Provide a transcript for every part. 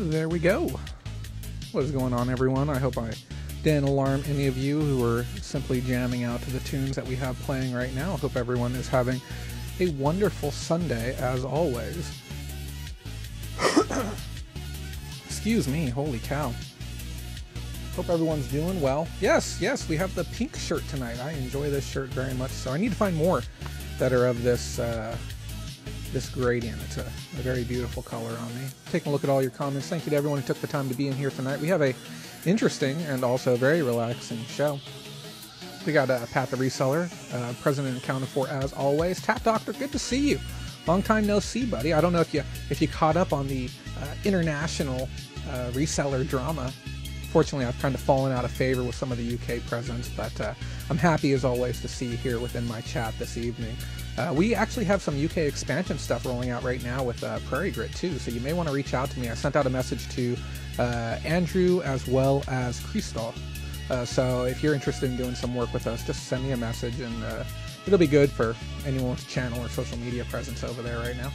There we go. What is going on, everyone? I hope I didn't alarm any of you who are simply jamming out to the tunes that we have playing right now. Hope everyone is having a wonderful Sunday, as always. Excuse me, holy cow. Hope everyone's doing well. Yes, yes, we have the pink shirt tonight. I enjoy this shirt very much, so I need to find more that are of this uh, this gradient. It's a, a, very beautiful color on me. Taking a look at all your comments. Thank you to everyone who took the time to be in here tonight. We have a interesting and also very relaxing show. We got uh, Pat the Reseller, uh, President accounted for as always. Tap Doctor, good to see you. Long time no see, buddy. I don't know if you if you caught up on the uh, international uh, reseller drama. Fortunately, I've kind of fallen out of favor with some of the UK presence, but uh, I'm happy as always to see you here within my chat this evening. Uh, we actually have some UK expansion stuff rolling out right now with uh, Prairie Grit too, so you may want to reach out to me. I sent out a message to uh, Andrew as well as Christoph. Uh, so if you're interested in doing some work with us, just send me a message and uh, it'll be good for anyone with a channel or social media presence over there right now.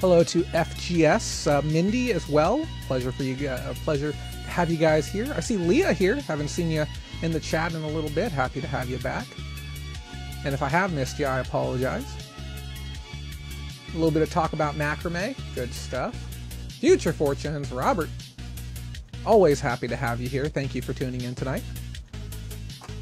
Hello to FGS, uh, Mindy as well. Pleasure for you. A pleasure to have you guys here. I see Leah here. Haven't seen you in the chat in a little bit. Happy to have you back. And if I have missed you, I apologize. A little bit of talk about macrame. Good stuff. Future Fortunes, Robert. Always happy to have you here. Thank you for tuning in tonight.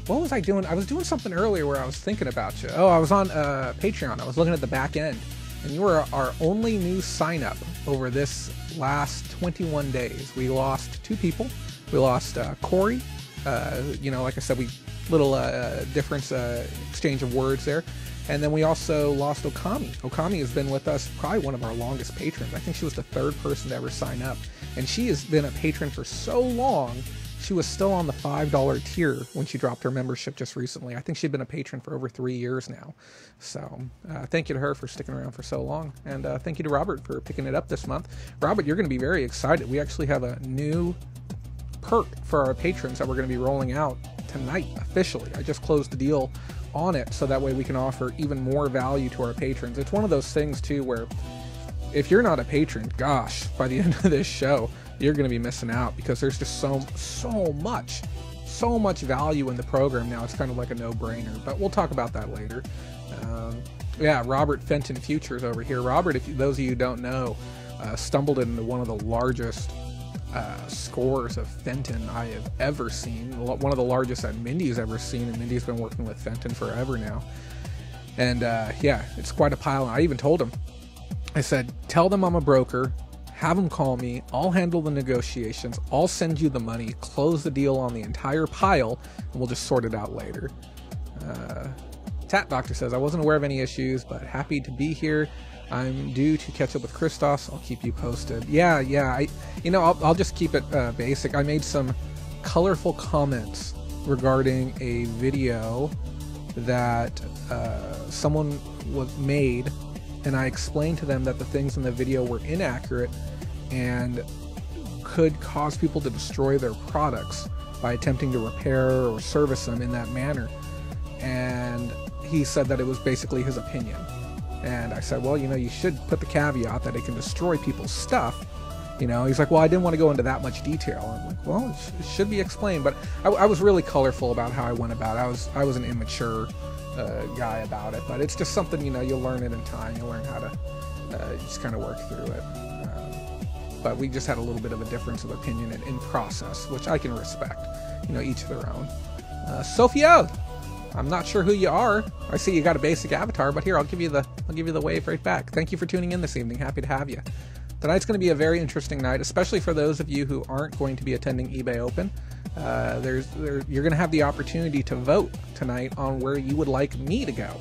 What was I doing? I was doing something earlier where I was thinking about you. Oh, I was on uh, Patreon. I was looking at the back end. And you were our only new sign up over this last 21 days. We lost two people. We lost uh, Corey. Uh, you know, like I said, we little uh, difference uh, exchange of words there. And then we also lost Okami. Okami has been with us, probably one of our longest patrons. I think she was the third person to ever sign up. And she has been a patron for so long. She was still on the $5 tier when she dropped her membership just recently. I think she'd been a patron for over three years now. So uh, thank you to her for sticking around for so long. And uh, thank you to Robert for picking it up this month. Robert, you're going to be very excited. We actually have a new perk for our patrons that we're going to be rolling out tonight officially. I just closed the deal on it so that way we can offer even more value to our patrons. It's one of those things too where if you're not a patron, gosh, by the end of this show, you're going to be missing out because there's just so so much so much value in the program now. It's kind of like a no-brainer, but we'll talk about that later. Um, yeah, Robert Fenton Futures over here. Robert, if those of you don't know, uh, stumbled into one of the largest uh, scores of Fenton I have ever seen. One of the largest that Mindy's ever seen, and Mindy's been working with Fenton forever now. And uh, yeah, it's quite a pile. I even told him, I said, tell them I'm a broker, have them call me, I'll handle the negotiations, I'll send you the money, close the deal on the entire pile, and we'll just sort it out later. Uh, Tat Doctor says, I wasn't aware of any issues, but happy to be here. I'm due to catch up with Christos. I'll keep you posted. Yeah, yeah. I, you know, I'll, I'll just keep it uh, basic. I made some colorful comments regarding a video that uh, someone was made, and I explained to them that the things in the video were inaccurate and could cause people to destroy their products by attempting to repair or service them in that manner. And he said that it was basically his opinion. And I said, well, you know, you should put the caveat that it can destroy people's stuff. You know, he's like, well, I didn't want to go into that much detail. I'm like, well, it, sh- it should be explained. But I, I, was really colorful about how I went about it. I was, I was an immature uh, guy about it. But it's just something, you know, you'll learn it in time. You'll learn how to uh, just kind of work through it. Um, but we just had a little bit of a difference of opinion in, in process, which I can respect. You know, each their own. Uh, Sophia, I'm not sure who you are. I see you got a basic avatar, but here I'll give you the I'll give you the wave right back. Thank you for tuning in this evening. Happy to have you. Tonight's going to be a very interesting night, especially for those of you who aren't going to be attending eBay Open. Uh, there's there, you're going to have the opportunity to vote tonight on where you would like me to go.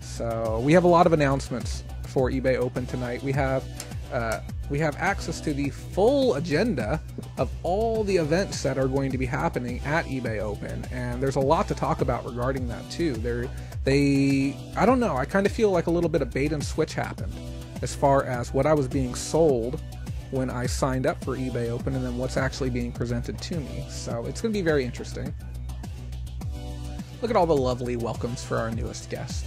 So we have a lot of announcements for eBay Open tonight. We have uh, we have access to the full agenda of all the events that are going to be happening at eBay Open, and there's a lot to talk about regarding that too. There, they, I don't know, I kind of feel like a little bit of bait and switch happened as far as what I was being sold when I signed up for eBay Open, and then what's actually being presented to me. So it's going to be very interesting. Look at all the lovely welcomes for our newest guest.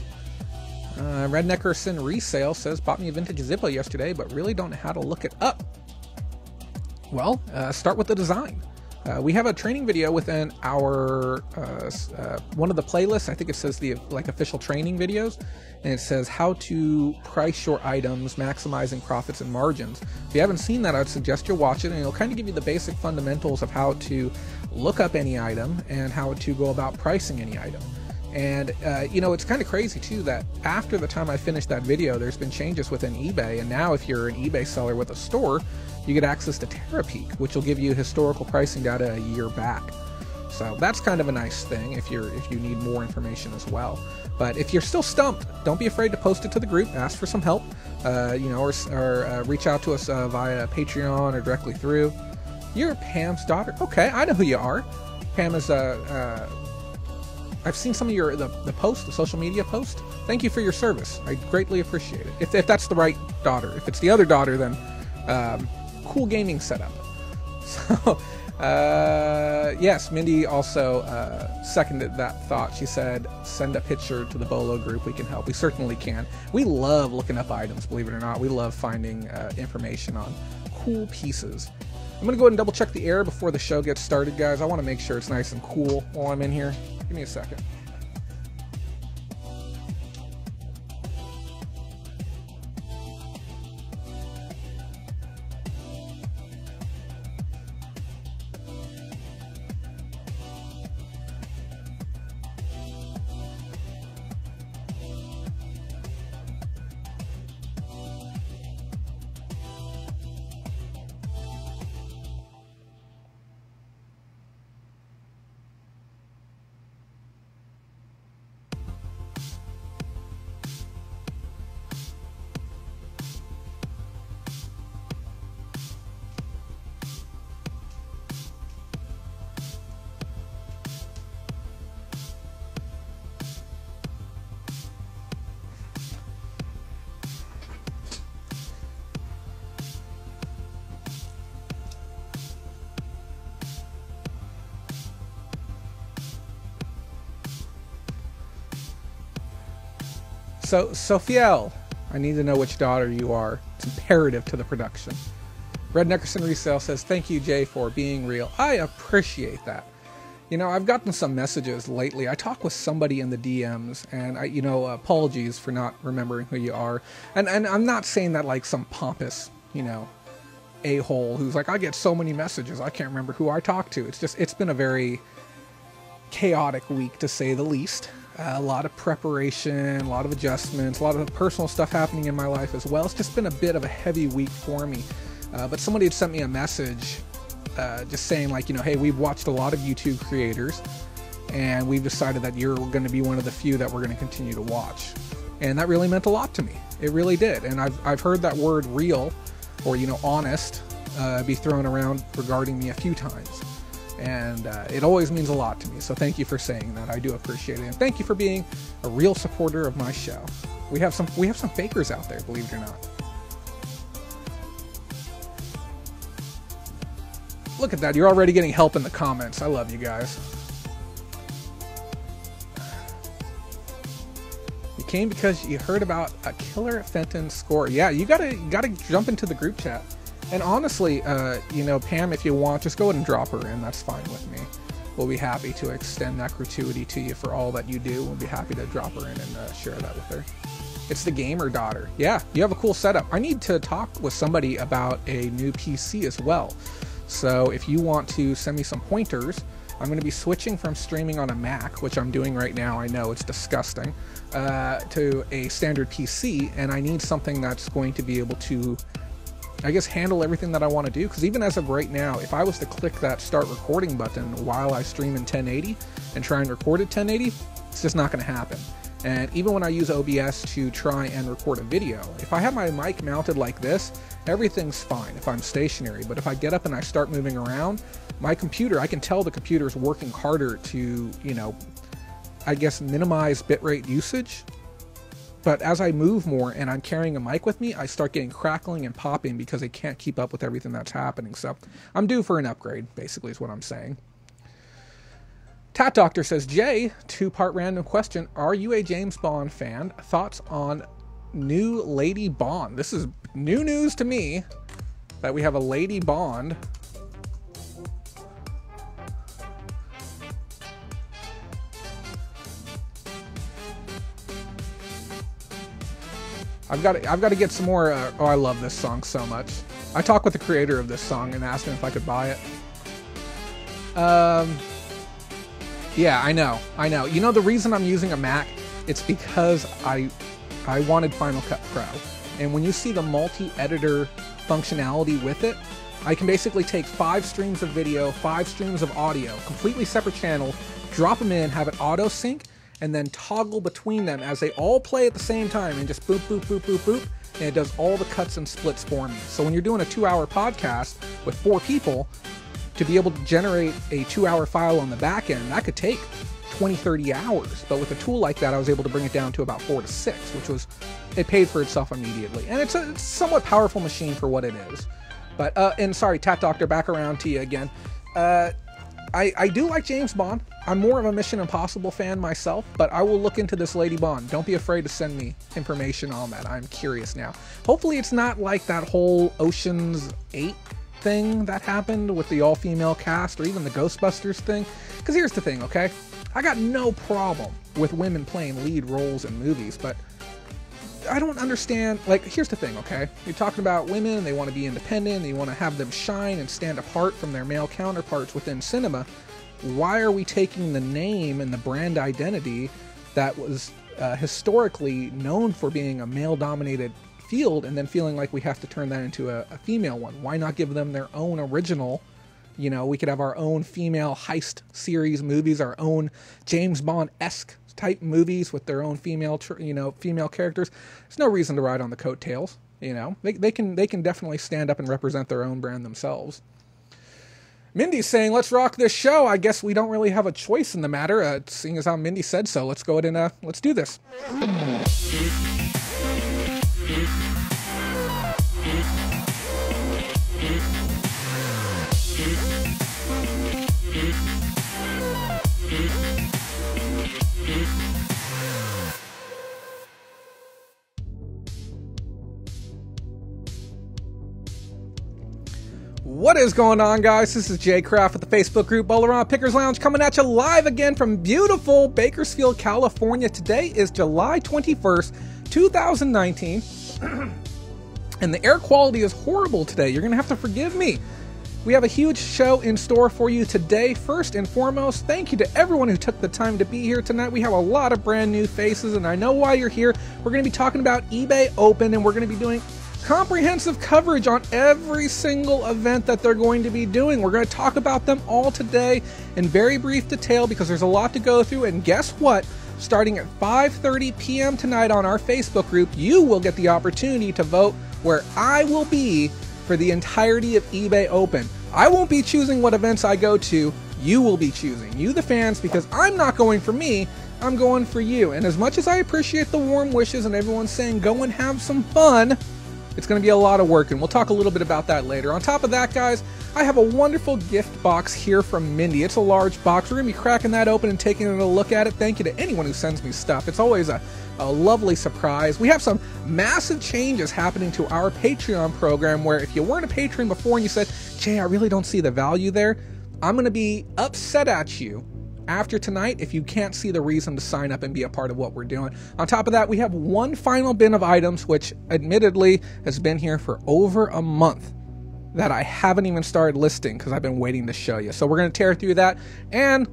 Uh, Redneckerson Resale says, bought me a vintage Zippo yesterday, but really don't know how to look it up. Well, uh, start with the design. Uh, we have a training video within our uh, uh, one of the playlists. I think it says the like official training videos, and it says how to price your items, maximizing profits and margins. If you haven't seen that, I'd suggest you watch it, and it'll kind of give you the basic fundamentals of how to look up any item and how to go about pricing any item. And uh, you know, it's kind of crazy too that after the time I finished that video, there's been changes within eBay, and now if you're an eBay seller with a store, you get access to Terapeak, which will give you historical pricing data a year back. So that's kind of a nice thing if you're if you need more information as well. But if you're still stumped, don't be afraid to post it to the group. Ask for some help, uh, you know, or, or uh, reach out to us uh, via Patreon or directly through. You're Pam's daughter. Okay, I know who you are. Pam is a. I've seen some of your the, the posts, the social media post. Thank you for your service. I greatly appreciate it. If, if that's the right daughter, if it's the other daughter, then um, cool gaming setup. So, uh, yes, Mindy also uh, seconded that thought. She said, send a picture to the Bolo group. We can help. We certainly can. We love looking up items, believe it or not. We love finding uh, information on cool pieces. I'm to go ahead and double check the air before the show gets started, guys. I want to make sure it's nice and cool while I'm in here. Give me a second. So, Sophiel, I need to know which daughter you are. It's imperative to the production. Red Neckerson Resale says, Thank you, Jay, for being real. I appreciate that. You know, I've gotten some messages lately. I talk with somebody in the DMs, and I, you know, apologies for not remembering who you are. And and I'm not saying that like some pompous, you know, a hole who's like, I get so many messages, I can't remember who I talked to. It's just, it's been a very chaotic week to say the least. A lot of preparation, a lot of adjustments, a lot of personal stuff happening in my life as well. It's just been a bit of a heavy week for me. Uh, but somebody had sent me a message uh, just saying, like, you know, hey, we've watched a lot of YouTube creators and we've decided that you're going to be one of the few that we're going to continue to watch. And that really meant a lot to me. It really did. And I've, I've heard that word real or, you know, honest uh, be thrown around regarding me a few times and uh, it always means a lot to me. So thank you for saying that. I do appreciate it, and thank you for being a real supporter of my show. We have some we have some fakers out there, believe it or not. Look at that! You're already getting help in the comments. I love you guys. You came because you heard about a killer Fenton score. Yeah, you gotta gotta jump into the group chat. And honestly, uh, you know, Pam, if you want, just go ahead and drop her in. That's fine with me. We'll be happy to extend that gratuity to you for all that you do. We'll be happy to drop her in and uh, share that with her. It's the gamer daughter. Yeah, you have a cool setup. I need to talk with somebody about a new PC as well. So if you want to send me some pointers, I'm going to be switching from streaming on a Mac, which I'm doing right now. I know it's disgusting, uh, to a standard PC, and I need something that's going to be able to I guess, handle everything that I want to do. Because even as of right now, if I was to click that start recording button while I stream in 1080 and try and record at 1080, it's just not going to happen. And even when I use OBS to try and record a video, if I have my mic mounted like this, everything's fine if I'm stationary. But if I get up and I start moving around, my computer, I can tell the computer's working harder to, you know, I guess minimize bitrate usage but as I move more and I'm carrying a mic with me, I start getting crackling and popping because I can't keep up with everything that's happening. So I'm due for an upgrade, basically, is what I'm saying. Tat Doctor says, Jay, two part random question. Are you a James Bond fan? Thoughts on new Lady Bond? This is new news to me that we have a Lady Bond I've got to, I've got to get some more. Uh, oh, I love this song so much. I talked with the creator of this song and asked him if I could buy it. Um, yeah, I know, I know. You know the reason I'm using a Mac? It's because I I wanted Final Cut Pro, and when you see the multi-editor functionality with it, I can basically take five streams of video, five streams of audio, completely separate channels, drop them in, have it auto sync, and then toggle between them as they all play at the same time and just boop, boop, boop, boop, boop, and it does all the cuts and splits for me. So when you're doing a two hour podcast with four people, to be able to generate a two hour file on the back end, that could take 20, 30 hours. But with a tool like that, I was able to bring it down to about four to six, which was, it paid for itself immediately. And it's a, it's a somewhat powerful machine for what it is. But, uh, and sorry, Tat Doctor, back around to you again. Uh, I, I do like James Bond. I'm more of a Mission Impossible fan myself, but I will look into this Lady Bond. Don't be afraid to send me information on that. I'm curious now. Hopefully, it's not like that whole Ocean's 8 thing that happened with the all female cast or even the Ghostbusters thing. Because here's the thing, okay? I got no problem with women playing lead roles in movies, but I don't understand. Like, here's the thing, okay? You're talking about women, they want to be independent, they want to have them shine and stand apart from their male counterparts within cinema. Why are we taking the name and the brand identity that was uh, historically known for being a male dominated field and then feeling like we have to turn that into a, a female one? Why not give them their own original? You know, we could have our own female heist series movies, our own James Bond esque type movies with their own female, you know, female characters. There's no reason to ride on the coattails. You know, they, they can they can definitely stand up and represent their own brand themselves. Mindy's saying, "Let's rock this show." I guess we don't really have a choice in the matter, uh, seeing as how Mindy said so. Let's go ahead and uh, let's do this. What is going on, guys? This is Jay Craft with the Facebook group All Around Pickers Lounge coming at you live again from beautiful Bakersfield, California. Today is July 21st, 2019, and the air quality is horrible today. You're going to have to forgive me. We have a huge show in store for you today. First and foremost, thank you to everyone who took the time to be here tonight. We have a lot of brand new faces, and I know why you're here. We're going to be talking about eBay Open, and we're going to be doing comprehensive coverage on every single event that they're going to be doing. We're going to talk about them all today in very brief detail because there's a lot to go through. And guess what? Starting at 5:30 p.m. tonight on our Facebook group, you will get the opportunity to vote where I will be for the entirety of eBay Open. I won't be choosing what events I go to. You will be choosing. You the fans because I'm not going for me. I'm going for you. And as much as I appreciate the warm wishes and everyone saying go and have some fun, it's going to be a lot of work, and we'll talk a little bit about that later. On top of that, guys, I have a wonderful gift box here from Mindy. It's a large box. We're going to be cracking that open and taking a look at it. Thank you to anyone who sends me stuff. It's always a, a lovely surprise. We have some massive changes happening to our Patreon program where if you weren't a patron before and you said, Jay, I really don't see the value there, I'm going to be upset at you after tonight if you can't see the reason to sign up and be a part of what we're doing. On top of that, we have one final bin of items, which admittedly has been here for over a month that I haven't even started listing because I've been waiting to show you. So we're going to tear through that. And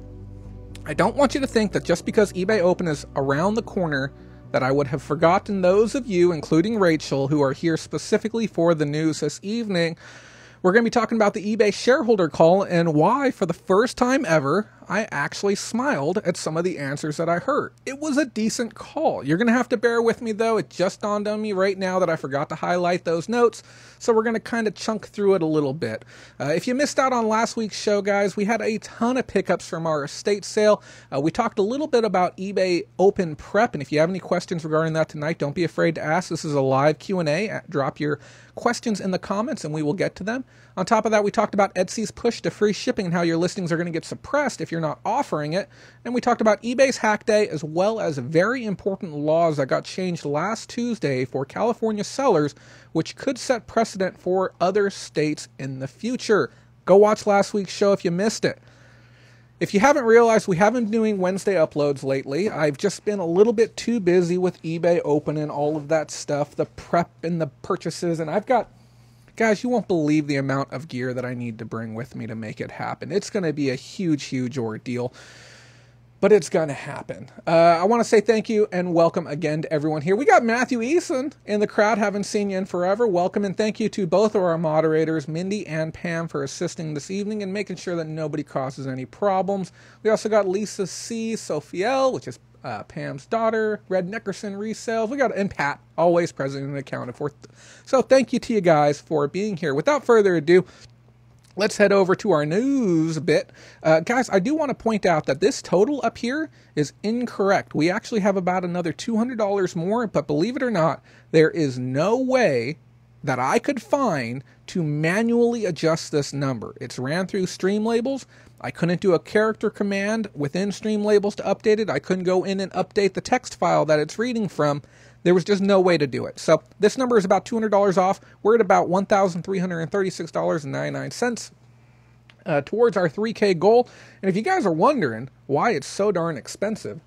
I don't want you to think that just because eBay Open is around the corner, that I would have forgotten those of you, including Rachel, who are here specifically for the news this evening. We're going to be talking about the eBay shareholder call and why, for the first time ever, I actually smiled at some of the answers that I heard. It was a decent call. You're going to have to bear with me though. It just dawned on me right now that I forgot to highlight those notes. So we're going to kind of chunk through it a little bit. Uh, if you missed out on last week's show, guys, we had a ton of pickups from our estate sale. Uh, we talked a little bit about eBay Open Prep, and if you have any questions regarding that tonight, don't be afraid to ask. This is a live Q&A. Drop your questions in the comments and we will get to them. On top of that, we talked about Etsy's push to free shipping and how your listings are going to get suppressed if you're not offering it. And we talked about eBay's hack day as well as very important laws that got changed last Tuesday for California sellers, which could set precedent for other states in the future. Go watch last week's show if you missed it. if you haven't realized, we haven't been doing Wednesday uploads lately. I've just been a little bit too busy with eBay Open and all of that stuff, the prep and the purchases, and I've got guys, you won't believe the amount of gear that I need to bring with me to make it happen. It's going to be a huge, huge ordeal but it's going to happen. Uh, I want to say thank you and welcome again to everyone here. We got Matthew Eason in the crowd. Haven't seen you in forever. Welcome and thank you to both of our moderators, Mindy and Pam, for assisting this evening and making sure that nobody causes any problems. We also got Lisa C. Sophiel, which is uh, Pam's daughter, Red Neckerson resales. We got and Pat, always present and accounted for. So thank you to you guys for being here. Without further ado, Let's head over to our news bit. Uh, guys, I do want to point out that this total up here is incorrect. We actually have about another $200 more, but believe it or not, there is no way that I could find to manually adjust this number. It's ran through Streamlabs. I couldn't do a character command within stream labels to update it. I couldn't go in and update the text file that it's reading from. There was just no way to do it. So this number is about $200 off. We're at about $1,336.99 uh, towards our 3K goal. And if you guys are wondering why it's so darn expensive,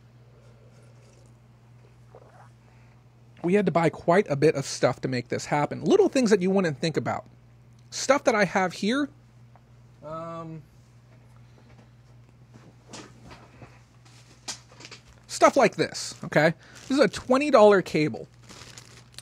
we had to buy quite a bit of stuff to make this happen. Little things that you wouldn't think about. Stuff that I have here. Um, stuff like this, okay? This is a $20 cable.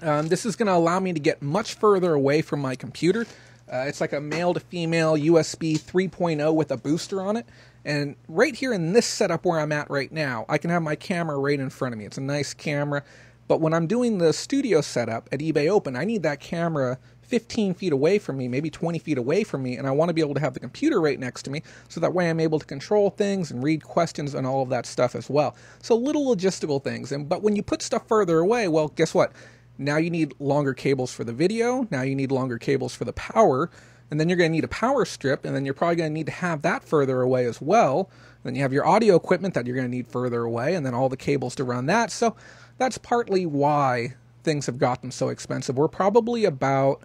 Um, this is going to allow me to get much further away from my computer. Uh, it's like a male to female USB 3.0 with a booster on it. And right here in this setup where I'm at right now, I can have my camera right in front of me. It's a nice camera. But when I'm doing the studio setup at eBay Open, I need that camera 15 feet away from me, maybe 20 feet away from me, and I want to be able to have the computer right next to me so that way I'm able to control things and read questions and all of that stuff as well. So little logistical things. And but when you put stuff further away, well, guess what? Now you need longer cables for the video, now you need longer cables for the power, and then you're going to need a power strip, and then you're probably going to need to have that further away as well. Then you have your audio equipment that you're going to need further away, and then all the cables to run that. So that's partly why things have gotten so expensive. We're probably about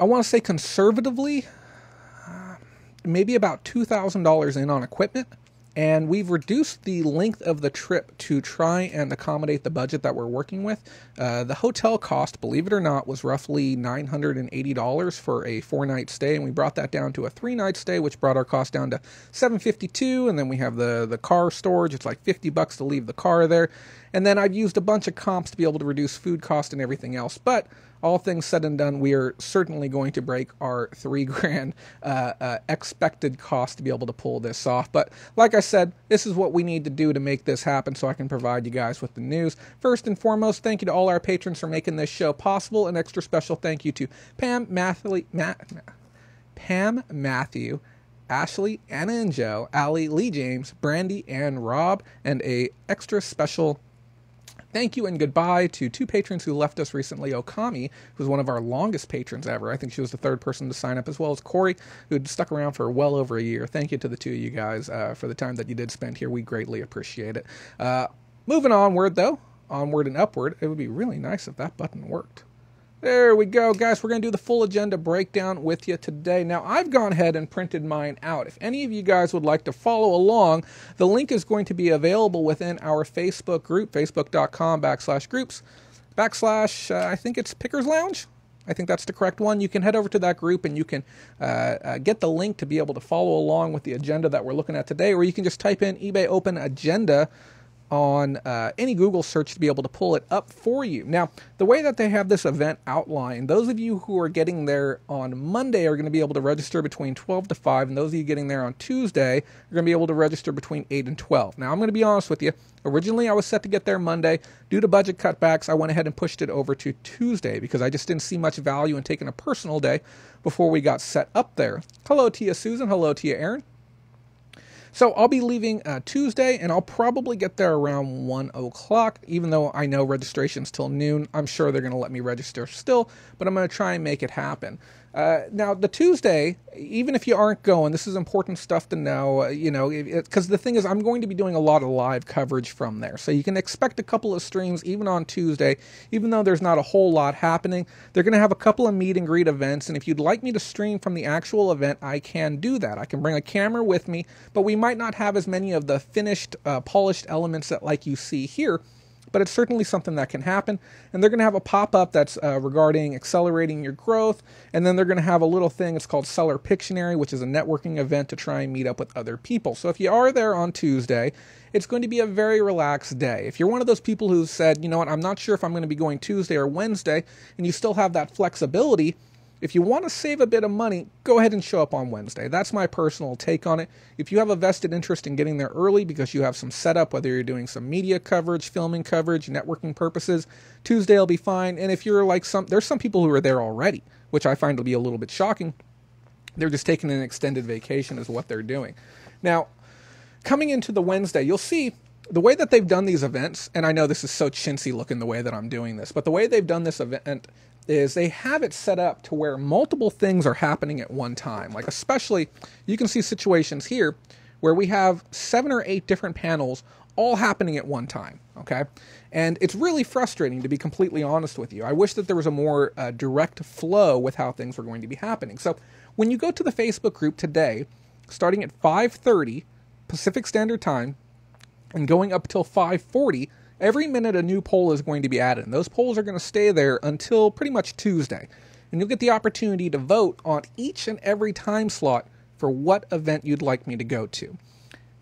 I want to say conservatively, uh, maybe about $2,000 in on equipment. And we've reduced the length of the trip to try and accommodate the budget that we're working with. Uh, the hotel cost, believe it or not, was roughly $980 for a four night stay. And we brought that down to a three night stay, which brought our cost down to 752 And then we have the, the car storage. It's like 50 bucks to leave the car there. And then I've used a bunch of comps to be able to reduce food cost and everything else. But all things said and done, we are certainly going to break our three grand uh, uh, expected cost to be able to pull this off. But like I said, this is what we need to do to make this happen so I can provide you guys with the news. First and foremost, thank you to all our patrons for making this show possible. An extra special thank you to Pam Matthew, Matt, Pam Matthew. Ashley, Anna and Joe, Allie, Lee James, Brandy, and Rob, and a extra special Thank you and goodbye to two patrons who left us recently. Okami, who's one of our longest patrons ever. I think she was the third person to sign up, as well as Corey, who'd stuck around for well over a year. Thank you to the two of you guys uh, for the time that you did spend here. We greatly appreciate it. Uh, moving onward, though, onward and upward, it would be really nice if that button worked. There we go, guys. We're going to do the full agenda breakdown with you today. Now, I've gone ahead and printed mine out. If any of you guys would like to follow along, the link is going to be available within our Facebook group, facebook.com backslash groups backslash, uh, I think it's Pickers Lounge. I think that's the correct one. You can head over to that group and you can uh, uh, get the link to be able to follow along with the agenda that we're looking at today, or you can just type in eBay Open Agenda on uh, any Google search to be able to pull it up for you. Now, the way that they have this event outlined, those of you who are getting there on Monday are going to be able to register between 12 to 5, and those of you getting there on Tuesday are going to be able to register between 8 and 12. Now, I'm going to be honest with you. Originally, I was set to get there Monday. Due to budget cutbacks, I went ahead and pushed it over to Tuesday because I just didn't see much value in taking a personal day before we got set up there. Hello to you, Susan. Hello to you, Aaron. So I'll be leaving uh, Tuesday, and I'll probably get there around one o'clock. Even though I know registration's till noon, I'm sure they're going to let me register still, but I'm going to try and make it happen. Uh, now, the Tuesday, even if you aren't going, this is important stuff to know, uh, you know, because the thing is, I'm going to be doing a lot of live coverage from there. So you can expect a couple of streams even on Tuesday, even though there's not a whole lot happening. They're going to have a couple of meet and greet events. And if you'd like me to stream from the actual event, I can do that. I can bring a camera with me, but we might not have as many of the finished, uh, polished elements that, like you see here but it's certainly something that can happen. And they're going to have a pop up that's uh, regarding accelerating your growth. And then they're going to have a little thing, it's called Seller Pictionary, which is a networking event to try and meet up with other people. So if you are there on Tuesday, it's going to be a very relaxed day. If you're one of those people who said, you know what, I'm not sure if I'm going to be going Tuesday or Wednesday, and you still have that flexibility, if you want to save a bit of money, go ahead and show up on Wednesday. That's my personal take on it. If you have a vested interest in getting there early because you have some setup, whether you're doing some media coverage, filming coverage, networking purposes, Tuesday will be fine. And if you're like some, there's some people who are there already, which I find will be a little bit shocking. They're just taking an extended vacation, is what they're doing. Now, coming into the Wednesday, you'll see the way that they've done these events, and I know this is so chintzy looking the way that I'm doing this, but the way they've done this event is they have it set up to where multiple things are happening at one time. Like, especially, you can see situations here where we have seven or eight different panels all happening at one time. Okay. And it's really frustrating to be completely honest with you. I wish that there was a more uh, direct flow with how things were going to be happening. So, when you go to the Facebook group today, starting at 5:30 Pacific Standard Time and going up till 5:40 Every minute a new poll is going to be added, and those polls are going to stay there until pretty much Tuesday. And you'll get the opportunity to vote on each and every time slot for what event you'd like me to go to.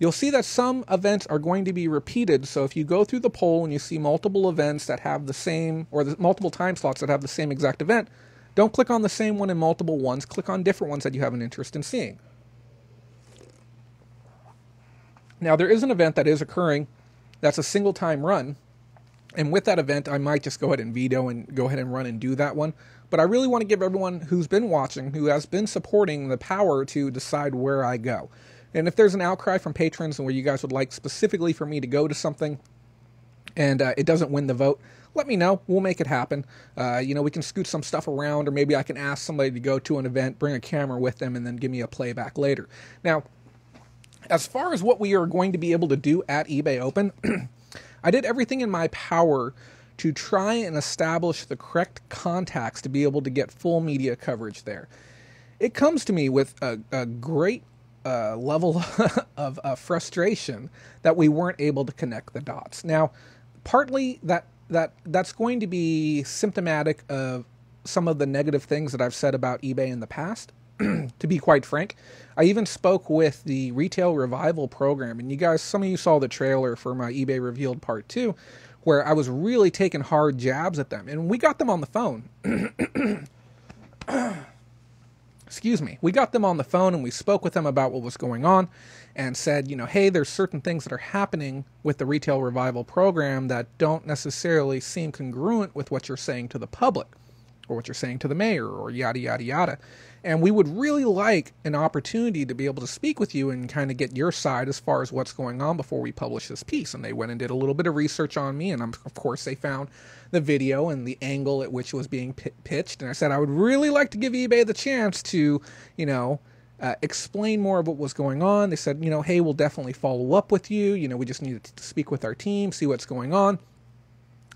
You'll see that some events are going to be repeated, so if you go through the poll and you see multiple events that have the same, or the multiple time slots that have the same exact event, don't click on the same one in multiple ones, click on different ones that you have an interest in seeing. Now, there is an event that is occurring that's a single time run. And with that event, I might just go ahead and veto and go ahead and run and do that one. But I really want to give everyone who's been watching, who has been supporting, the power to decide where I go. And if there's an outcry from patrons and where you guys would like specifically for me to go to something and uh, it doesn't win the vote, let me know. We'll make it happen. Uh, you know, we can scoot some stuff around, or maybe I can ask somebody to go to an event, bring a camera with them, and then give me a playback later. Now, as far as what we are going to be able to do at eBay Open, I did everything in my power to try and establish the correct contacts to be able to get full media coverage there. It comes to me with a, a great uh, level of uh, frustration that we weren't able to connect the dots. Now, partly that that that's going to be symptomatic of some of the negative things that I've said about eBay in the past. to be quite frank, I even spoke with the retail revival program, and you guys, some of you saw the trailer for my eBay Revealed Part 2, where I was really taking hard jabs at them, and we got them on the phone. Excuse me. We got them on the phone and we spoke with them about what was going on and said, you know, hey, there's certain things that are happening with the retail revival program that don't necessarily seem congruent with what you're saying to the public or what you're saying to the mayor or yada, yada, yada. And we would really like an opportunity to be able to speak with you and kind of get your side as far as what's going on before we publish this piece. And they went and did a little bit of research on me. And of course, they found the video and the angle at which it was being p- pitched. And I said, I would really like to give eBay the chance to, you know, uh, explain more of what was going on. They said, you know, hey, we'll definitely follow up with you. You know, we just need to speak with our team, see what's going on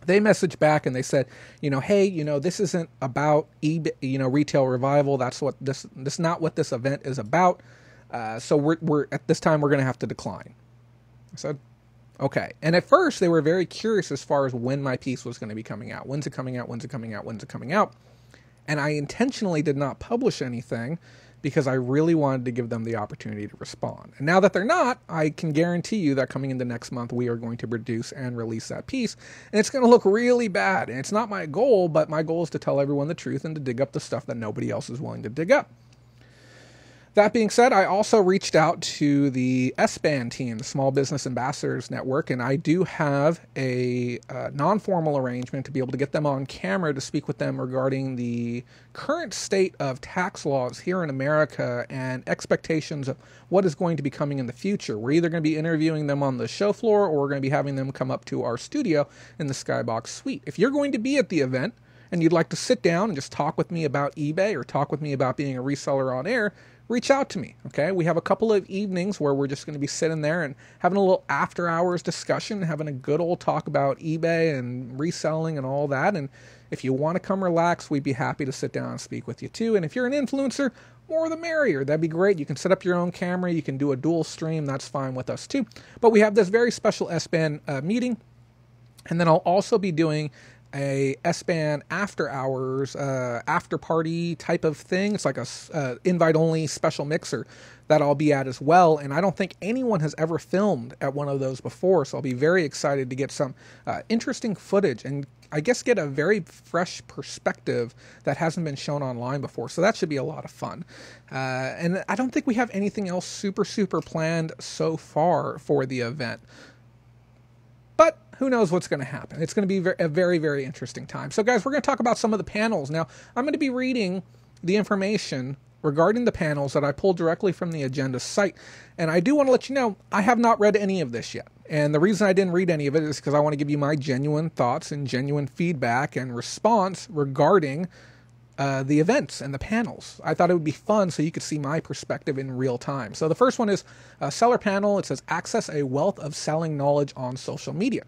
they messaged back and they said, you know, hey, you know, this isn't about eBay, you know, retail revival. That's what this this not what this event is about. Uh, so we're we're at this time we're going to have to decline. I said, okay. And at first they were very curious as far as when my piece was going to be coming out. When's it coming out? When's it coming out? When's it coming out? And I intentionally did not publish anything because I really wanted to give them the opportunity to respond. And now that they're not, I can guarantee you that coming into next month, we are going to produce and release that piece. And it's going to look really bad. And it's not my goal, but my goal is to tell everyone the truth and to dig up the stuff that nobody else is willing to dig up. That being said, I also reached out to the SBAN team, the Small Business Ambassadors Network, and I do have a uh, non formal arrangement to be able to get them on camera to speak with them regarding the current state of tax laws here in America and expectations of what is going to be coming in the future. We're either going to be interviewing them on the show floor or we're going to be having them come up to our studio in the Skybox Suite. If you're going to be at the event, and you'd like to sit down and just talk with me about eBay or talk with me about being a reseller on air, reach out to me. Okay. We have a couple of evenings where we're just going to be sitting there and having a little after hours discussion, having a good old talk about eBay and reselling and all that. And if you want to come relax, we'd be happy to sit down and speak with you too. And if you're an influencer, more the merrier. That'd be great. You can set up your own camera, you can do a dual stream. That's fine with us too. But we have this very special SBAN uh, meeting. And then I'll also be doing a SBAN after hours, uh, after party type of thing. It's like a uh, invite only special mixer that I'll be at as well. And I don't think anyone has ever filmed at one of those before, so I'll be very excited to get some uh, interesting footage and I guess get a very fresh perspective that hasn't been shown online before. So that should be a lot of fun. Uh, and I don't think we have anything else super super planned so far for the event who knows what's going to happen. It's going to be a very, very interesting time. So, guys, we're going to talk about some of the panels. Now, I'm going to be reading the information regarding the panels that I pulled directly from the agenda site. And I do want to let you know I have not read any of this yet. And the reason I didn't read any of it is because I want to give you my genuine thoughts and genuine feedback and response regarding uh, the events and the panels. I thought it would be fun so you could see my perspective in real time. So the first one is a seller panel. It says access a wealth of selling knowledge on social media.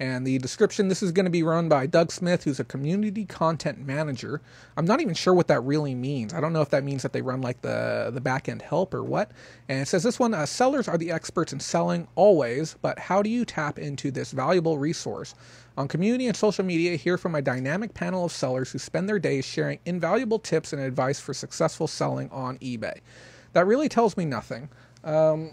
And the description this is going to be run by Doug Smith, who's a community content manager. I'm not even sure what that really means. I don't know if that means that they run like the, the back end help or what. And it says this one uh, sellers are the experts in selling always, but how do you tap into this valuable resource? On community and social media, hear from a dynamic panel of sellers who spend their days sharing invaluable tips and advice for successful selling on eBay. That really tells me nothing. Um,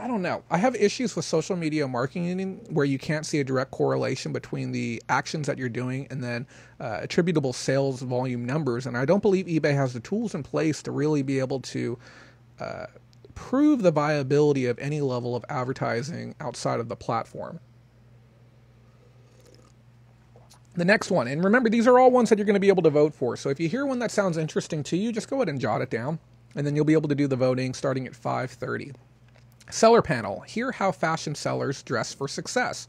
I don't know. I have issues with social media marketing where you can't see a direct correlation between the actions that you're doing and then uh, attributable sales volume numbers. And I don't believe eBay has the tools in place to really be able to uh, prove the viability of any level of advertising outside of the platform. The next one, and remember, these are all ones that you're going to be able to vote for. So if you hear one that sounds interesting to you, just go ahead and jot it down, and then you'll be able to do the voting starting at 5:30. Seller panel. Hear how fashion sellers dress for success.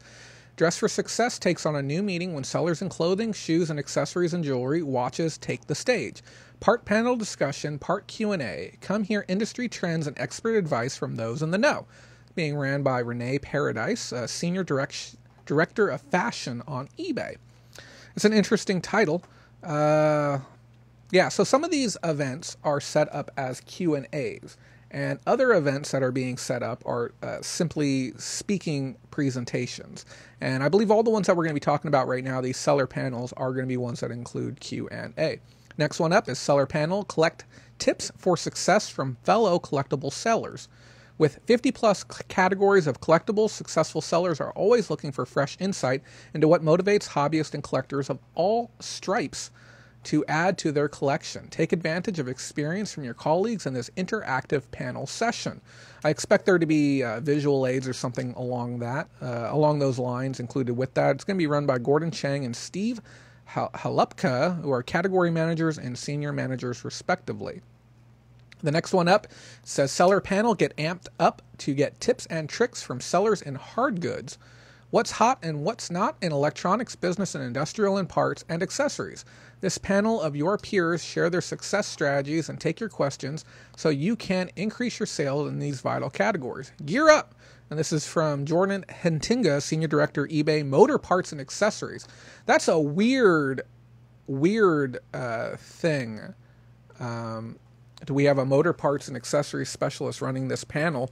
Dress for Success takes on a new meaning when sellers in clothing, shoes, and accessories and jewelry, watches take the stage. Part panel discussion, part Q&A. Come hear industry trends and expert advice from those in the know. Being ran by Renee Paradise, senior direct, director of fashion on eBay. It's an interesting title. Uh, yeah, so some of these events are set up as Q&As. And other events that are being set up are uh, simply speaking presentations. And I believe all the ones that we're going to be talking about right now, these seller panels, are going to be ones that include Q&A. Next one up is seller panel, collect tips for success from fellow collectible sellers. With 50 plus categories of collectibles, successful sellers are always looking for fresh insight into what motivates hobbyists and collectors of all stripes to add to their collection. Take advantage of experience from your colleagues in this interactive panel session. I expect there to be uh, visual aids or something along that, uh, along those lines included with that. It's going to be run by Gordon Chang and Steve Halupka, who are category managers and senior managers respectively. The next one up says seller panel get amped up to get tips and tricks from sellers in hard goods. What's hot and what's not in electronics, business and industrial and parts and accessories. This panel of your peers share their success strategies and take your questions so you can increase your sales in these vital categories. Gear up! And this is from Jordan Hentinga, Senior Director, eBay Motor Parts and Accessories. That's a weird, weird uh, thing. Um, do we have a motor parts and accessories specialist running this panel?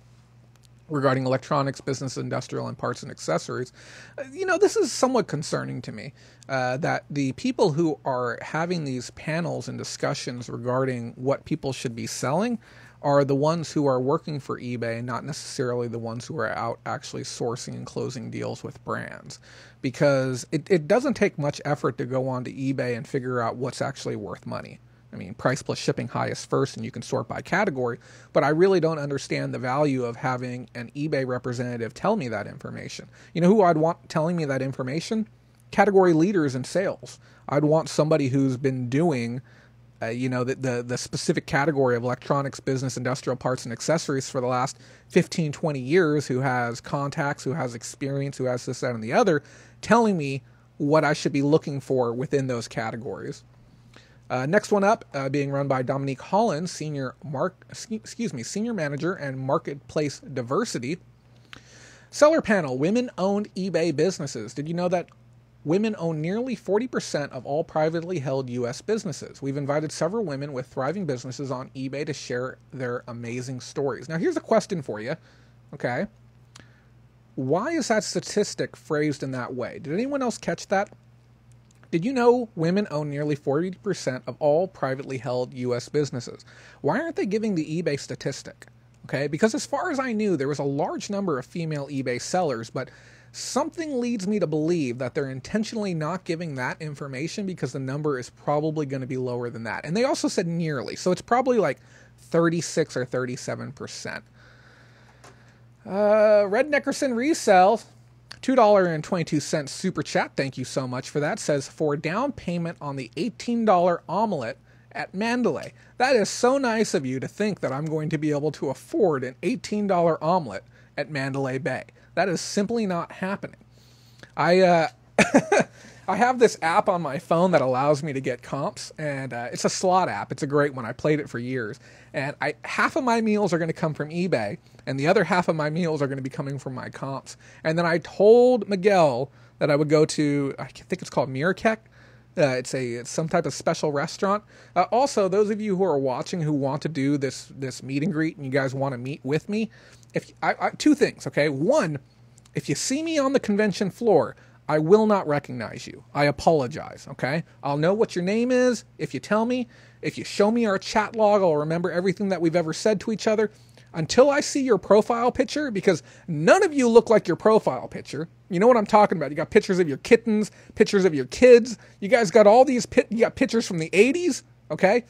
Regarding electronics, business, industrial, and parts and accessories. Uh, you know, this is somewhat concerning to me uh, that the people who are having these panels and discussions regarding what people should be selling are the ones who are working for eBay, not necessarily the ones who are out actually sourcing and closing deals with brands. Because it, it doesn't take much effort to go onto eBay and figure out what's actually worth money. I mean, price plus shipping highest first, and you can sort by category. But I really don't understand the value of having an eBay representative tell me that information. You know who I'd want telling me that information? Category leaders in sales. I'd want somebody who's been doing, uh, you know, the, the, the specific category of electronics, business, industrial parts, and accessories for the last 15, 20 years, who has contacts, who has experience, who has this, that, and the other, telling me what I should be looking for within those categories. Uh, next one up, uh, being run by Dominique Holland, senior mark, excuse me, senior manager and marketplace diversity. Seller panel: Women-owned eBay businesses. Did you know that women own nearly 40% of all privately held U.S. businesses? We've invited several women with thriving businesses on eBay to share their amazing stories. Now, here's a question for you. Okay, why is that statistic phrased in that way? Did anyone else catch that? Did you know women own nearly 40% of all privately held US businesses? Why aren't they giving the eBay statistic? Okay, because as far as I knew, there was a large number of female eBay sellers, but something leads me to believe that they're intentionally not giving that information because the number is probably going to be lower than that. And they also said nearly, so it's probably like 36 or 37%. Uh, Red Neckerson Resell $2.22 super chat. Thank you so much for that. Says for down payment on the $18 omelet at Mandalay. That is so nice of you to think that I'm going to be able to afford an $18 omelet at Mandalay Bay. That is simply not happening. I uh, I have this app on my phone that allows me to get comps, and uh, it's a slot app. It's a great one. I played it for years, and I half of my meals are going to come from eBay, and the other half of my meals are going to be coming from my comps. And then I told Miguel that I would go to I think it's called Miracek. Uh, it's a it's some type of special restaurant. Uh, also, those of you who are watching who want to do this this meet and greet and you guys want to meet with me, if I, I, two things, okay. One, if you see me on the convention floor, I will not recognize you. I apologize, okay? I'll know what your name is if you tell me. If you show me our chat log, I'll remember everything that we've ever said to each other. Until I see your profile picture, because none of you look like your profile picture. You know what I'm talking about. You got pictures of your kittens, pictures of your kids. You guys got all these, you got pictures from the 80s, okay?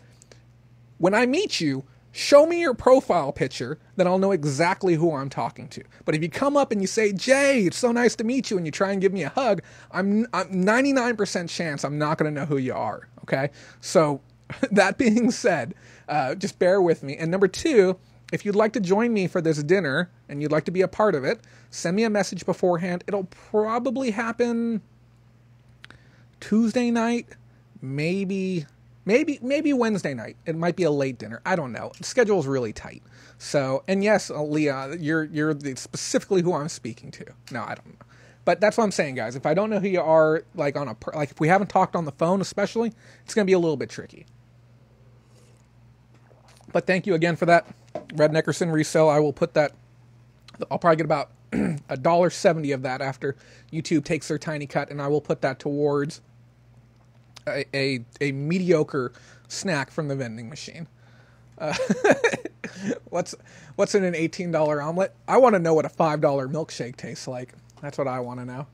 When I meet you, show me your profile picture, then I'll know exactly who I'm talking to. But if you come up and you say, Jay, it's so nice to meet you, and you try and give me a hug, I'm, I'm 99% chance I'm not going to know who you are. Okay. So that being said, uh, just bear with me. And number two, if you'd like to join me for this dinner and you'd like to be a part of it, send me a message beforehand. It'll probably happen Tuesday night, maybe Maybe maybe Wednesday night. It might be a late dinner. I don't know. The schedule is really tight. So, and yes, uh, Leah, you're you're specifically who I'm speaking to. No, I don't know. But that's what I'm saying, guys. If I don't know who you are, like on a like if we haven't talked on the phone, especially, it's going to be a little bit tricky. But thank you again for that, Red Neckerson resell. I will put that. I'll probably get about a dollar seventy of that after YouTube takes their tiny cut, and I will put that towards a, a, mediocre snack from the vending machine. Uh, what's what's in an eighteen dollar omelet? I want to know what a five dollar milkshake tastes like. That's what I want to know.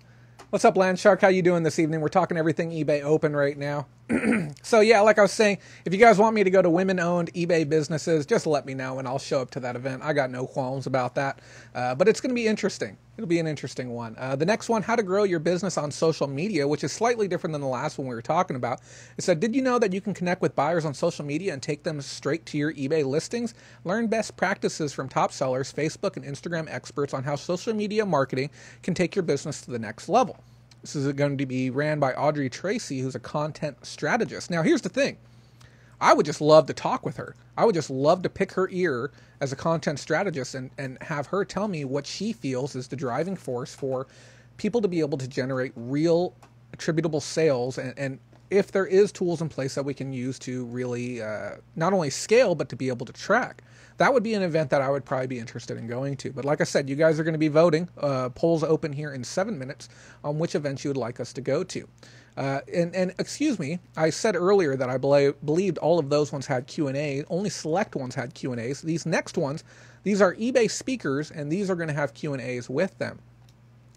What's up, Landshark? How you doing this evening? We're talking everything eBay open right now. so yeah, like I was saying, if you guys want me to go to women-owned eBay businesses, just let me know and I'll show up to that event. I got no qualms about that. Uh, but it's going to be interesting. It'll be an interesting one. Uh, the next one, how to grow your business on social media, which is slightly different than the last one we were talking about. It said, did you know that you can connect with buyers on social media and take them straight to your eBay listings? Learn best practices from top sellers, Facebook and Instagram experts on how social media marketing can take your business to the next level. This is going to be ran by Audrey Tracy, who's a content strategist. Now, here's the thing I would just love to talk with her. I would just love to pick her ear as a content strategist and, and have her tell me what she feels is the driving force for people to be able to generate real attributable sales and, and if there is tools in place that we can use to really uh, not only scale but to be able to track that would be an event that I would probably be interested in going to. But like I said, you guys are going to be voting. Uh, polls open here in seven minutes on which events you would like us to go to. Uh, and, and excuse me, I said earlier that I believed all of those ones had Q and A. Only select ones had Q and A's. These next ones, these are eBay speakers, and these are going to have Q and A's with them.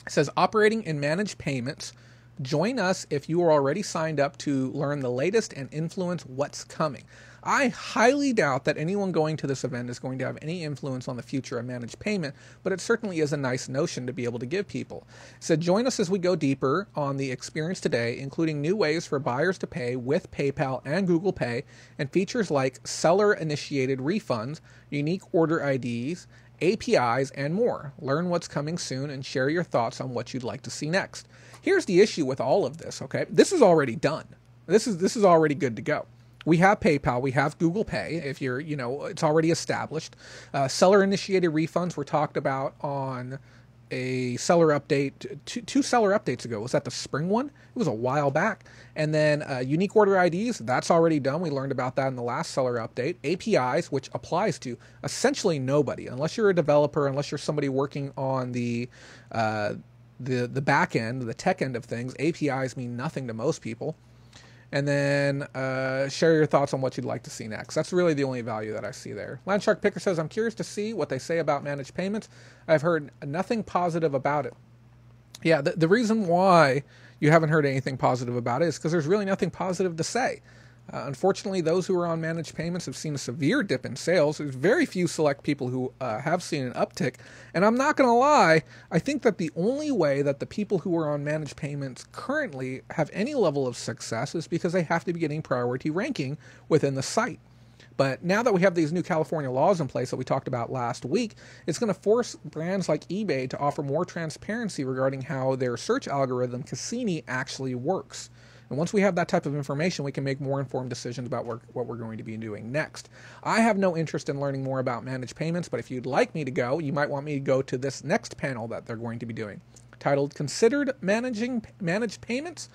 It says operating and managed payments. Join us if you are already signed up to learn the latest and influence what's coming. I highly doubt that anyone going to this event is going to have any influence on the future of managed payment, but it certainly is a nice notion to be able to give people. So join us as we go deeper on the experience today, including new ways for buyers to pay with PayPal and Google Pay, and features like seller initiated refunds, unique order IDs, APIs, and more. Learn what's coming soon and share your thoughts on what you'd like to see next. Here's the issue with all of this, okay? This is already done. This is this is already good to go. We have PayPal, we have Google Pay. If you're, you know, it's already established. Uh, seller initiated refunds were talked about on a seller update two, two, seller updates ago. Was that the spring one? It was a while back. And then uh, unique order IDs, that's already done. We learned about that in the last seller update. APIs, which applies to essentially nobody, unless you're a developer, unless you're somebody working on the uh, the the back end, the tech end of things. APIs mean nothing to most people and then uh, share your thoughts on what you'd like to see next. That's really the only value that I see there. Landshark Picker says, I'm curious to see what they say about managed payments. I've heard nothing positive about it. Yeah, the, the reason why you haven't heard anything positive about it is because there's really nothing positive to say. Uh, unfortunately, those who are on managed payments have seen a severe dip in sales. There's very few select people who uh, have seen an uptick. And I'm not going to lie, I think that the only way that the people who are on managed payments currently have any level of success is because they have to be getting priority ranking within the site. But now that we have these new California laws in place that we talked about last week, it's going to force brands like eBay to offer more transparency regarding how their search algorithm Cassini actually works. And once we have that type of information, we can make more informed decisions about what, what we're going to be doing next. I have no interest in learning more about managed payments, but if you'd like me to go, you might want me to go to this next panel that they're going to be doing, titled "Considered Managing Managed Payments?"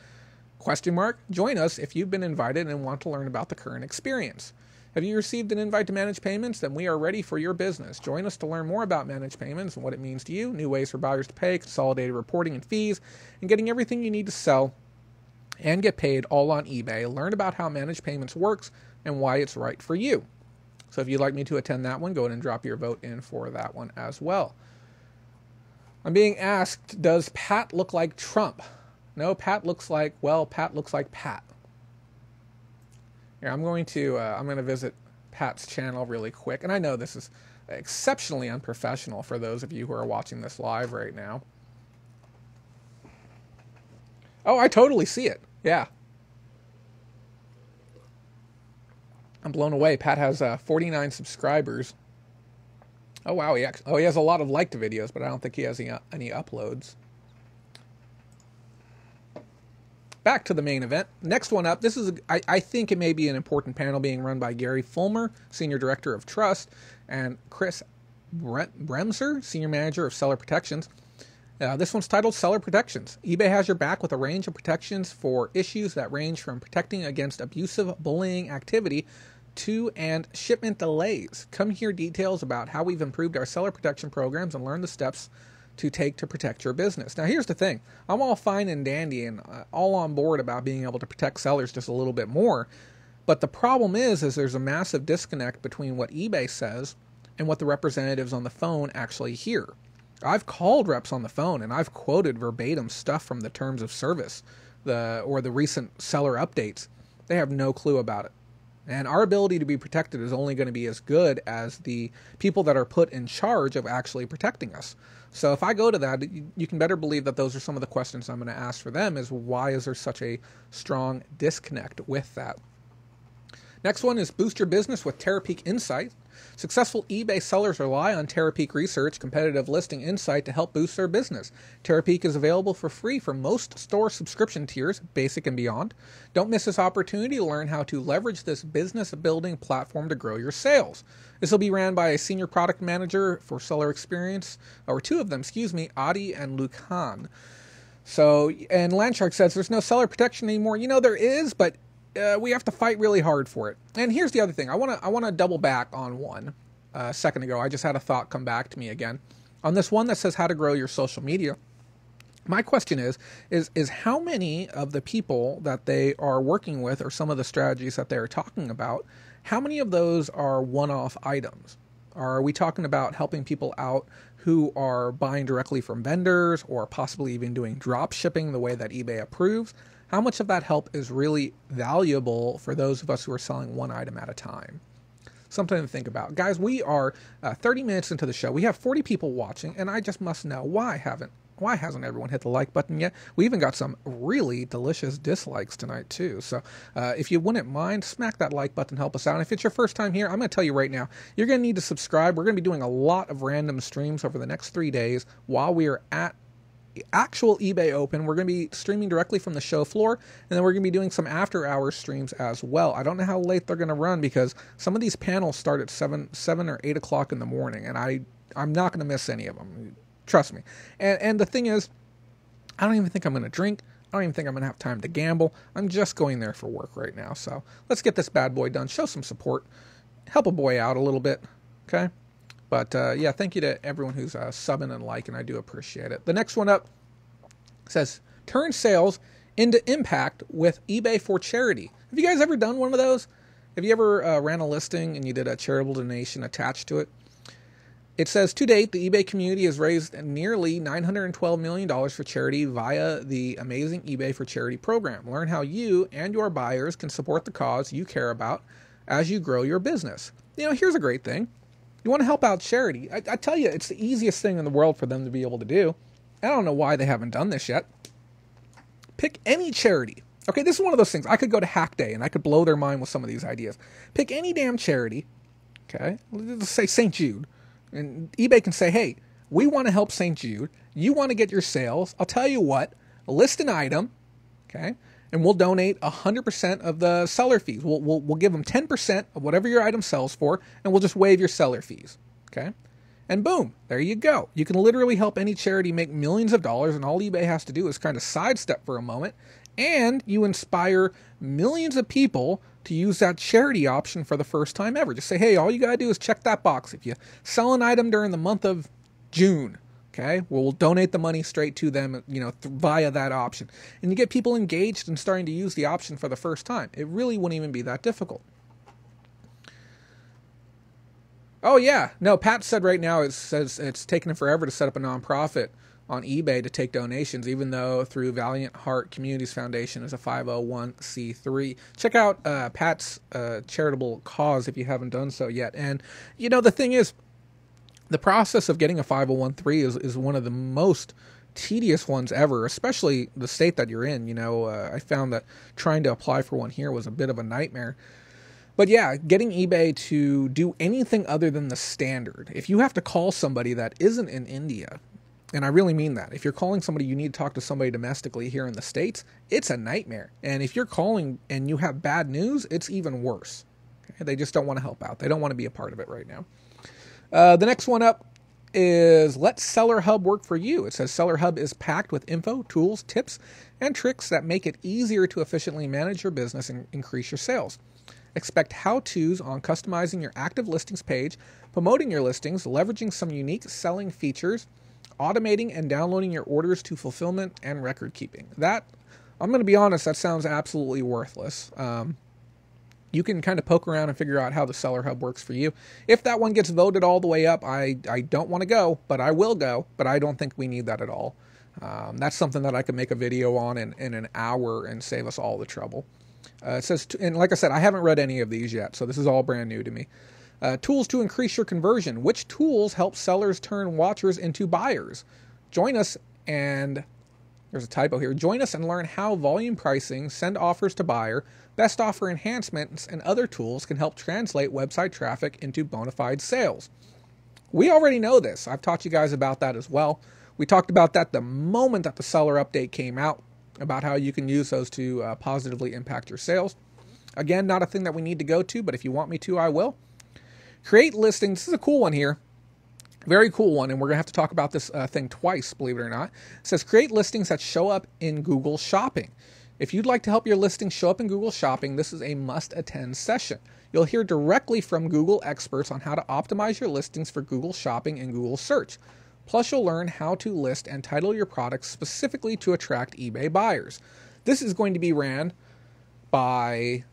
Question mark. Join us if you've been invited and want to learn about the current experience. Have you received an invite to manage payments? Then we are ready for your business. Join us to learn more about managed payments and what it means to you, new ways for buyers to pay, consolidated reporting and fees, and getting everything you need to sell and get paid all on eBay. Learn about how managed payments works and why it's right for you. So if you'd like me to attend that one, go ahead and drop your vote in for that one as well. I'm being asked, does Pat look like Trump? No, Pat looks like, well, Pat looks like Pat. Here, I'm going to, uh, I'm going to visit Pat's channel really quick. And I know this is exceptionally unprofessional for those of you who are watching this live right now. Oh, I totally see it. Yeah. I'm blown away. Pat has uh, 49 subscribers. Oh wow, he actually, oh he has a lot of liked videos, but I don't think he has any, any uploads. Back to the main event. Next one up. This is a, I, I think it may be an important panel being run by Gary Fulmer, senior director of trust, and Chris Bremser, senior manager of seller protections. Uh, this one's titled Seller Protections. eBay has your back with a range of protections for issues that range from protecting against abusive bullying activity to and shipment delays. Come hear details about how we've improved our seller protection programs and learn the steps to take to protect your business. Now, here's the thing I'm all fine and dandy and uh, all on board about being able to protect sellers just a little bit more. But the problem is, is there's a massive disconnect between what eBay says and what the representatives on the phone actually hear. I've called reps on the phone and I've quoted verbatim stuff from the terms of service, the or the recent seller updates. They have no clue about it. And our ability to be protected is only going to be as good as the people that are put in charge of actually protecting us. So if I go to that, you can better believe that those are some of the questions I'm going to ask for them is why is there such a strong disconnect with that? Next one is boost your business with Terapeak Insight. Successful eBay sellers rely on Terapeak Research competitive listing insight to help boost their business. Terapeak is available for free for most store subscription tiers, basic and beyond. Don't miss this opportunity to learn how to leverage this business building platform to grow your sales. This will be ran by a senior product manager for seller experience, or two of them, excuse me, Adi and Lucan. So, and Landshark says there's no seller protection anymore. You know, there is, but uh, we have to fight really hard for it. And here's the other thing. I want to I want to double back on one uh, a second ago. I just had a thought come back to me again on this one that says how to grow your social media. My question is is is how many of the people that they are working with or some of the strategies that they're talking about, how many of those are one-off items? Are we talking about helping people out who are buying directly from vendors or possibly even doing drop shipping the way that eBay approves? How much of that help is really valuable for those of us who are selling one item at a time? Something to think about. Guys, we are uh, 30 minutes into the show. We have 40 people watching, and I just must know why haven't Why hasn't everyone hit the like button yet? We even got some really delicious dislikes tonight, too. So uh, if you wouldn't mind, smack that like button, help us out. And if it's your first time here, I'm going to tell you right now, you're going to need to subscribe. We're going to be doing a lot of random streams over the next three days while we are at actual eBay Open. We're going to be streaming directly from the show floor, and then we're going to be doing some after hours streams as well. I don't know how late they're going to run because some of these panels start at seven, seven or eight o'clock in the morning, and I, I'm not going to miss any of them. Trust me. And and the thing is, I don't even think I'm going to drink. I don't even think I'm going to have time to gamble. I'm just going there for work right now. So let's get this bad boy done. Show some support. Help a boy out a little bit. Okay. But uh, yeah, thank you to everyone who's uh, subbing and liking. I do appreciate it. The next one up says turn sales into impact with eBay for charity. Have you guys ever done one of those? Have you ever uh, ran a listing and you did a charitable donation attached to it? It says to date, the eBay community has raised nearly $912 million for charity via the amazing eBay for Charity program. Learn how you and your buyers can support the cause you care about as you grow your business. You know, here's a great thing you want to help out charity. I, I tell you, it's the easiest thing in the world for them to be able to do. I don't know why they haven't done this yet. Pick any charity. Okay, this is one of those things. I could go to Hack Day and I could blow their mind with some of these ideas. Pick any damn charity. Okay, let's say St. Jude. And eBay can say, hey, we want to help St. Jude. You want to get your sales. I'll tell you what, list an item. Okay, and we'll donate 100% of the seller fees. We'll, we'll, we'll give them 10% of whatever your item sells for, and we'll just waive your seller fees. Okay? And boom, there you go. You can literally help any charity make millions of dollars, and all eBay has to do is kind of sidestep for a moment, and you inspire millions of people to use that charity option for the first time ever. Just say, hey, all you got to do is check that box. If you sell an item during the month of June, Okay, well, we'll donate the money straight to them, you know, th- via that option, and you get people engaged and starting to use the option for the first time. It really wouldn't even be that difficult. Oh yeah, no. Pat said right now it says it's taking forever to set up a nonprofit on eBay to take donations, even though through Valiant Heart Communities Foundation is a 501c3. Check out uh, Pat's uh, charitable cause if you haven't done so yet. And you know the thing is the process of getting a 501c3 is, is one of the most tedious ones ever, especially the state that you're in. You know, uh, I found that trying to apply for one here was a bit of a nightmare. But yeah, getting eBay to do anything other than the standard. If you have to call somebody that isn't in India, and I really mean that, if you're calling somebody you need to talk to somebody domestically here in the States, it's a nightmare. And if you're calling and you have bad news, it's even worse. Okay? They just don't want to help out, they don't want to be a part of it right now. Uh, the next one up is Let Seller Hub Work for You. It says Seller Hub is packed with info, tools, tips, and tricks that make it easier to efficiently manage your business and increase your sales. Expect how to's on customizing your active listings page, promoting your listings, leveraging some unique selling features, automating and downloading your orders to fulfillment, and record keeping. That, I'm going to be honest, that sounds absolutely worthless. Um, you can kind of poke around and figure out how the seller hub works for you. If that one gets voted all the way up, I, I don't want to go, but I will go. But I don't think we need that at all. Um, that's something that I could make a video on in, in an hour and save us all the trouble. Uh, it says, and like I said, I haven't read any of these yet, so this is all brand new to me. Uh, tools to increase your conversion. Which tools help sellers turn watchers into buyers? Join us and there's a typo here. Join us and learn how volume pricing, send offers to buyer, best offer enhancements, and other tools can help translate website traffic into bona fide sales. We already know this. I've taught you guys about that as well. We talked about that the moment that the seller update came out, about how you can use those to uh, positively impact your sales. Again, not a thing that we need to go to, but if you want me to, I will. Create listings. This is a cool one here. Very cool one, and we're going to have to talk about this uh, thing twice, believe it or not. It says create listings that show up in Google Shopping. If you'd like to help your listing show up in Google Shopping, this is a must attend session. You'll hear directly from Google experts on how to optimize your listings for Google Shopping and Google Search. Plus, you'll learn how to list and title your products specifically to attract eBay buyers. This is going to be ran by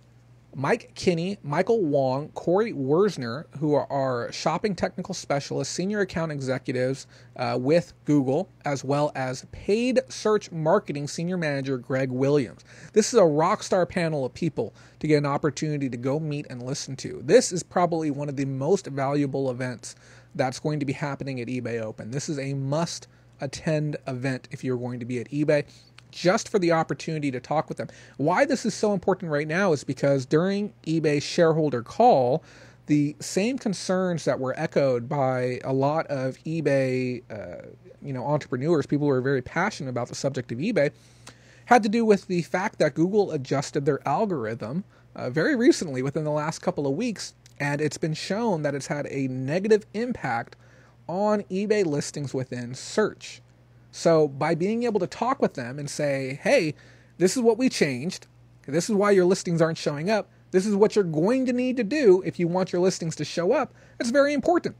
Mike Kinney, Michael Wong, Corey Wersner, who are shopping technical specialists, senior account executives uh, with Google, as well as paid search marketing senior manager Greg Williams. This is a rock star panel of people to get an opportunity to go meet and listen to. This is probably one of the most valuable events that's going to be happening at eBay Open. This is a must attend event if you're going to be at eBay just for the opportunity to talk with them. Why this is so important right now is because during eBay's shareholder call, the same concerns that were echoed by a lot of eBay, uh, you know, entrepreneurs, people who are very passionate about the subject of eBay, had to do with the fact that Google adjusted their algorithm uh, very recently, within the last couple of weeks, and it's been shown that it's had a negative impact on eBay listings within search. So, by being able to talk with them and say, hey, this is what we changed, this is why your listings aren't showing up, this is what you're going to need to do if you want your listings to show up, it's very important.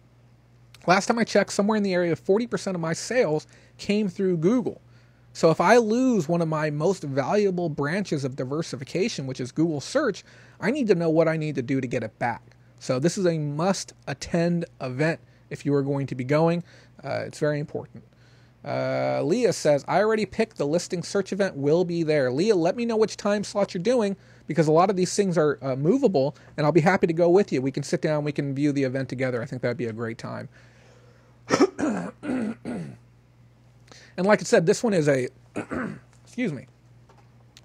Last time I checked, somewhere in the area of 40% of my sales came through Google. So if I lose one of my most valuable branches of diversification, which is Google search, I need to know what I need to do to get it back. So this is a must attend event if you are going to be going. Uh, it's very important. Uh, Leah says, I already picked the listing search event will be there. Leah, let me know which time slot you're doing because a lot of these things are uh, movable and I'll be happy to go with you. We can sit down, we can view the event together. I think that'd be a great time. And like I said, this one is a excuse me.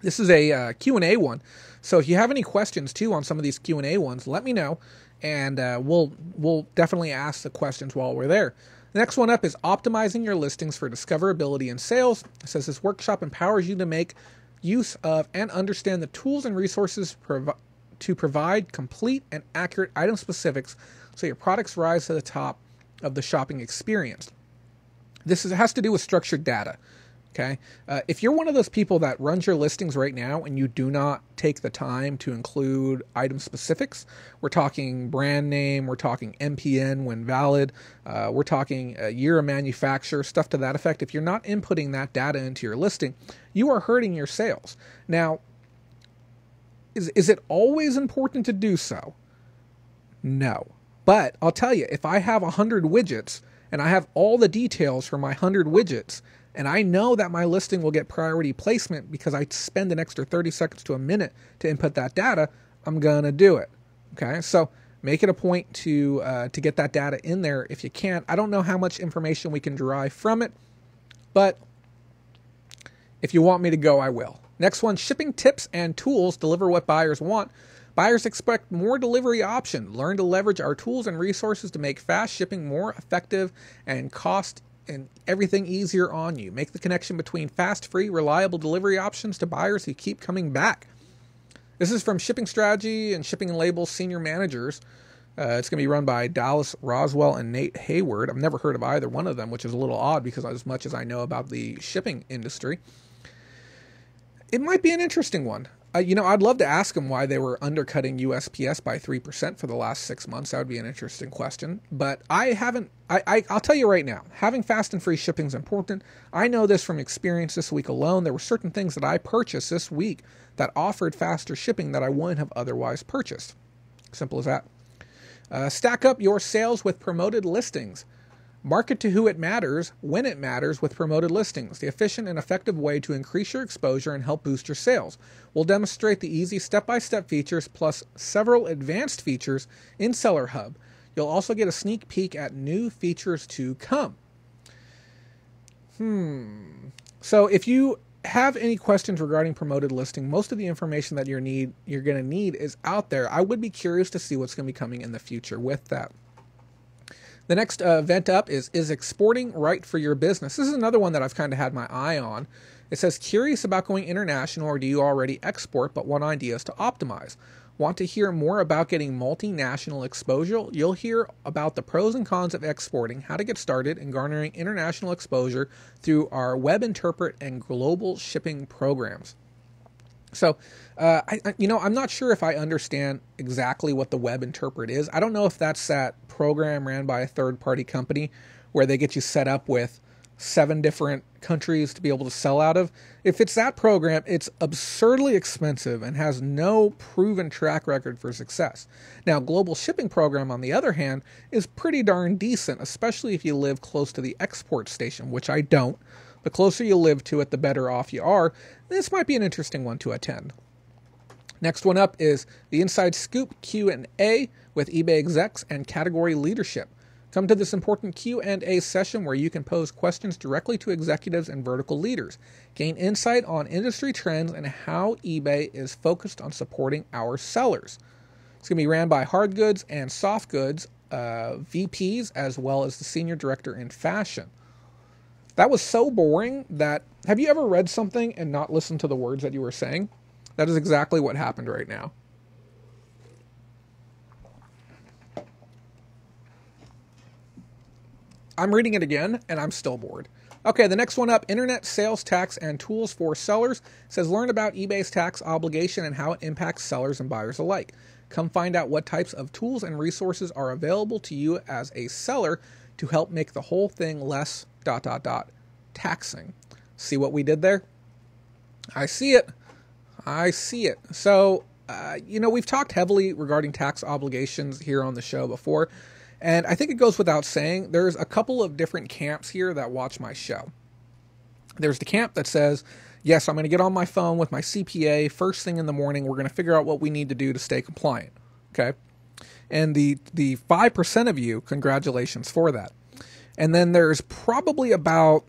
This is a uh, Q&A one. So if you have any questions too on some of these Q&A ones, let me know and uh, we'll we'll definitely ask the questions while we're there. The next one up is optimizing your listings for discoverability and sales. It says this workshop empowers you to make use of and understand the tools and resources provi- to provide complete and accurate item specifics so your products rise to the top of the shopping experience. This is, has to do with structured data. Okay. Uh, if you're one of those people that runs your listings right now and you do not take the time to include item specifics, we're talking brand name, we're talking MPN when valid, uh, we're talking a year of manufacture, stuff to that effect. If you're not inputting that data into your listing, you are hurting your sales. Now, is, is it always important to do so? No. But I'll tell you, if I have 100 widgets, and I have all the details for my 100 widgets, and I know that my listing will get priority placement because I spend an extra 30 seconds to a minute to input that data, I'm going to do it. Okay, so make it a point to uh, to get that data in there if you can. I don't know how much information we can derive from it, but if you want me to go, I will. Next one shipping tips and tools deliver what buyers want. Buyers expect more delivery options. Learn to leverage our tools and resources to make fast shipping more effective and cost and everything easier on you. Make the connection between fast, free, reliable delivery options to buyers who keep coming back. This is from Shipping Strategy and Shipping and Labels senior managers. Uh, it's going to be run by Dallas Roswell and Nate Hayward. I've never heard of either one of them, which is a little odd because as much as I know about the shipping industry, it might be an interesting one. Uh, you know, I'd love to ask them why they were undercutting USPS by 3% for the last six months. That would be an interesting question. But I haven't, I, I, will tell you right now, having fast and free shipping is important. I know this from experience this week alone. There were certain things that I purchased this week that offered faster shipping that I wouldn't have otherwise purchased. Simple as that. Uh, stack up your sales with promoted listings. Market to who it matters when it matters with promoted listings, the efficient and effective way to increase your exposure and help boost your sales. We'll demonstrate the easy step by step features plus several advanced features in Seller Hub. You'll also get a sneak peek at new features to come. Hmm. So if you have any questions regarding promoted listing, most of the information that you need you're going to need is out there. I would be curious to see what's going to be coming in the future with that. The next uh, event up is Is exporting right for your business? This is another one that I've kind of had my eye on. It says, Curious about going international, or do you already export but want ideas to optimize? Want to hear more about getting multinational exposure? You'll hear about the pros and cons of exporting, how to get started, and garnering international exposure through our web interpret and global shipping programs. So, uh, I, you know, I'm not sure if I understand exactly what the web interpret is. I don't know if that's that program ran by a third party company where they get you set up with seven different countries to be able to sell out of. If it's that program, it's absurdly expensive and has no proven track record for success. Now, Global Shipping Program, on the other hand, is pretty darn decent, especially if you live close to the export station, which I don't. The closer you live to it, the better off you are. This might be an interesting one to attend. Next one up is the Inside Scoop Q&A with eBay execs and category leadership. Come to this important Q&A session where you can pose questions directly to executives and vertical leaders. Gain insight on industry trends and how eBay is focused on supporting our sellers. It's going to be ran by hard goods and soft goods uh, VPs as well as the senior director in fashion. That was so boring that have you ever read something and not listened to the words that you were saying? That is exactly what happened right now. I'm reading it again and I'm still bored. Okay, the next one up Internet Sales Tax and Tools for Sellers says learn about eBay's tax obligation and how it impacts sellers and buyers alike. Come find out what types of tools and resources are available to you as a seller to help make the whole thing less dot dot dot taxing. See what we did there? I see it. I see it. So, uh, you know, we've talked heavily regarding tax obligations here on the show before. And I think it goes without saying, there's a couple of different camps here that watch my show. There's the camp that says, yes, I'm going to get on my phone with my CPA first thing in the morning. We're going to figure out what we need to do to stay compliant. Okay. And the, the 5% of you, congratulations for that. And then there's probably about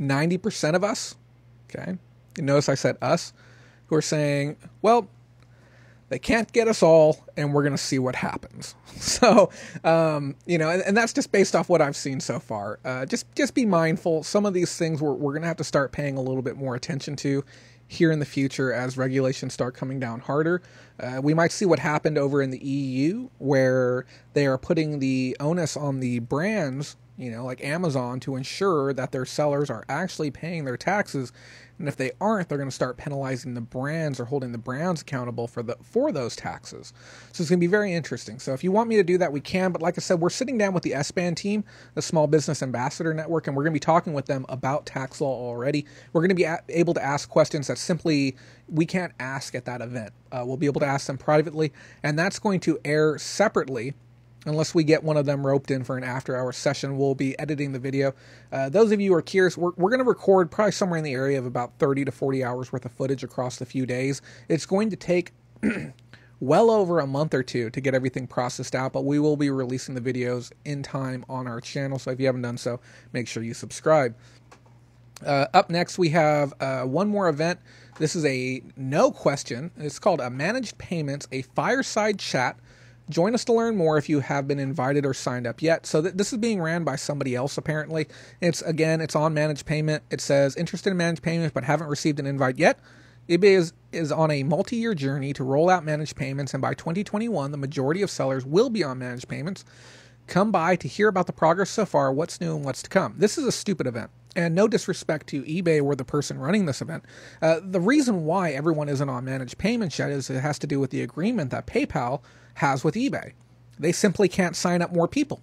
90% of us, okay, you notice I said us, who are saying, well, they can't get us all, and we're going to see what happens. So, um, you know, and, and, that's just based off what I've seen so far. Uh, just just be mindful. Some of these things we're, we're going to have to start paying a little bit more attention to here in the future as regulations start coming down harder. Uh, we might see what happened over in the EU, where they are putting the onus on the brands, you know, like Amazon, to ensure that their sellers are actually paying their taxes and if they aren't, they're going to start penalizing the brands or holding the brands accountable for the for those taxes. So it's going to be very interesting. So if you want me to do that, we can. But like I said, we're sitting down with the SBAN team, the Small Business Ambassador Network, and we're going to be talking with them about tax law already. We're going to be able to ask questions that simply we can't ask at that event. Uh, we'll be able to ask them privately, and that's going to air separately unless we get one of them roped in for an after hour session. We'll be editing the video. Uh, those of you who are curious, we're, we're going to record probably somewhere in the area of about 30 to 40 hours worth of footage across the few days. It's going to take well over a month or two to get everything processed out, but we will be releasing the videos in time on our channel. So if you haven't done so, make sure you subscribe. Uh, up next, we have uh, one more event. This is a no question. It's called a managed payments, a fireside chat Join us to learn more if you have been invited or signed up yet. So th- this is being ran by somebody else apparently. It's again, it's on managed payment. It says interested in managed payments but haven't received an invite yet. eBay is, is on a multi-year journey to roll out managed payments, and by 2021, the majority of sellers will be on managed payments. Come by to hear about the progress so far, what's new, and what's to come. This is a stupid event. And no disrespect to eBay or the person running this event. Uh, the reason why everyone isn't on managed payments yet is it has to do with the agreement that PayPal has with eBay. They simply can't sign up more people.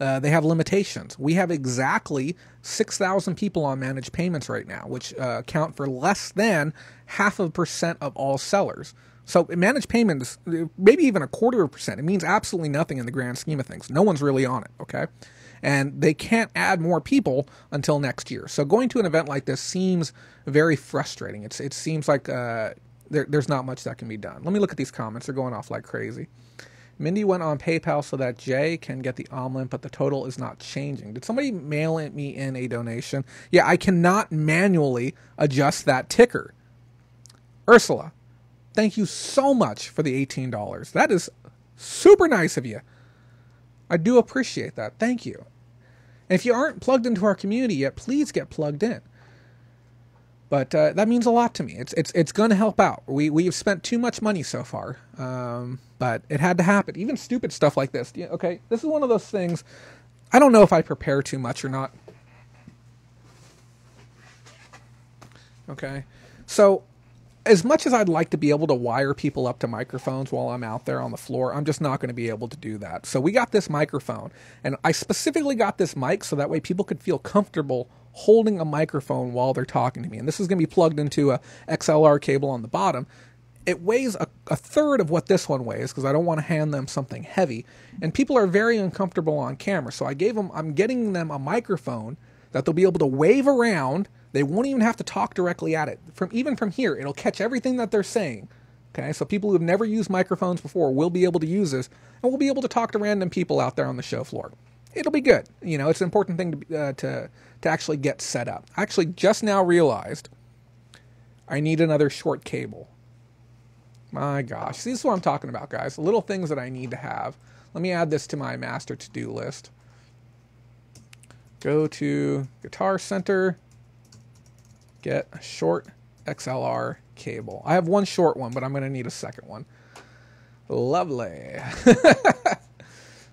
Uh, they have limitations. We have exactly 6,000 people on managed payments right now, which uh, account for less than half of a percent of all sellers. So managed payments, maybe even a quarter of a percent, it means absolutely nothing in the grand scheme of things. No one's really on it, okay? And they can't add more people until next year. So going to an event like this seems very frustrating. It's, it seems like uh, there, there's not much that can be done. Let me look at these comments. They're going off like crazy. Mindy went on PayPal so that Jay can get the omelet, but the total is not changing. Did somebody mail me in a donation? Yeah, I cannot manually adjust that ticker. Ursula, thank you so much for the $18. That is super nice of you. I do appreciate that. Thank you. And if you aren't plugged into our community yet, please get plugged in. But uh, that means a lot to me. It's it's it's going to help out. We we've spent too much money so far, um, but it had to happen. Even stupid stuff like this. Okay, this is one of those things. I don't know if I prepare too much or not. Okay, so as much as I'd like to be able to wire people up to microphones while I'm out there on the floor, I'm just not going to be able to do that. So we got this microphone, and I specifically got this mic so that way people could feel comfortable holding a microphone while they're talking to me. And this is going to be plugged into a XLR cable on the bottom. It weighs a, a third of what this one weighs because I don't want to hand them something heavy. And people are very uncomfortable on camera. So I gave them, I'm getting them a microphone that they'll be able to wave around they won't even have to talk directly at it. From even from here, it'll catch everything that they're saying Okay, so people who have never used microphones before will be able to use this, and we'll be able to talk to random people out there on the show floor. It'll be good. You know, it's an important thing to uh, to to actually get set up. I actually just now realized I need another short cable. My gosh, this is what I'm talking about, guys. Little things that I need to have. Let me add this to my master to-do list. Go to Guitar Center, get a short XLR cable. I have one short one, but I'm going to need a second one. Lovely.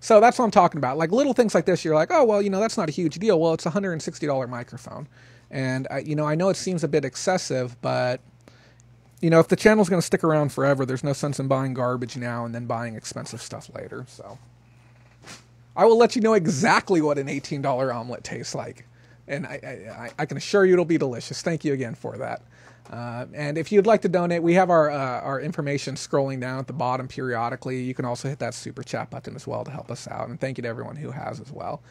so that's what I'm talking about. Like little things like this, you're like, oh, well, you know, that's not a huge deal. Well, it's a $160 microphone. And, I, you know, I know it seems a bit excessive, but you know, if the channel's going to stick around forever, there's no sense in buying garbage now and then buying expensive stuff later. So I will let you know exactly what an $18 omelet tastes like. And I, I, I can assure you it'll be delicious. Thank you again for that. Uh, and if you'd like to donate, we have our uh, our information scrolling down at the bottom periodically. You can also hit that super chat button as well to help us out. And thank you to everyone who has as well.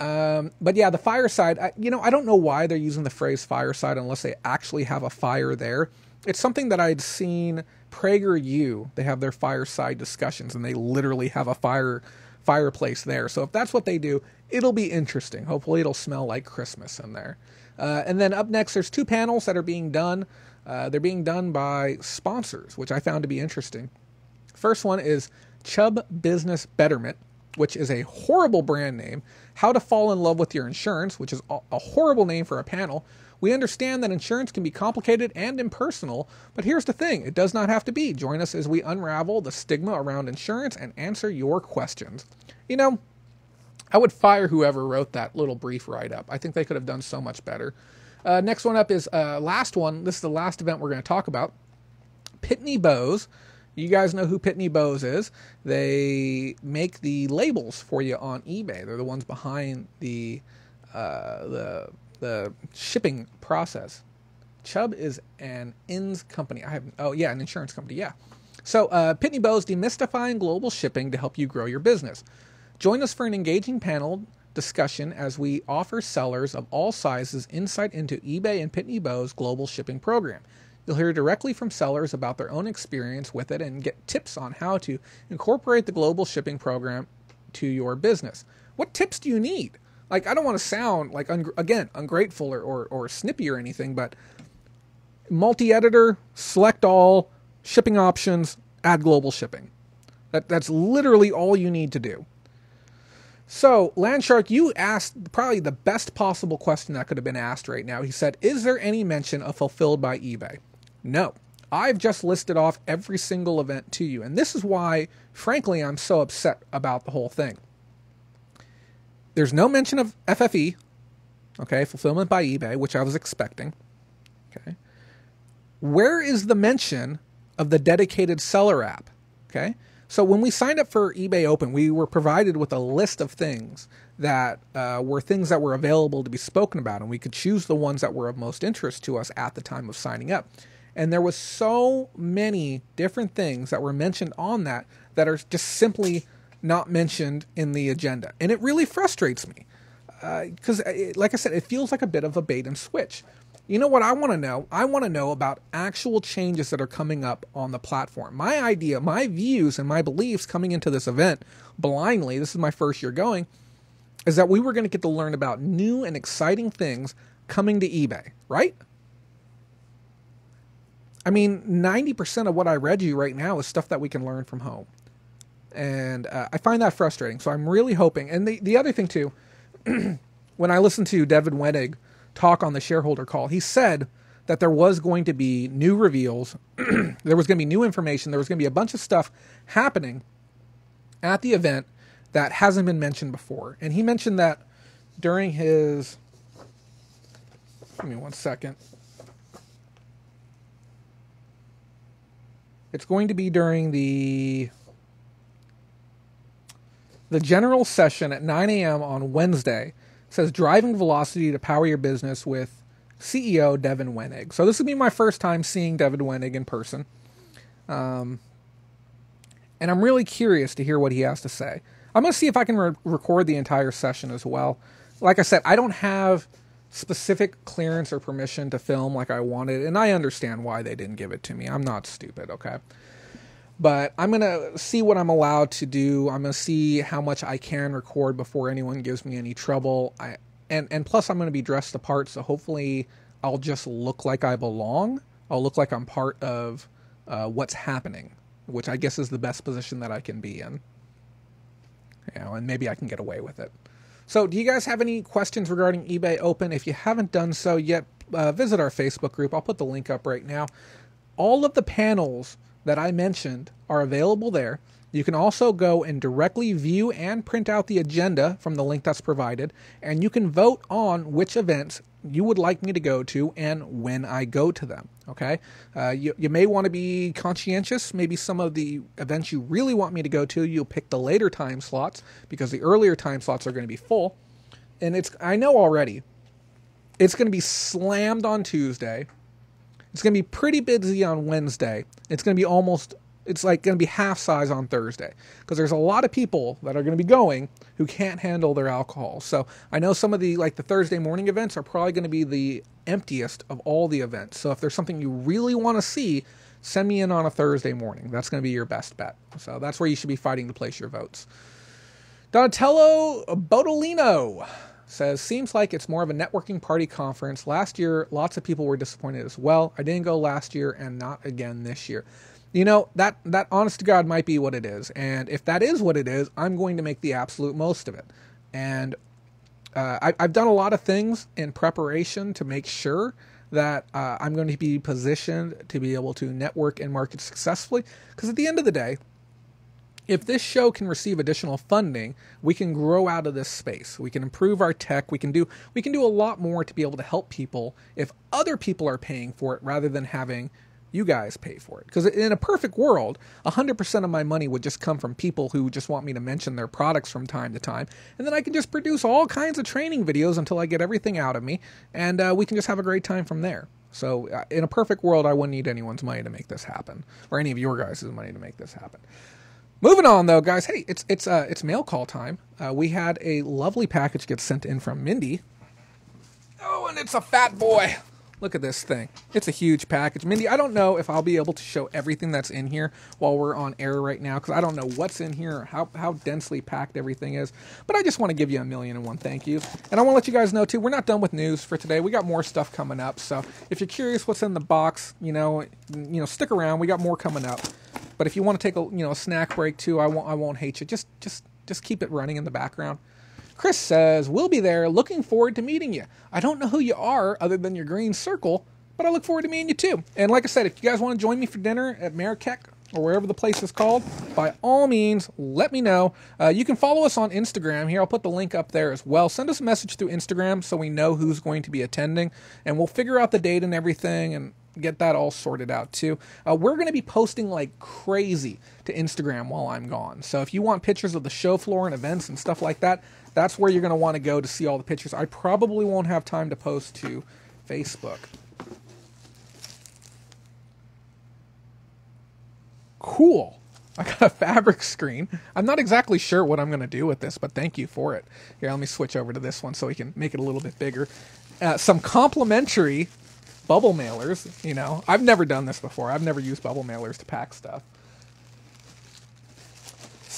Um, but yeah, the fireside. I, you know, I don't know why they're using the phrase fireside unless they actually have a fire there it's something that I'd seen PragerU. They have their fireside discussions, and they literally have a fire fireplace there. So if that's what they do, it'll be interesting. Hopefully, it'll smell like Christmas in there. Uh, and then up next, there's two panels that are being done. Uh, they're being done by sponsors, which I found to be interesting. First one is Chubb Business Betterment, which is a horrible brand name. How to Fall in Love with Your Insurance, which is a horrible name for a panel. We understand that insurance can be complicated and impersonal, but here's the thing it does not have to be. Join us as we unravel the stigma around insurance and answer your questions. You know, I would fire whoever wrote that little brief write up. I think they could have done so much better. Uh, next one up is uh, last one. This is the last event we're going to talk about. Pitney Bowes. You guys know who Pitney Bowes is. They make the labels for you on eBay. They're the ones behind the uh, the the shipping process. Chubb is an ins company. I have oh yeah, an insurance company. Yeah. So uh, Pitney Bowes demystifying global shipping to help you grow your business. Join us for an engaging panel discussion as we offer sellers of all sizes insight into eBay and Pitney Bowes global shipping program. You'll hear directly from sellers about their own experience with it and get tips on how to incorporate the global shipping program to your business. What tips do you need? Like I don't want to sound like un- again ungrateful or, or or snippy or anything, but multi-editor, select all, shipping options, add global shipping. That that's literally all you need to do. So, Landshark, you asked probably the best possible question that could have been asked right now. He said, Is there any mention of fulfilled by eBay? No. I've just listed off every single event to you. And this is why, frankly, I'm so upset about the whole thing. There's no mention of FFE, okay, fulfillment by eBay, which I was expecting. Okay. Where is the mention of the dedicated seller app? Okay. So when we signed up for eBay Open, we were provided with a list of things that uh, were things that were available to be spoken about, and we could choose the ones that were of most interest to us at the time of signing up. And there was so many different things that were mentioned on that that are just simply not mentioned in the agenda. And it really frustrates me because, uh, uh like I said, it feels like a bit of a bait and switch. You know what I want to know? I want to know about actual changes that are coming up on the platform. My idea, my views, and my beliefs coming into this event blindly, this is my first year going, is that we were going to get to learn about new and exciting things coming to eBay, right? I mean, 90% of what I read you right now is stuff that we can learn from home and uh, I find that frustrating. So I'm really hoping. And the the other thing too, when I listened to David Wenig talk on the shareholder call, he said that there was going to be new reveals, there was going to be new information, there was going to be a bunch of stuff happening at the event that hasn't been mentioned before. And he mentioned that during his. Give me one second. It's going to be during the the general session at 9 a.m. on Wednesday says driving velocity to power your business with CEO Devin Wenig. So this will be my first time seeing Devin Wenig in person. Um, and I'm really curious to hear what he has to say. I'm going to see if I can re- record the entire session as well. Like I said, I don't have specific clearance or permission to film like I wanted, and I understand why they didn't give it to me. I'm not stupid, okay? But I'm gonna see what I'm allowed to do. I'm gonna see how much I can record before anyone gives me any trouble. I and and plus I'm gonna be dressed the part, so hopefully I'll just look like I belong. I'll look like I'm part of uh, what's happening, which I guess is the best position that I can be in. You know, and maybe I can get away with it. So, do you guys have any questions regarding eBay Open? If you haven't done so yet, uh, visit our Facebook group. I'll put the link up right now. All of the panels that I mentioned are available there. You can also go and directly view and print out the agenda from the link that's provided, and you can vote on which events you would like me to go to and when I go to them. Okay, uh, you, you may want to be conscientious. Maybe some of the events you really want me to go to, you'll pick the later time slots because the earlier time slots are going to be full. And it's I know already, it's going to be slammed on Tuesday. It's going to be pretty busy on Wednesday. It's going to be almost it's like going to be half size on Thursday because there's a lot of people that are going to be going who can't handle their alcohol. So I know some of the like the Thursday morning events are probably going to be the emptiest of all the events. So if there's something you really want to see, send me in on a Thursday morning. That's going to be your best bet. So that's where you should be fighting to place your votes. Donatello Bodolino says, Seems like it's more of a networking party conference. Last year, lots of people were disappointed as well. I didn't go last year and not again this year you know that that honest to god might be what it is and if that is what it is i'm going to make the absolute most of it and uh, I, have done a lot of things in preparation to make sure that uh, i'm going to be positioned to be able to network and market successfully because at the end of the day if this show can receive additional funding we can grow out of this space we can improve our tech we can do we can do a lot more to be able to help people if other people are paying for it rather than having you guys pay for it. Because in a perfect world, 100% of my money would just come from people who just want me to mention their products from time to time. And then I can just produce all kinds of training videos until I get everything out of me. And uh, we can just have a great time from there. So uh, in a perfect world, I wouldn't need anyone's money to make this happen, or any of your guys' money to make this happen. Moving on though, guys. Hey, it's it's uh, it's mail call time. Uh, we had a lovely package get sent in from Mindy. Oh, and it's a fat boy. Look at this thing. It's a huge package. Mindy, I don't know if I'll be able to show everything that's in here while we're on air right now because I don't know what's in here or how, how densely packed everything is. But I just want to give you a million and one thank you. And I want to let you guys know, too, we're not done with news for today. We got more stuff coming up. So if you're curious what's in the box, you know, you know, stick around. We got more coming up. But if you want to take a, you know, a snack break, too, I won't, I won't hate you. Just, just, just keep it running in the background. Chris says, We'll be there. Looking forward to meeting you. I don't know who you are other than your green circle, but I look forward to meeting you too. And like I said, if you guys want to join me for dinner at Marrakech or wherever the place is called, by all means, let me know. Uh, you can follow us on Instagram here. I'll put the link up there as well. Send us a message through Instagram so we know who's going to be attending, and we'll figure out the date and everything and get that all sorted out too. Uh, we're going to be posting like crazy to Instagram while I'm gone. So if you want pictures of the show floor and events and stuff like that, that's where you're going to want to go to see all the pictures. I probably won't have time to post to Facebook. Cool. I got a fabric screen. I'm not exactly sure what I'm going to do with this, but thank you for it. Here, let me switch over to this one so we can make it a little bit bigger. Uh, some complimentary bubble mailers. You know, I've never done this before. I've never used bubble mailers to pack stuff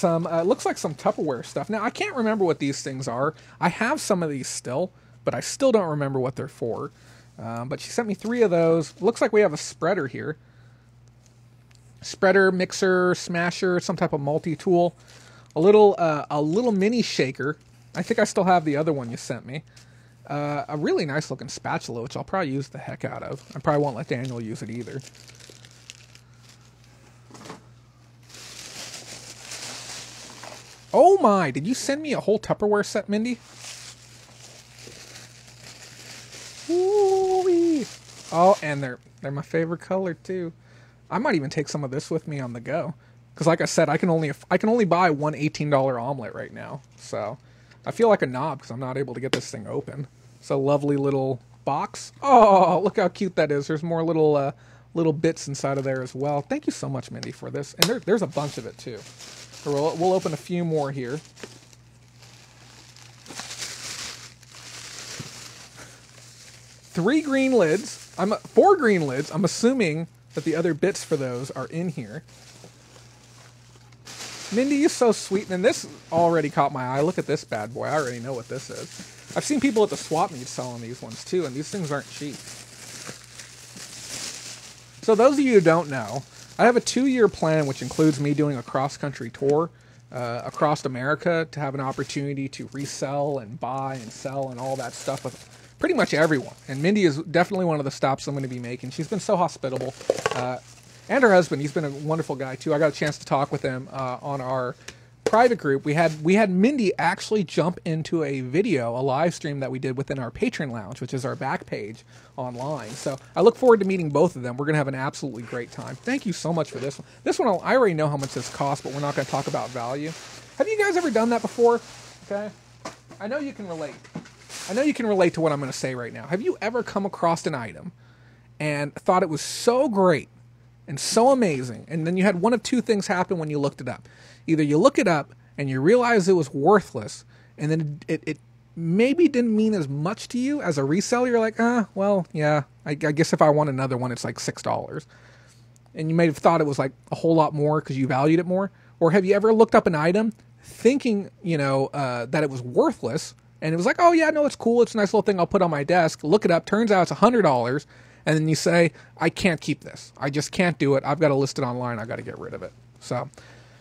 some uh, looks like some Tupperware stuff. Now I can't remember what these things are. I have some of these still, but I still don't remember what they're for. Um, but she sent me three of those. Looks like we have a spreader here. Spreader, mixer, smasher, some type of multi-tool. A little, uh, a little mini shaker. I think I still have the other one you sent me. Uh, a really nice looking spatula, which I'll probably use the heck out of. I probably won't let Daniel use it either. Oh my, did you send me a whole Tupperware set, Mindy? Ooh-wee. Oh, and they're they're my favorite color too. I might even take some of this with me on the go. Cuz like I said, I can only I can only buy one $18 omelet right now. So, I feel like a knob cuz I'm not able to get this thing open. It's a lovely little box. Oh, look how cute that is. There's more little uh, little bits inside of there as well. Thank you so much, Mindy, for this. And there, there's a bunch of it too. We'll, we'll open a few more here. three green lids. I'm four green lids. I'm assuming that the other bits for those are in here. Mindy, you're so sweet. And this already caught my eye. Look at this bad boy. I already know what this is. I've seen people at the swap meet selling these ones too, and these things aren't cheap. So those of you who don't know, I have a two-year plan which includes me doing a cross-country tour uh, across America to have an opportunity to resell and buy and sell and all that stuff with pretty much everyone. And Mindy is definitely one of the stops I'm going to be making. She's been so hospitable. Uh, and her husband, he's been a wonderful guy too. I got a chance to talk with him uh, on our private group. We had we had Mindy actually jump into a video, a live stream that we did within our Patreon lounge, which is our back page online. So I look forward to meeting both of them. We're gonna have an absolutely great time. Thank you so much for this one. This one I already know how much this costs, but we're not gonna talk about value. Have you guys ever done that before? Okay, I know you can relate. I know you can relate to what I'm gonna say right now. Have you ever come across an item and thought it was so great? And so amazing. And then you had one of two things happen when you looked it up. Either you look it up and you realize it was worthless, and then it, it maybe didn't mean as much to you as a reseller. You're like, ah, well, yeah, I, I guess if I want another one, it's like $6. And you may have thought it was like a whole lot more because you valued it more. Or have you ever looked up an item thinking, you know, uh, that it was worthless? And it was like, oh, yeah, no, it's cool. It's a nice little thing I'll put on my desk. Look it up. Turns out it's $100 and then you say, I can't keep this. I just can't do it. I've got to list it online. I've got to get rid of it. So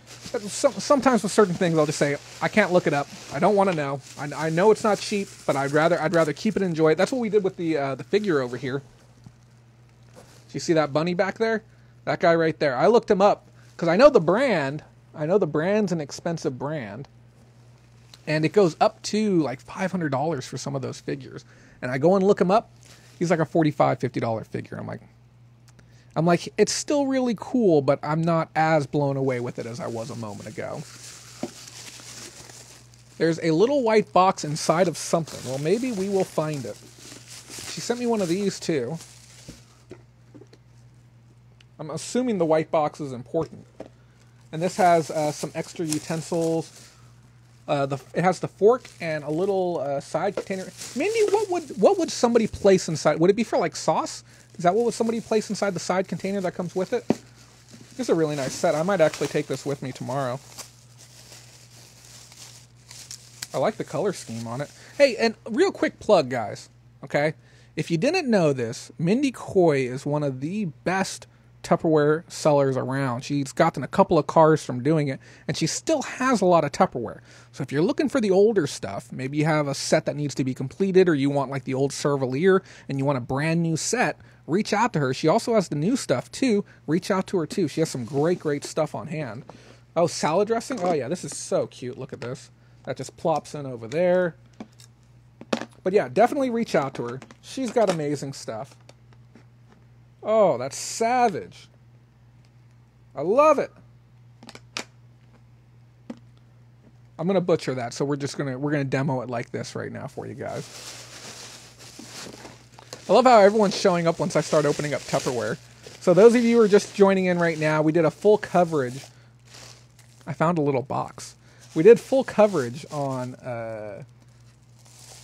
sometimes with certain things, I'll just say, I can't look it up. I don't want to know. I, I, know it's not cheap, but I'd rather I'd rather keep it and enjoy it. That's what we did with the uh, the figure over here. Do you see that bunny back there? That guy right there. I looked him up because I know the brand. I know the brand's an expensive brand, and it goes up to like five hundred dollars for some of those figures. And I go and look him up he's like a 45 50 dollar figure. I'm like i'm like it's still really cool but i'm not as blown away with it as i was a moment ago. There's a little white box inside of something. Well maybe we will find it. She sent me one of these too. I'm assuming the white box is important. And this has uh, some extra utensils uh, the it has the fork and a little uh, side container. Mindy, what would what would somebody place inside? Would it be for like sauce? Is that what would somebody place inside the side container that comes with it? This is a really nice set. I might actually take this with me tomorrow. I like the color scheme on it. Hey, and real quick plug, guys. Okay, if you didn't know this, Mindy Coy is one of the best Tupperware sellers around. She's gotten a couple of cars from doing it, and she still has a lot of Tupperware. So if you're looking for the older stuff, maybe you have a set that needs to be completed, or you want like the old Servalier and you want a brand new set, reach out to her. She also has the new stuff too. Reach out to her too. She has some great, great stuff on hand. Oh, salad dressing? Oh, yeah, this is so cute. Look at this. That just plops in over there. But yeah, definitely reach out to her. She's got amazing stuff. Oh, that's savage. I love it. I'm gonna butcher that, so we're just gonna we're gonna demo it like this right now for you guys. I love how everyone's showing up once I start opening up Tupperware. So those of you who are just joining in right now, we did a full coverage. I found a little box. We did full coverage on uh,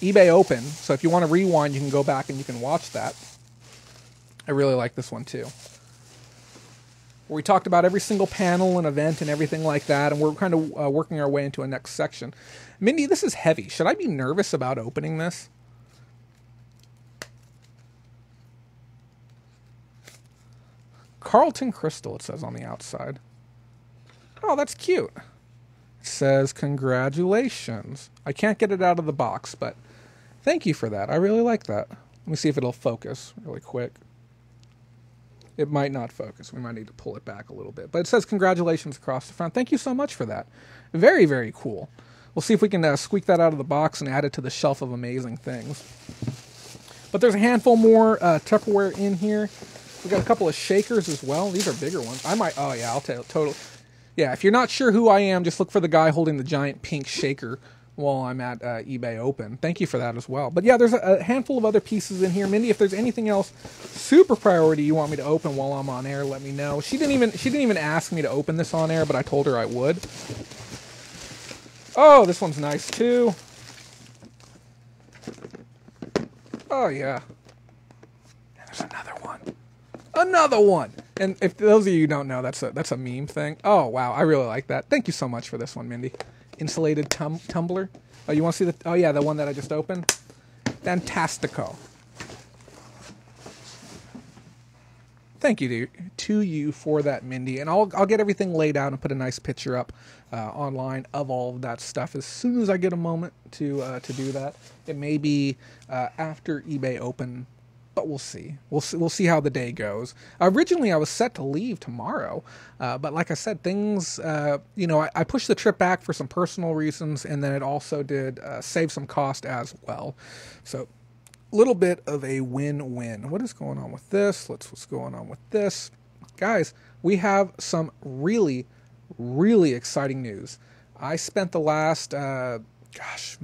eBay Open. So if you want to rewind, you can go back and you can watch that. I really like this one too. Where we talked about every single panel and event and everything like that, and we're kind of uh, working our way into a next section. Mindy, this is heavy. Should I be nervous about opening this? Carlton Crystal, it says on the outside. Oh, that's cute. It says, Congratulations. I can't get it out of the box, but thank you for that. I really like that. Let me see if it'll focus really quick it might not focus. We might need to pull it back a little bit. But it says congratulations across the front. Thank you so much for that. Very, very cool. We'll see if we can uh, squeak that out of the box and add it to the shelf of amazing things. But there's a handful more uh, Tupperware in here. We got a couple of shakers as well. These are bigger ones. I might. Oh yeah, I'll tell. Total. Yeah, if you're not sure who I am, just look for the guy holding the giant pink shaker while I'm at uh, eBay Open. Thank you for that as well. But yeah, there's a, a, handful of other pieces in here. Mindy, if there's anything else super priority you want me to open while I'm on air, let me know. She didn't even she didn't even ask me to open this on air, but I told her I would. Oh, this one's nice too. Oh yeah. And there's another one. Another one. And if those of you don't know, that's a that's a meme thing. Oh wow, I really like that. Thank you so much for this one, Mindy. Insulated tum- tumbler. Oh, you want to see the? Oh yeah, the one that I just opened. Fantastico. Thank you to, to you for that, Mindy. And I'll I'll get everything laid out and put a nice picture up uh, online of all of that stuff as soon as I get a moment to uh, to do that. It may be uh, after eBay open but we'll see. We'll see, we'll see how the day goes. Originally, I was set to leave tomorrow, uh, but like I said, things uh, you know I, I, pushed the trip back for some personal reasons, and then it also did uh, save some cost as well. So, a little bit of a win-win. What is going on with this? Let's what's going on with this, guys. We have some really, really exciting news. I spent the last uh, gosh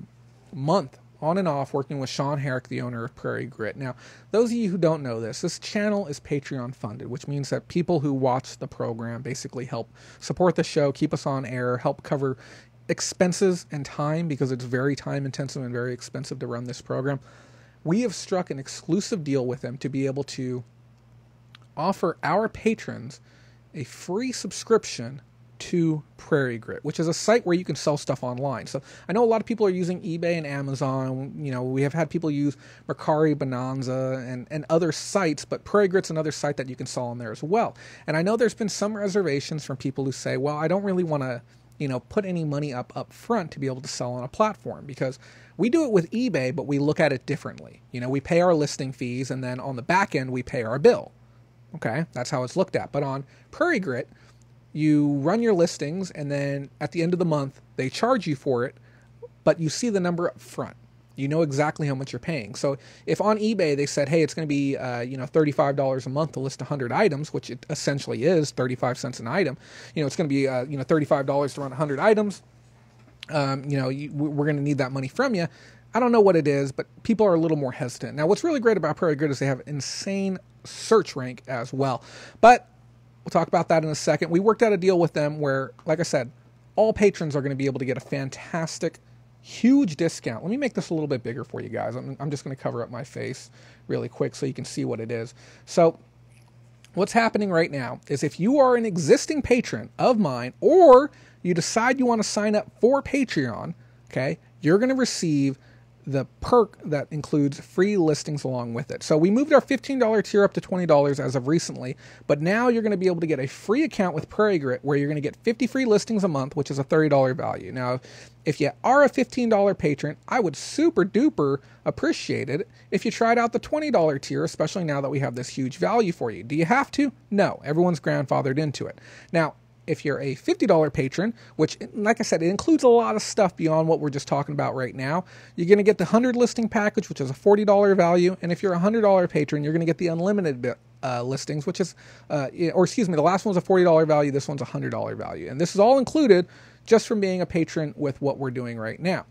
month on and off working with Sean Herrick, the owner of Prairie Grit. Now, those of you who don't know this, this channel is Patreon funded, which means that people who watch the program basically help support the show, keep us on air, help cover expenses and time because it's very time intensive and very expensive to run this program. We have struck an exclusive deal with them to be able to offer our patrons a free subscription to Prairie Grit, which is a site where you can sell stuff online. So I know a lot of people are using eBay and Amazon. You know, we have had people use Mercari, Bonanza, and, and other sites, but Prairie Grit's another site that you can sell on there as well. And I know there's been some reservations from people who say, well, I don't really want to, you know, put any money up up front to be able to sell on a platform because we do it with eBay, but we look at it differently. You know, we pay our listing fees and then on the back end we pay our bill. Okay, that's how it's looked at. But on Prairie Grit, you run your listings and then at the end of the month they charge you for it but you see the number up front. You know exactly how much you're paying. So if on ebay they said hey it's going to be uh, you know $35 a month to list 100 items which it essentially is 35 cents an item you know it's going to be uh, you know $35 to run 100 items um, you know you, we're going to need that money from you. I don't know what it is but people are a little more hesitant. Now what's really great about prairie grit is they have insane search rank as well. But We'll talk about that in a second. We worked out a deal with them where, like I said, all patrons are going to be able to get a fantastic, huge discount. Let me make this a little bit bigger for you guys. I'm, I'm just going to cover up my face really quick so you can see what it is. So, what's happening right now is if you are an existing patron of mine or you decide you want to sign up for Patreon, okay, you're going to receive the perk that includes free listings along with it. So we moved our $15 tier up to $20 as of recently, but now you're going to be able to get a free account with Prairie Grit where you're going to get 50 free listings a month, which is a $30 value. Now, if you are a $15 patron, I would super duper appreciate it if you tried out the $20 tier, especially now that we have this huge value for you. Do you have to? No, everyone's grandfathered into it. Now, if you're a $50 patron, which, like I said, it includes a lot of stuff beyond what we're just talking about right now, you're going to get the 100 listing package, which is a $40 value. And if you're a $100 patron, you're going to get the unlimited uh, listings, which is, uh, or excuse me, the last one's a $40 value, this one's a $100 value. And this is all included just from being a patron with what we're doing right now.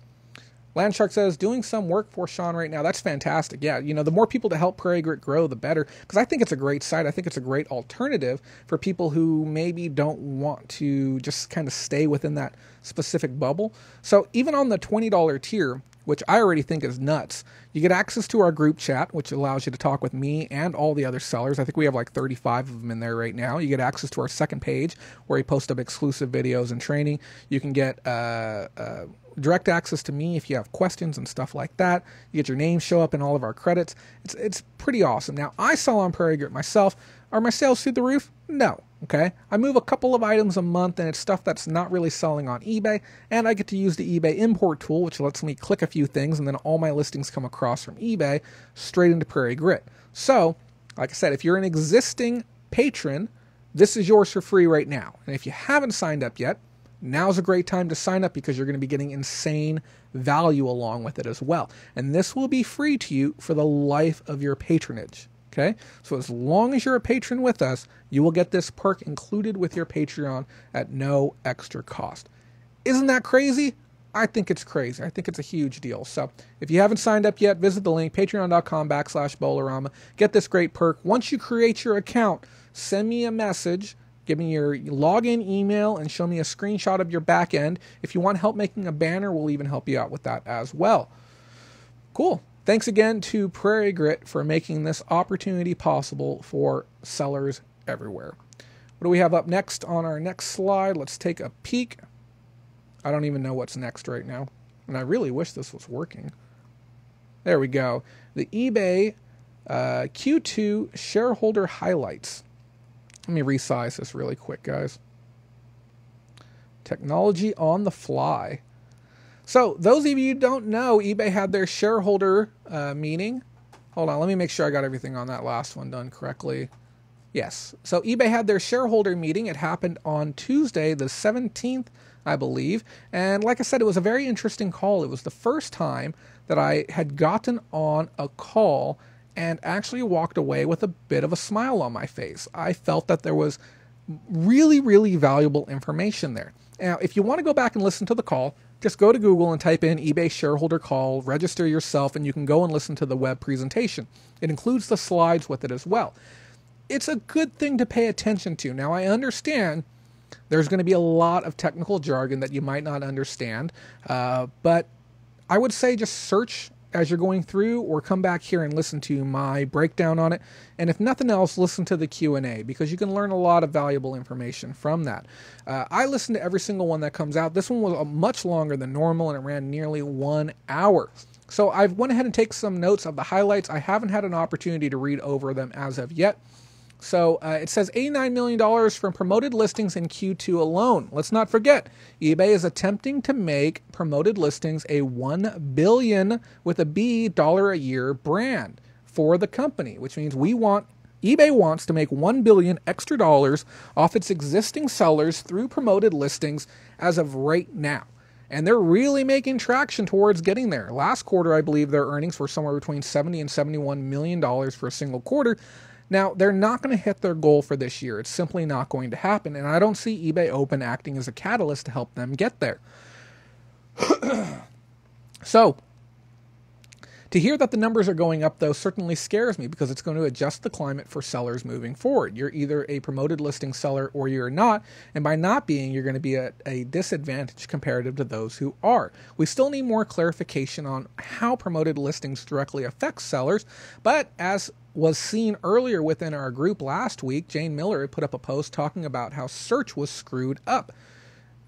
Landshark says, doing some work for Sean right now. That's fantastic. Yeah, you know, the more people to help Prairie Grit grow, the better. Because I think it's a great site. I think it's a great alternative for people who maybe don't want to just kind of stay within that specific bubble. So even on the $20 tier, which I already think is nuts, you get access to our group chat, which allows you to talk with me and all the other sellers. I think we have like 35 of them in there right now. You get access to our second page where we post up exclusive videos and training. You can get uh, uh, direct access to me if you have questions and stuff like that. You get your name show up in all of our credits. It's it's pretty awesome. Now I sell on Prairie Grit myself. Are my sales through the roof? No. Okay. I move a couple of items a month and it's stuff that's not really selling on eBay. And I get to use the eBay import tool, which lets me click a few things and then all my listings come across from eBay straight into Prairie Grit. So, like I said, if you're an existing patron, this is yours for free right now. And if you haven't signed up yet, now's a great time to sign up because you're going to be getting insane value along with it as well. And this will be free to you for the life of your patronage. Okay, so as long as you're a patron with us, you will get this perk included with your Patreon at no extra cost. Isn't that crazy? I think it's crazy. I think it's a huge deal. So if you haven't signed up yet, visit the link patreon.com backslash BoloRama. Get this great perk. Once you create your account, send me a message Give me your login email and show me a screenshot of your back end. If you want help making a banner, we'll even help you out with that as well. Cool. Thanks again to Prairie Grit for making this opportunity possible for sellers everywhere. What do we have up next on our next slide? Let's take a peek. I don't even know what's next right now. And I really wish this was working. There we go. The eBay uh, Q2 shareholder highlights. Let me resize this really quick, guys. Technology on the fly. So, those of you who don't know, eBay had their shareholder uh, meeting. Hold on, let me make sure I got everything on that last one done correctly. Yes. So, eBay had their shareholder meeting. It happened on Tuesday, the 17th, I believe. And like I said, it was a very interesting call. It was the first time that I had gotten on a call and actually walked away with a bit of a smile on my face. I felt that there was really, really valuable information there. Now, if you want to go back and listen to the call, just go to Google and type in eBay shareholder call, register yourself, and you can go and listen to the web presentation. It includes the slides with it as well. It's a good thing to pay attention to. Now, I understand there's going to be a lot of technical jargon that you might not understand, uh, but I would say just search as you're going through or come back here and listen to my breakdown on it. And if nothing else listen to the q&a because you can learn a lot of valuable information from that. Uh, i listen to every single one that comes out. This one was uh, much longer than normal and it ran nearly one hour. So i've went ahead and taken some notes of the highlights. I haven't had an opportunity to read over them as of yet so uh, it says $89 million from promoted listings in Q2 alone. Let's not forget, eBay is attempting to make promoted listings a $1 billion with a B dollar a year brand for the company, which means we want eBay wants to make 1 billion extra dollars off its existing sellers through promoted listings as of right now. And they're really making traction towards getting there. Last quarter, I believe their earnings were somewhere between 70 and 71 million dollars for a single quarter. Now, they're not going to hit their goal for this year. It's simply not going to happen. And I don't see eBay Open acting as a catalyst to help them get there. so, to hear that the numbers are going up, though, certainly scares me because it's going to adjust the climate for sellers moving forward. You're either a promoted listing seller or you're not, and by not being, you're going to be at a disadvantage comparative to those who are. We still need more clarification on how promoted listings directly affect sellers, but as was seen earlier within our group last week, Jane Miller put up a post talking about how search was screwed up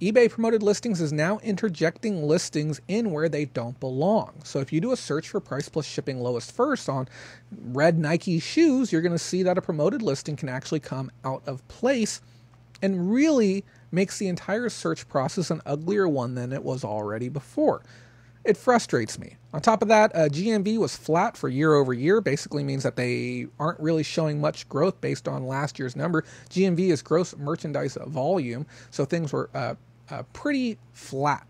eBay promoted listings is now interjecting listings in where they don't belong. So if you do a search for price plus shipping lowest first on red Nike shoes, you're going to see that a promoted listing can actually come out of place and really makes the entire search process an uglier one than it was already before. It frustrates me. On top of that, uh, GMV was flat for year over year. Basically means that they aren't really showing much growth based on last year's number. GMV is gross merchandise volume, so things were uh, uh, pretty flat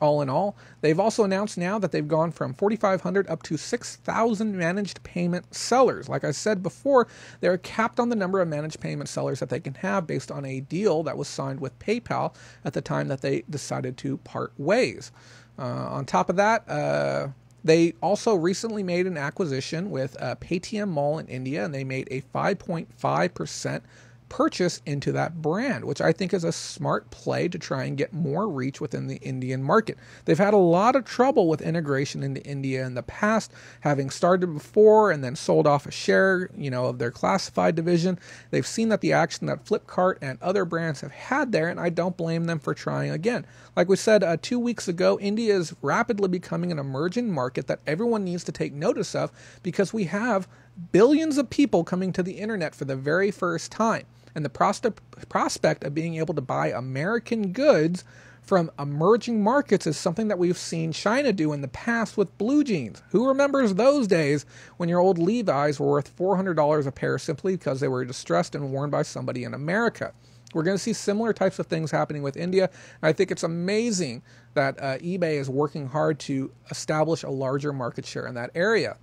all in all. They've also announced now that they've gone from 4,500 up to 6,000 managed payment sellers. Like I said before, they're capped on the number of managed payment sellers that they can have based on a deal that was signed with PayPal at the time that they decided to part ways. Uh, on top of that, uh, they also recently made an acquisition with uh, Paytm Mall in India, and they made a 5.5% purchase into that brand, which I think is a smart play to try and get more reach within the Indian market. They've had a lot of trouble with integration into India in the past, having started before and then sold off a share, you know, of their classified division. They've seen that the action that Flipkart and other brands have had there, and I don't blame them for trying again. Like we said uh, two weeks ago, India is rapidly becoming an emerging market that everyone needs to take notice of because we have billions of people coming to the internet for the very first time and the prospect of being able to buy American goods from emerging markets is something that we've seen China do in the past with blue jeans. Who remembers those days when your old Levi's were worth $400 a pair simply because they were distressed and worn by somebody in America? We're going to see similar types of things happening with India. I think it's amazing that uh, eBay is working hard to establish a larger market share in that area.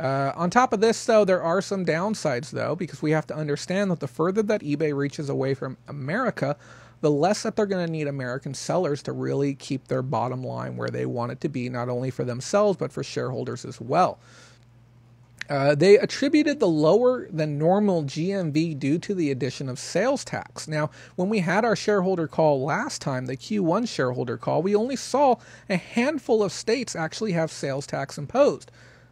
Uh, on top of this, though, there are some downsides, though, because we have to understand that the further that eBay reaches away from America, the less that they're going to need American sellers to really keep their bottom line where they want it to be, not only for themselves, but for shareholders as well. Uh, they attributed the lower than normal GMV due to the addition of sales tax. Now, when we had our shareholder call last time, the Q1 shareholder call, we only saw a handful of states actually have sales tax imposed.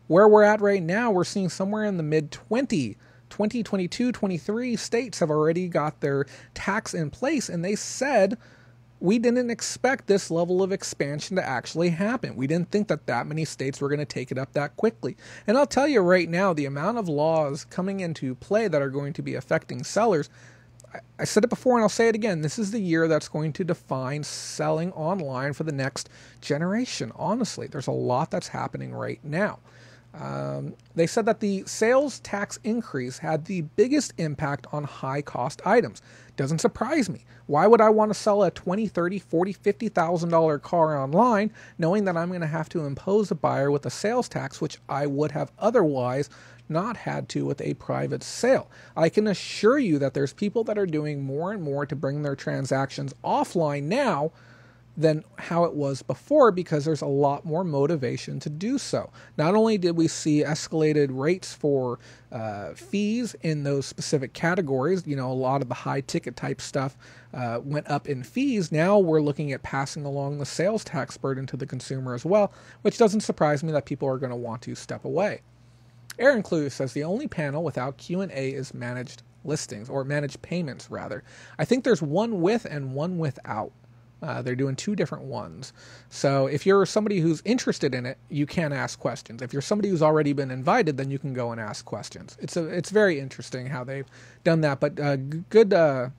Where we're at right now, we're seeing somewhere in the mid 20, 20, 22, 23 states have already got their tax in place, and they said we didn't expect this level of expansion to actually happen. We didn't think that that many states were going to take it up that quickly. And I'll tell you right now, the amount of laws coming into play that are going to be affecting sellers. I said it before and I'll say it again. This is the year that's going to define selling online for the next generation. Honestly, there's a lot that's happening right now. Um, they said that the sales tax increase had the biggest impact on high cost items. Doesn't surprise me. Why would I want to sell a 20, 30, 40, 50,000 dollar car online knowing that I'm going to have to impose a buyer with a sales tax which I would have otherwise not had to with a private sale. I can assure you that there's people that are doing more and more to bring their transactions offline now than how it was before because there's a lot more motivation to do so. Not only did we see escalated rates for uh, fees in those specific categories, you know, a lot of the high ticket type stuff uh, went up in fees. Now we're looking at passing along the sales tax burden to the consumer as well, which doesn't surprise me that people are going to want to step away. Aaron Clue says the only panel without Q&A is managed listings or managed payments rather. I think there's one with and one without. Uh, they're doing two different ones. So if you're somebody who's interested in it, you can ask questions. If you're somebody who's already been invited, then you can go and ask questions. It's a it's very interesting how they've done that. But uh, good uh,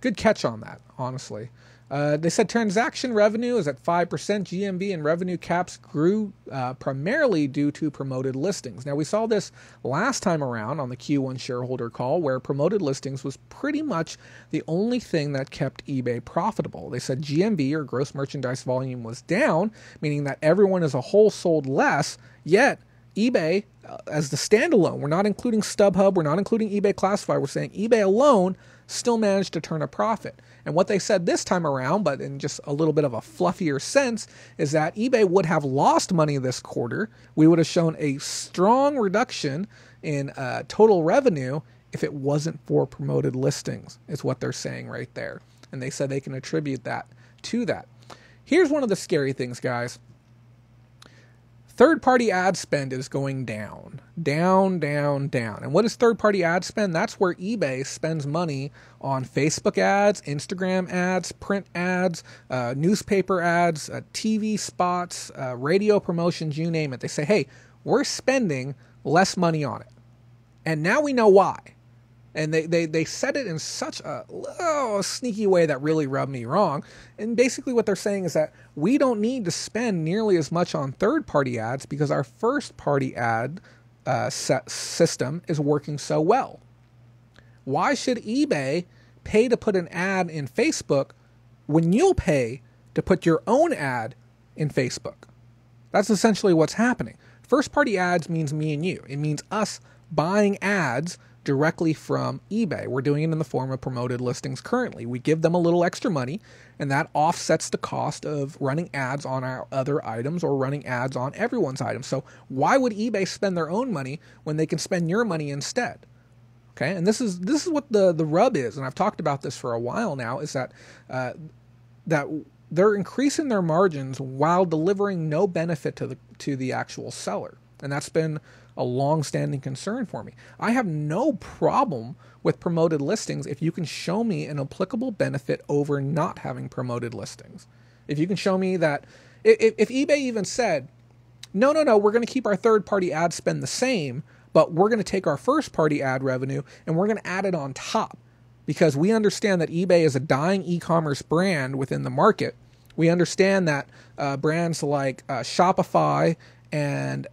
good catch on that, honestly. Uh, they said transaction revenue is at 5%. GMV and revenue caps grew uh, primarily due to promoted listings. Now, we saw this last time around on the Q1 shareholder call, where promoted listings was pretty much the only thing that kept eBay profitable. They said GMV or gross merchandise volume was down, meaning that everyone as a whole sold less, yet eBay uh, as the standalone, we're not including StubHub, we're not including eBay Classified, we're saying eBay alone still managed to turn a profit. And what they said this time around, but in just a little bit of a fluffier sense, is that eBay would have lost money this quarter. We would have shown a strong reduction in uh, total revenue if it wasn't for promoted listings, is what they're saying right there. And they said they can attribute that to that. Here's one of the scary things, guys. Third party ad spend is going down, down, down, down. And what is third party ad spend? That's where eBay spends money on Facebook ads, Instagram ads, print ads, uh, newspaper ads, uh, TV spots, uh, radio promotions, you name it. They say, hey, we're spending less money on it. And now we know why and they, they, they said it in such a oh, sneaky way that really rubbed me wrong. And basically, what they're saying is that we don't need to spend nearly as much on third party ads because our first party ad uh, system is working so well. Why should eBay pay to put an ad in Facebook when you'll pay to put your own ad in Facebook? That's essentially what's happening. First party ads means me and you, it means us buying ads directly from eBay. We're doing it in the form of promoted listings currently. We give them a little extra money, and that offsets the cost of running ads on our other items or running ads on everyone's items. So, why would eBay spend their own money when they can spend your money instead? Okay, and this is this is what the the rub is, and I've talked about this for a while now. Is that uh, that they're increasing their margins while delivering no benefit to the to the actual seller, and that's been a long-standing concern for me. I have no problem with promoted listings if you can show me an applicable benefit over not having promoted listings. If you can show me that if, if eBay even said, no, no, no, we're going to keep our third-party ad spend the same, but we're going to take our first-party ad revenue and we're going to add it on top because we understand that eBay is a dying e-commerce brand within the market. We understand that uh, brands like uh, Shopify and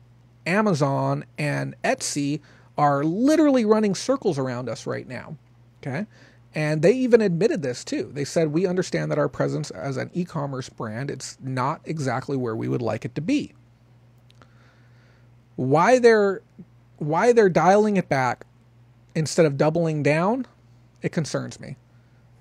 Amazon and Etsy are literally running circles around us right now. Okay. And they even admitted this too. They said, We understand that our presence as an e commerce brand, it's not exactly where we would like it to be. Why they're why they're dialing it back instead of doubling down, it concerns me.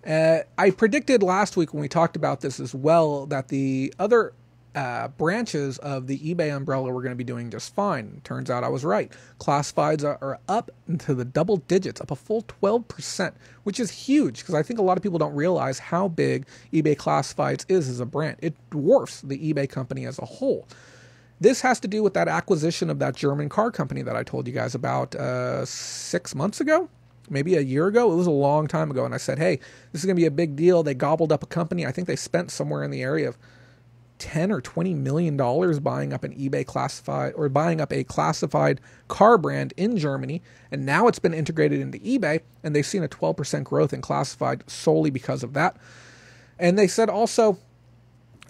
Uh, I predicted last week when we talked about this as well that the other uh, branches of the eBay umbrella were going to be doing just fine. Turns out I was right. Classifieds are, are up into the double digits, up a full 12%, which is huge because I think a lot of people don't realize how big eBay Classifieds is as a brand. It dwarfs the eBay company as a whole. This has to do with that acquisition of that German car company that I told you guys about uh, six months ago, maybe a year ago. It was a long time ago. And I said, hey, this is going to be a big deal. They gobbled up a company. I think they spent somewhere in the area of 10 or 20 million dollars buying up an eBay classified or buying up a classified car brand in Germany and now it's been integrated into eBay and they've seen a 12% growth in classified solely because of that. And they said also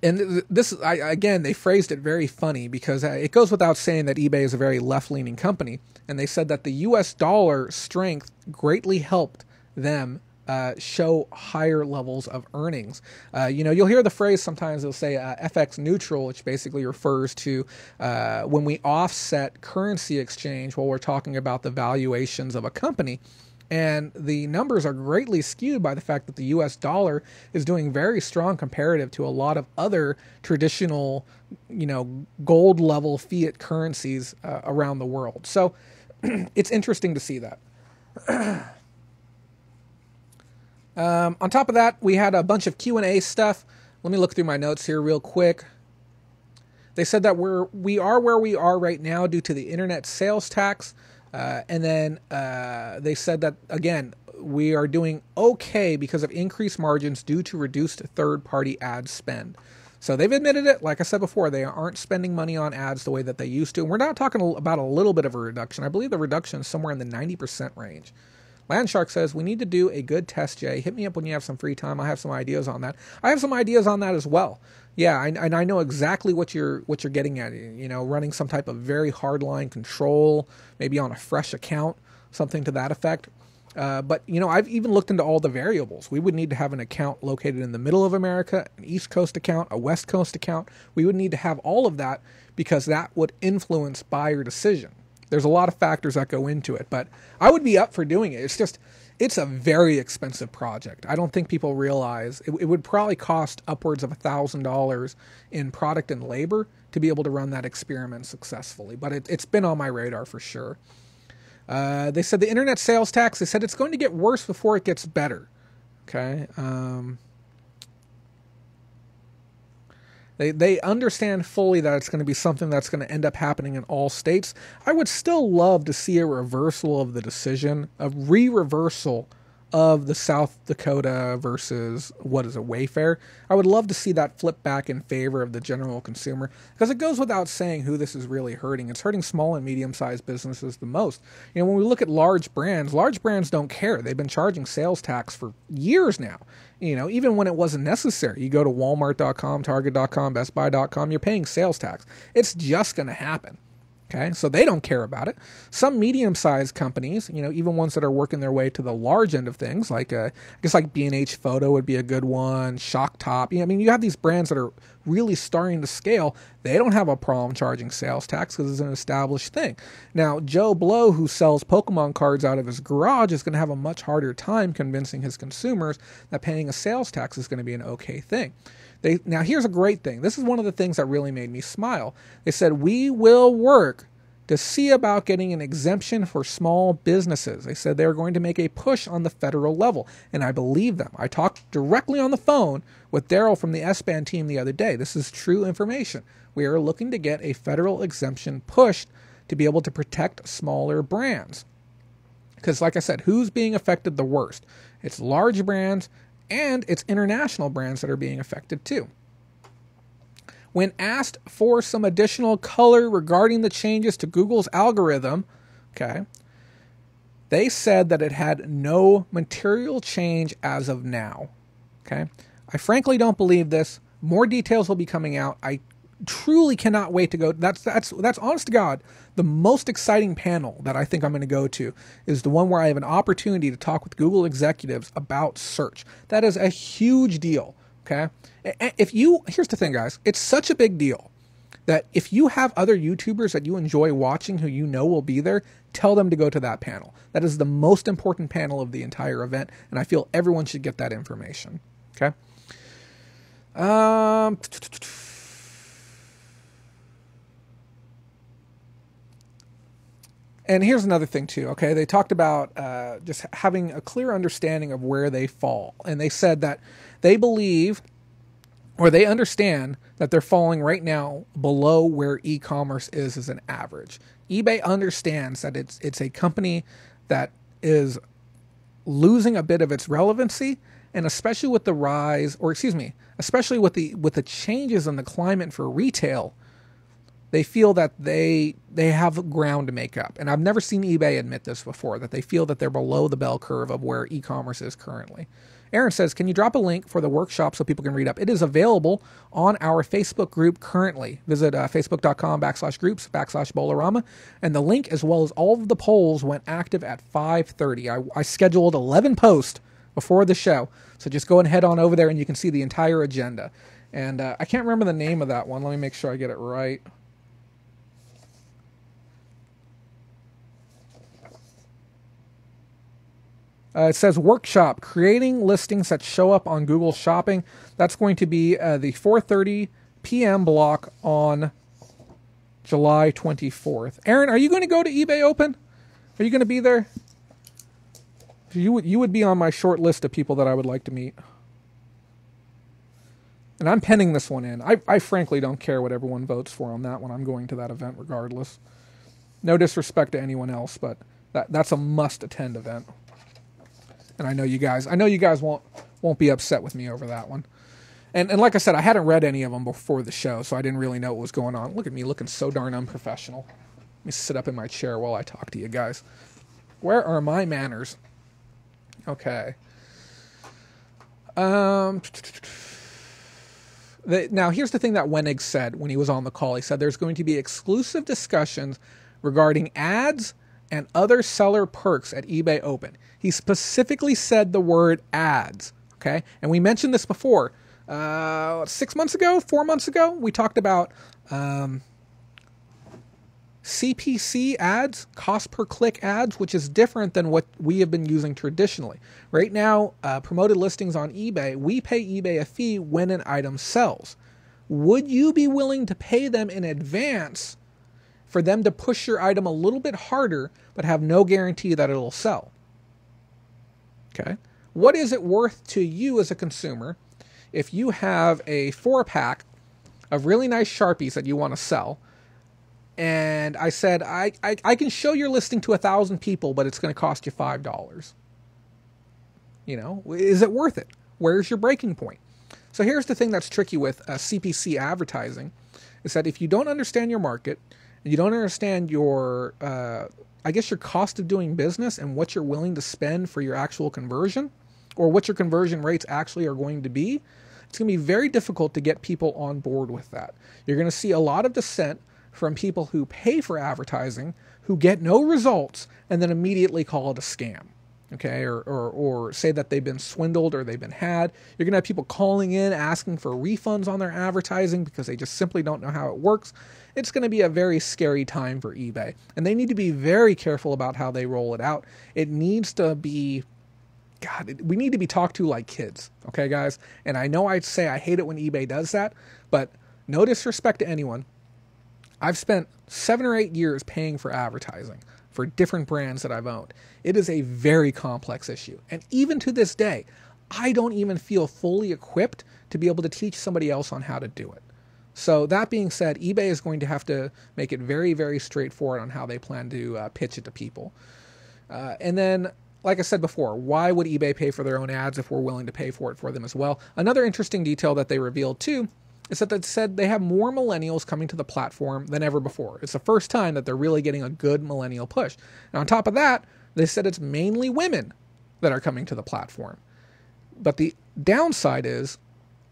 and this again they phrased it very funny because uh, it goes without saying that eBay is a very left-leaning company and they said that the US dollar strength greatly helped them uh, show higher levels of earnings. Uh, you know, you'll hear the phrase sometimes they'll say uh, FX neutral, which basically refers to uh, when we offset currency exchange while we're talking about the valuations of a company. And the numbers are greatly skewed by the fact that the US dollar is doing very strong comparative to a lot of other traditional, you know, gold level fiat currencies uh, around the world. So it's interesting to see that. um, on top of that, we had a bunch of Q&A stuff. Let me look through my notes here real quick. They said that we're we are where we are right now due to the internet sales tax. Uh, and then uh, they said that, again, we are doing okay because of increased margins due to reduced third party ad spend. So they've admitted it. Like I said before, they aren't spending money on ads the way that they used to. And we're not talking about a little bit of a reduction. I believe the reduction is somewhere in the 90% range. Landshark says, We need to do a good test, Jay. Hit me up when you have some free time. I have some ideas on that. I have some ideas on that as well yeah, I, and I know exactly what you're what you're getting at. You know, running some type of very hardline control, maybe on a fresh account, something to that effect. Uh, but you know, I've even looked into all the variables. We would need to have an account located in the middle of America, an East Coast account, a West Coast account. We would need to have all of that because that would influence buyer decision. There's a lot of factors that go into it, but I would be up for doing it. It's just it's a very expensive project. I don't think people realize it, it would probably cost upwards of a thousand dollars in product and labor to be able to run that experiment successfully. But it, has been on my radar for sure. Uh, they said the internet sales tax. They said it's going to get worse before it gets better. Okay. Um, they, they understand fully that it's going to be something that's going to end up happening in all states. I would still love to see a reversal of the decision, a re reversal of the South Dakota versus what is a Wayfair. I would love to see that flip back in favor of the general consumer because it goes without saying who this is really hurting. It's hurting small and medium sized businesses the most. You know, when we look at large brands, large brands don't care. They've been charging sales tax for years now. You know, even when it wasn't necessary, you go to walmart.com, target.com, bestbuy.com, you're paying sales tax. It's just going to happen. Okay, so they don't care about it. Some medium-sized companies, you know, even ones that are working their way to the large end of things, like uh, I guess like B&H Photo would be a good one, Shock Top. You know, I mean, you have these brands that are really starting to scale. They don't have a problem charging sales tax because it's an established thing. Now, Joe Blow, who sells Pokemon cards out of his garage, is going to have a much harder time convincing his consumers that paying a sales tax is going to be an okay thing. They now here's a great thing. This is one of the things that really made me smile. They said we will work to see about getting an exemption for small businesses. They said they were going to make a push on the federal level, and I believe them. I talked directly on the phone with Daryl from the S-Band team the other day. This is true information. We are looking to get a federal exemption pushed to be able to protect smaller brands. Because, like I said, who's being affected the worst? It's large brands and it's international brands that are being affected too. When asked for some additional color regarding the changes to Google's algorithm, okay, they said that it had no material change as of now. Okay, I frankly don't believe this. More details will be coming out. I truly cannot wait to go. That's that's that's honest to God, the most exciting panel that I think I'm going to go to is the one where I have an opportunity to talk with Google executives about search. That is a huge deal. Okay, if you here's the thing, guys, it's such a big deal that if you have other YouTubers that you enjoy watching who you know will be there, tell them to go to that panel. That is the most important panel of the entire event, and I feel everyone should get that information. Okay. Um. And here's another thing too. Okay, they talked about uh, just having a clear understanding of where they fall, and they said that they believe or they understand that they're falling right now below where e-commerce is as an average. eBay understands that it's it's a company that is losing a bit of its relevancy and especially with the rise or excuse me, especially with the with the changes in the climate for retail, they feel that they they have ground to make up. And I've never seen eBay admit this before that they feel that they're below the bell curve of where e-commerce is currently. Aaron says, Can you drop a link for the workshop so people can read up? It is available on our Facebook group currently. Visit uh, facebook.com backslash groups backslash BoloRama. And the link, as well as all of the polls, went active at 5.30. I, I scheduled 11 posts before the show. So just go and head on over there and you can see the entire agenda. And uh, I can't remember the name of that one. Let me make sure I get it right. Uh, it says workshop creating listings that show up on Google Shopping. That's going to be uh, the 4:30 p.m. block on July 24th. Aaron, are you going to go to eBay Open? Are you going to be there? You would you would be on my short list of people that I would like to meet. And I'm penning this one in. I, I frankly don't care what everyone votes for on that one. I'm going to that event regardless. No disrespect to anyone else, but that that's a must attend event and I know you guys, I know you guys won't won't be upset with me over that one. And and like I said, I hadn't read any of them before the show, so I didn't really know what was going on. Look at me looking so darn unprofessional. Let me sit up in my chair while I talk to you guys. Where are my manners? Okay. Um. Now, here's the thing that Wenig said when he was on the call. He said there's going to be exclusive discussions regarding ads and other seller perks at eBay Open. He specifically said the word ads. Okay, and we mentioned this before. Uh, six months ago, four months ago, we talked about um, CPC ads, cost per click ads, which is different than what we have been using traditionally. Right now, uh, promoted listings on eBay, we pay eBay a fee when an item sells. Would you be willing to pay them in advance for them to push your item a little bit harder, but have no guarantee that it'll sell. Okay. What is it worth to you as a consumer if you have a four pack of really nice Sharpies that you want to sell? And I said, I, I, I can show your listing to a thousand people, but it's going to cost you $5. You know, is it worth it? Where's your breaking point? So here's the thing that's tricky with uh, CPC advertising is that if you don't understand your market, you don't understand your, uh, I guess, your cost of doing business and what you're willing to spend for your actual conversion or what your conversion rates actually are going to be, it's going to be very difficult to get people on board with that. You're going to see a lot of dissent from people who pay for advertising who get no results and then immediately call it a scam okay, or, or, or say that they've been swindled or they've been had. You're going to have people calling in asking for refunds on their advertising because they just simply don't know how it works it's going to be a very scary time for eBay. And they need to be very careful about how they roll it out. It needs to be God, we need to be talked to like kids, okay, guys? And I know I'd say I hate it when eBay does that, but no disrespect to anyone. I've spent seven or eight years paying for advertising for different brands that I've owned. It is a very complex issue. And even to this day, I don't even feel fully equipped to be able to teach somebody else on how to do it. So that being said, eBay is going to have to make it very, very straightforward on how they plan to uh, pitch it to people. Uh, and then, like I said before, why would eBay pay for their own ads if we're willing to pay for it for them as well? Another interesting detail that they revealed too is that they said they have more millennials coming to the platform than ever before. It's the first time that they're really getting a good millennial push. And on top of that, they said it's mainly women that are coming to the platform. But the downside is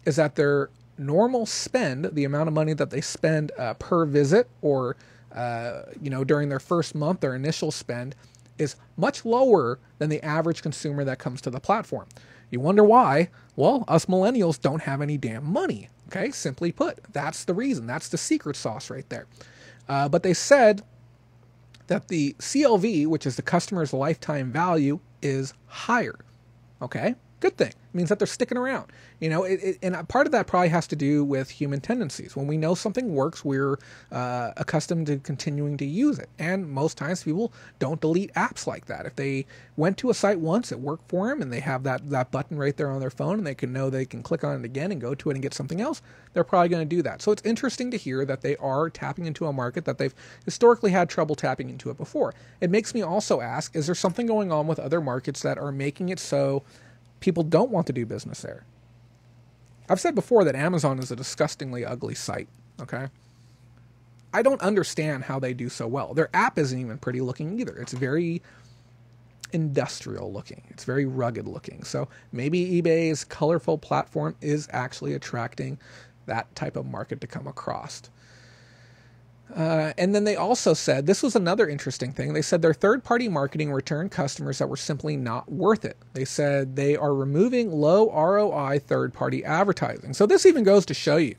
is that they're normal spend, the amount of money that they spend uh, per visit or uh, you know during their first month, their initial spend is much lower than the average consumer that comes to the platform. You wonder why? Well, us millennials don't have any damn money. Okay, simply put, that's the reason. That's the secret sauce right there. Uh, but they said that the CLV, which is the customer's lifetime value, is higher. Okay, Good thing. It means that they're sticking around. You know, it, it, and part of that probably has to do with human tendencies. When we know something works, we're uh, accustomed to continuing to use it. And most times people don't delete apps like that. If they went to a site once, it worked for them, and they have that, that button right there on their phone, and they can know they can click on it again and go to it and get something else, they're probably going to do that. So it's interesting to hear that they are tapping into a market that they've historically had trouble tapping into it before. It makes me also ask is there something going on with other markets that are making it so people don't want to do business there. I've said before that Amazon is a disgustingly ugly site, okay? I don't understand how they do so well. Their app isn't even pretty looking either. It's very industrial looking. It's very rugged looking. So maybe eBay's colorful platform is actually attracting that type of market to come across. Uh, and then they also said this was another interesting thing. They said their third party marketing returned customers that were simply not worth it. They said they are removing low ROI third party advertising. So this even goes to show you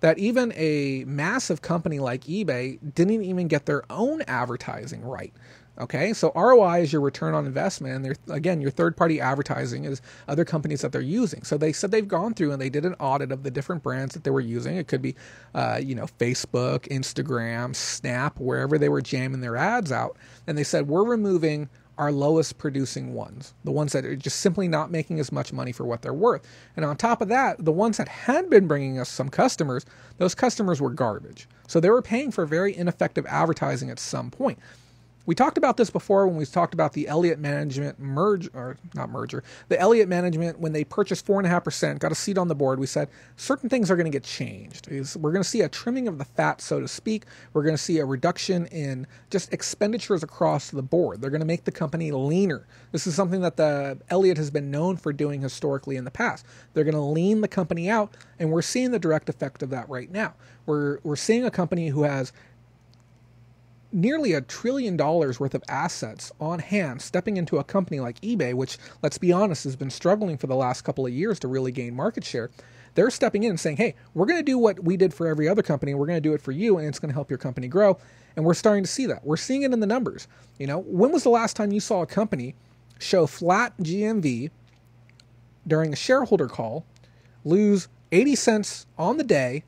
that even a massive company like eBay didn't even get their own advertising right. Okay, so ROI is your return on investment, and again, your third-party advertising is other companies that they're using. So they said they've gone through and they did an audit of the different brands that they were using. It could be, uh, you know, Facebook, Instagram, Snap, wherever they were jamming their ads out, and they said we're removing our lowest producing ones, the ones that are just simply not making as much money for what they're worth. And on top of that, the ones that had been bringing us some customers, those customers were garbage. So they were paying for very ineffective advertising at some point. We talked about this before when we talked about the Elliott Management merge, or not merger, the Elliott Management when they purchased four and a half percent, got a seat on the board. We said certain things are going to get changed. We're going to see a trimming of the fat, so to speak. We're going to see a reduction in just expenditures across the board. They're going to make the company leaner. This is something that the Elliott has been known for doing historically in the past. They're going to lean the company out, and we're seeing the direct effect of that right now. We're we're seeing a company who has nearly a trillion dollars worth of assets on hand stepping into a company like eBay, which, let's be honest, has been struggling for the last couple of years to really gain market share. They're stepping in and saying, hey, we're going to do what we did for every other company. We're going to do it for you, and it's going to help your company grow. And we're starting to see that. We're seeing it in the numbers. You know, when was the last time you saw a company show flat GMV during a shareholder call, lose 80 cents on the day,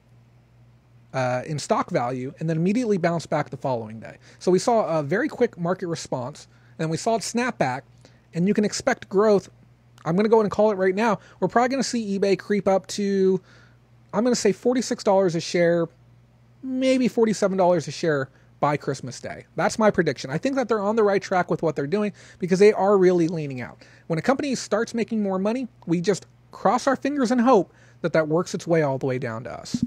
uh, in stock value and then immediately bounce back the following day. So we saw a very quick market response, and we saw it snap back, and you can expect growth. I'm going to go ahead and call it right now. We're probably going to see eBay creep up to, I'm going to say $46 a share, maybe $47 a share by Christmas Day. That's my prediction. I think that they're on the right track with what they're doing because they are really leaning out. When a company starts making more money, we just cross our fingers and hope that that works its way all the way down to us.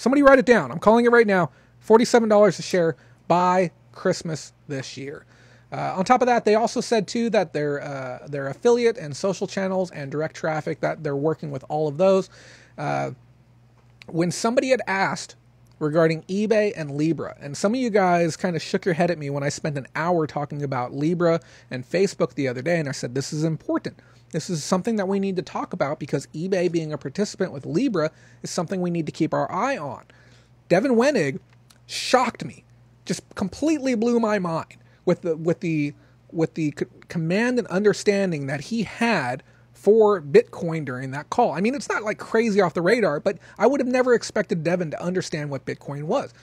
Somebody write it down. I'm calling it right now. $47 a share by Christmas this year. Uh, on top of that, they also said too that their uh, their affiliate and social channels and direct traffic that they're working with all of those. Uh, when somebody had asked regarding eBay and Libra, and some of you guys kind of shook your head at me when I spent an hour talking about Libra and Facebook the other day, and I said this is important. This is something that we need to talk about because eBay being a participant with Libra is something we need to keep our eye on. Devin Wenig shocked me, just completely blew my mind with the with the with the command and understanding that he had for Bitcoin during that call. I mean, it's not like crazy off the radar, but I would have never expected Devin to understand what Bitcoin was.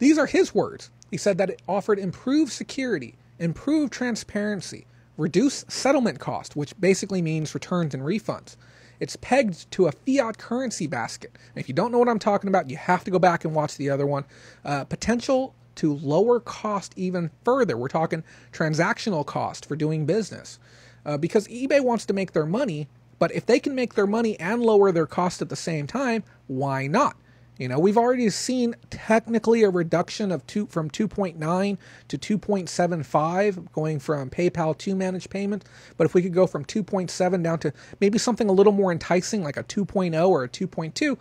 These are his words. He said that it offered improved security, improved transparency, reduce settlement cost, which basically means returns and refunds. It's pegged to a fiat currency basket. And if you don't know what I'm talking about, you have to go back and watch the other one. Uh, potential to lower cost even further. We're talking transactional cost for doing business. Uh, because eBay wants to make their money, but if they can make their money and lower their cost at the same time, why not? You know, we've already seen technically a reduction of two from 2.9 to 2.75 going from PayPal to managed payments. But if we could go from 2.7 down to maybe something a little more enticing like a 2.0 or a 2.2,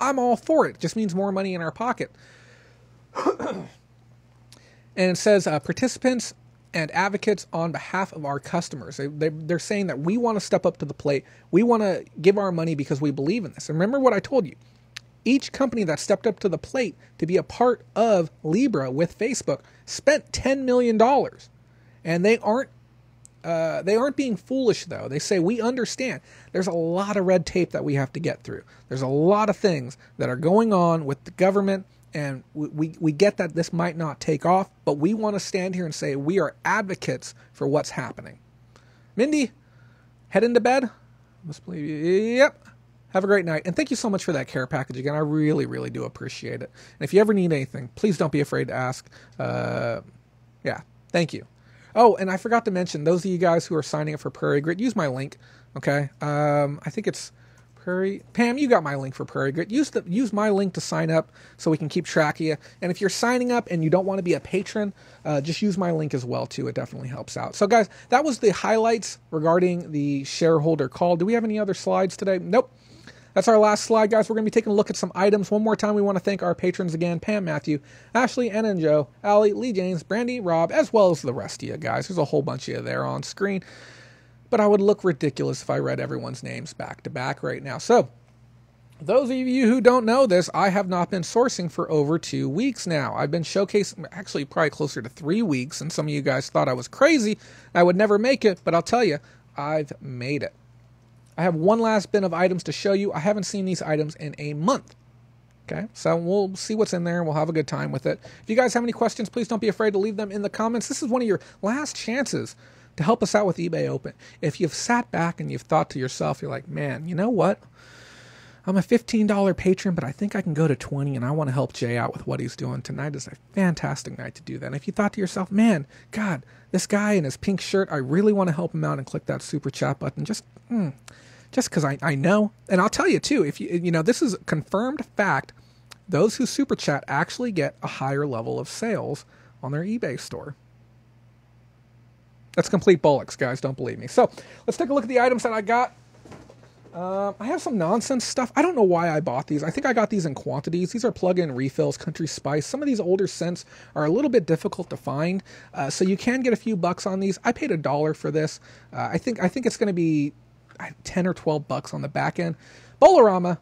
I'm all for it. it just means more money in our pocket. and it says uh, participants and advocates on behalf of our customers. They, they, they're saying that we want to step up to the plate. We want to give our money because we believe in this. And remember what I told you each company that stepped up to the plate to be a part of Libra with Facebook spent $10 million. And they aren't uh, they aren't being foolish though. They say we understand. There's a lot of red tape that we have to get through. There's a lot of things that are going on with the government, and we we, we get that this might not take off, but we want to stand here and say we are advocates for what's happening. Mindy, head into bed. Must believe. Yep. Have a great night. And thank you so much for that care package again. I really, really do appreciate it. And if you ever need anything, please don't be afraid to ask. Uh, yeah, thank you. Oh, and I forgot to mention those of you guys who are signing up for Prairie Grit, use my link. Okay. Um, I think it's Prairie. Pam, you got my link for Prairie Grit. Use the use my link to sign up so we can keep track of you. And if you're signing up and you don't want to be a patron, uh, just use my link as well too. It definitely helps out. So guys, that was the highlights regarding the shareholder call. Do we have any other slides today? Nope. That's our last slide, guys. We're going to be taking a look at some items. One more time, we want to thank our patrons again Pam, Matthew, Ashley, Anna and Joe, Allie, Lee James, Brandy, Rob, as well as the rest of you guys. There's a whole bunch of you there on screen but I would look ridiculous if I read everyone's names back to back right now. So, those of you who don't know this, I have not been sourcing for over two weeks now. I've been showcasing, actually, probably closer to three weeks, and some of you guys thought I was crazy. I would never make it, but I'll tell you, I've made it. I have one last bin of items to show you. I haven't seen these items in a month. Okay, so we'll see what's in there and we'll have a good time with it. If you guys have any questions, please don't be afraid to leave them in the comments. This is one of your last chances to help us out with eBay Open. If you've sat back and you've thought to yourself, you're like, man, you know what? I'm a $15 patron, but I think I can go to 20 and I want to help Jay out with what he's doing. Tonight is a fantastic night to do that. And if you thought to yourself, man, God, this guy in his pink shirt, I really want to help him out and click that super chat button. Just, hmm, just because I, I know. And I'll tell you too, if you, you know, this is a confirmed fact. Those who super chat actually get a higher level of sales on their eBay store. That's complete bollocks, guys. Don't believe me. So let's take a look at the items that I got. Um, I have some nonsense stuff. I don't know why I bought these. I think I got these in quantities. These are plug-in refills, Country Spice. Some of these older scents are a little bit difficult to find, uh, so you can get a few bucks on these. I paid a dollar for this. Uh, I think I think it's going to be uh, ten or twelve bucks on the back end. BoloRama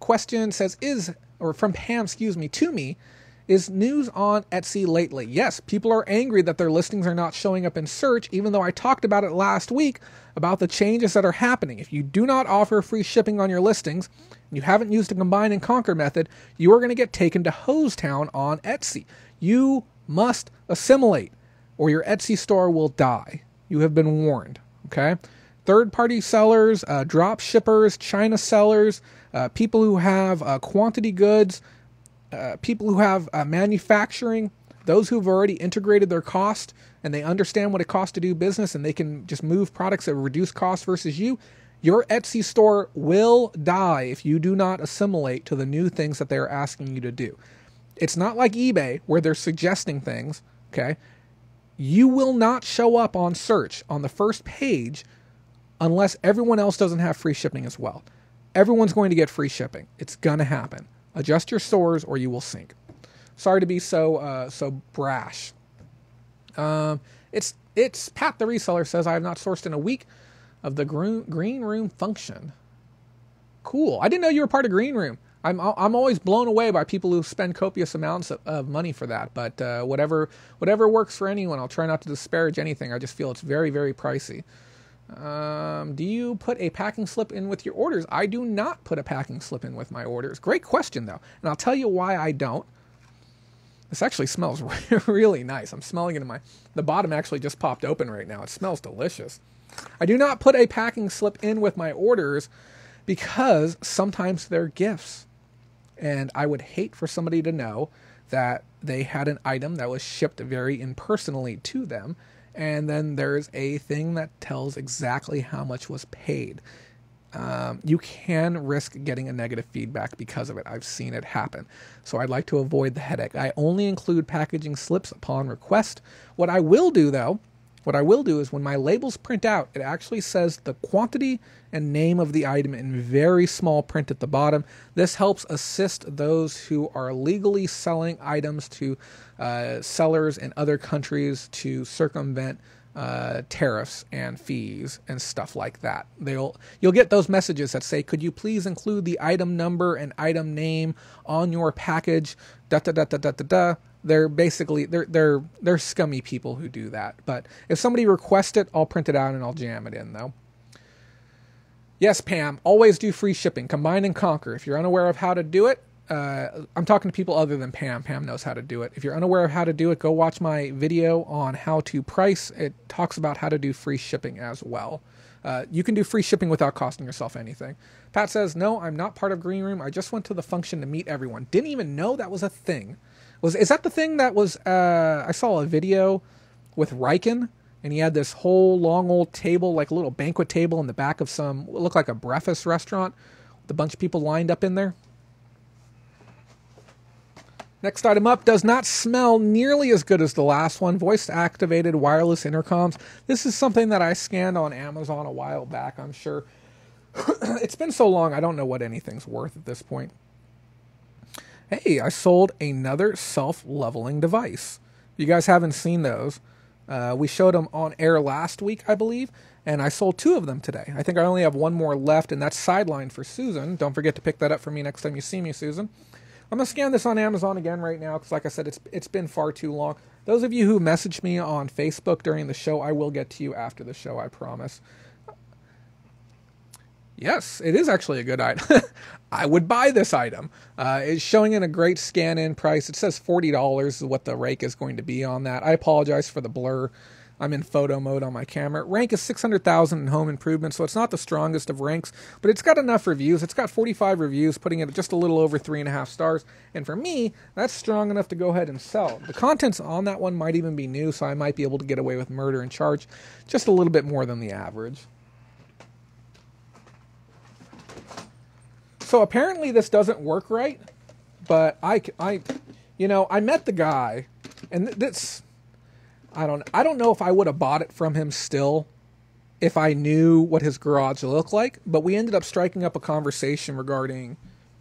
question says is or from Pam, excuse me, to me is news on Etsy lately. Yes, people are angry that their listings are not showing up in search, even though I talked about it last week about the changes that are happening. If you do not offer free shipping on your listings, you haven't used a combine and conquer method, you are going to get taken to Hosetown on Etsy. You must assimilate, or your Etsy store will die. You have been warned, okay? Third party sellers, uh, drop shippers, China sellers, uh, people who have uh, quantity goods, uh, people who have uh, manufacturing, those who've already integrated their cost and they understand what it costs to do business and they can just move products at reduced cost versus you, your Etsy store will die if you do not assimilate to the new things that they're asking you to do. It's not like eBay where they're suggesting things, okay? You will not show up on search on the first page unless everyone else doesn't have free shipping as well. Everyone's going to get free shipping. It's going to happen. Adjust your stores or you will sink. Sorry to be so uh, so brash. Um, it's it's Pat the reseller says I have not sourced in a week of the green, green room function. Cool. I didn't know you were part of green room. I'm I'm always blown away by people who spend copious amounts of, of money for that. But uh, whatever whatever works for anyone, I'll try not to disparage anything. I just feel it's very very pricey. Um, do you put a packing slip in with your orders? I do not put a packing slip in with my orders. Great question, though. And I'll tell you why I don't. This actually smells really nice. I'm smelling it in my. The bottom actually just popped open right now. It smells delicious. I do not put a packing slip in with my orders because sometimes they're gifts. And I would hate for somebody to know that they had an item that was shipped very impersonally to them and then there's a thing that tells exactly how much was paid. Um, you can risk getting a negative feedback because of it. I've seen it happen. So I'd like to avoid the headache. I only include packaging slips upon request. What I will do, though, what I will do is when my labels print out, it actually says the quantity and name of the item in very small print at the bottom. This helps assist those who are legally selling items to uh, sellers in other countries to circumvent uh, tariffs and fees and stuff like that. They'll you'll get those messages that say, "Could you please include the item number and item name on your package?" Da da da da da da da. They're basically they're they're they're scummy people who do that. But if somebody requests it, I'll print it out and I'll jam it in though. Yes, Pam, always do free shipping. Combine and conquer. If you're unaware of how to do it, uh, I'm talking to people other than Pam. Pam knows how to do it. If you're unaware of how to do it, go watch my video on how to price. It talks about how to do free shipping as well. Uh, you can do free shipping without costing yourself anything. Pat says, "No, I'm not part of Green Room. I just went to the function to meet everyone. Didn't even know that was a thing. Was is that the thing that was? Uh, I saw a video with Riken, and he had this whole long old table, like a little banquet table in the back of some looked like a breakfast restaurant, with a bunch of people lined up in there." Next item up does not smell nearly as good as the last one. Voice activated wireless intercoms. This is something that I scanned on Amazon a while back, I'm sure. it's been so long, I don't know what anything's worth at this point. Hey, I sold another self leveling device. You guys haven't seen those. Uh, we showed them on air last week, I believe, and I sold two of them today. I think I only have one more left, and that's sideline for Susan. Don't forget to pick that up for me next time you see me, Susan. I'm gonna scan this on Amazon again right now because, like I said, it's it's been far too long. Those of you who messaged me on Facebook during the show, I will get to you after the show. I promise. Yes, it is actually a good item. I would buy this item. Uh, it's showing in a great scan in price. It says $40 is what the rake is going to be on that. I apologize for the blur. I'm in photo mode on my camera. Rank is 600,000 in home improvement, so it's not the strongest of ranks, but it's got enough reviews. It's got 45 reviews, putting it at just a little over three and a half stars. And for me, that's strong enough to go ahead and sell. The contents on that one might even be new, so I might be able to get away with murder and charge just a little bit more than the average. So apparently this doesn't work right, but I, I, you know, I met the guy, and this I don't I don't know if I would have bought it from him still if I knew what his garage looked like, but we ended up striking up a conversation regarding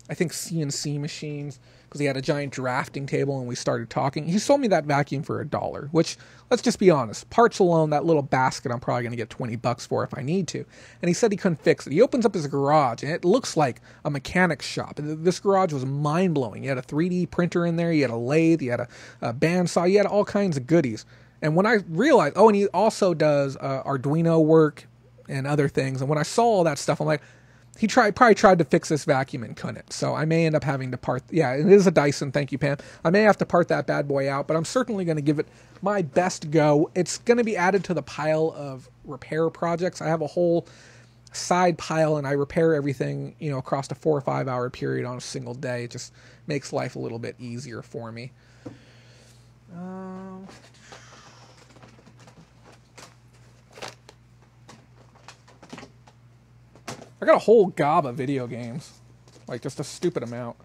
I think CNC machines because he had a giant drafting table and we started talking. He sold me that vacuum for a dollar, which let's just be honest, parts alone, that little basket I'm probably going to get 20 bucks for if I need to. And he said he couldn't fix it. He opens up his garage and it looks like a mechanic's shop. This garage was mind blowing. He had a 3D printer in there, he had a lathe, he had a, a bandsaw, he had all kinds of goodies. And when I realized, oh, and he also does uh, Arduino work and other things. And when I saw all that stuff, I'm like, he tried probably tried to fix this vacuum and couldn't. So I may end up having to part. Yeah, it is a Dyson. Thank you, Pam. I may have to part that bad boy out, but I'm certainly going to give it my best go. It's going to be added to the pile of repair projects. I have a whole side pile, and I repair everything, you know, across a four or five hour period on a single day. It just makes life a little bit easier for me. Um, I got a whole gob of video games. Like, just a stupid amount.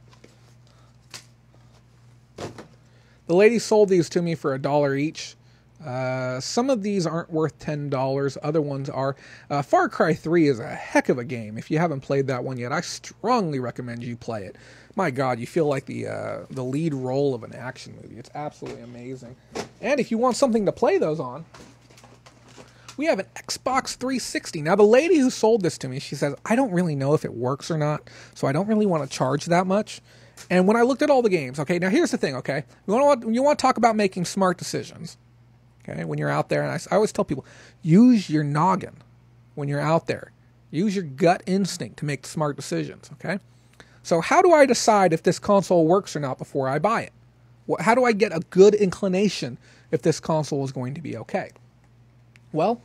The lady sold these to me for a dollar each. Uh, some of these aren't worth $10, other ones are. Uh, Far Cry 3 is a heck of a game. If you haven't played that one yet, I strongly recommend you play it. My god, you feel like the, uh, the lead role of an action movie. It's absolutely amazing. And if you want something to play those on, we have an Xbox 360. Now, the lady who sold this to me, she says, I don't really know if it works or not, so I don't really want to charge that much. And when I looked at all the games, okay, now here's the thing, okay, you want to you want to talk about making smart decisions, okay, when you're out there, and I, I always tell people, use your noggin when you're out there, use your gut instinct to make smart decisions, okay. So how do I decide if this console works or not before I buy it? How do I get a good inclination if this console is going to be okay? Well,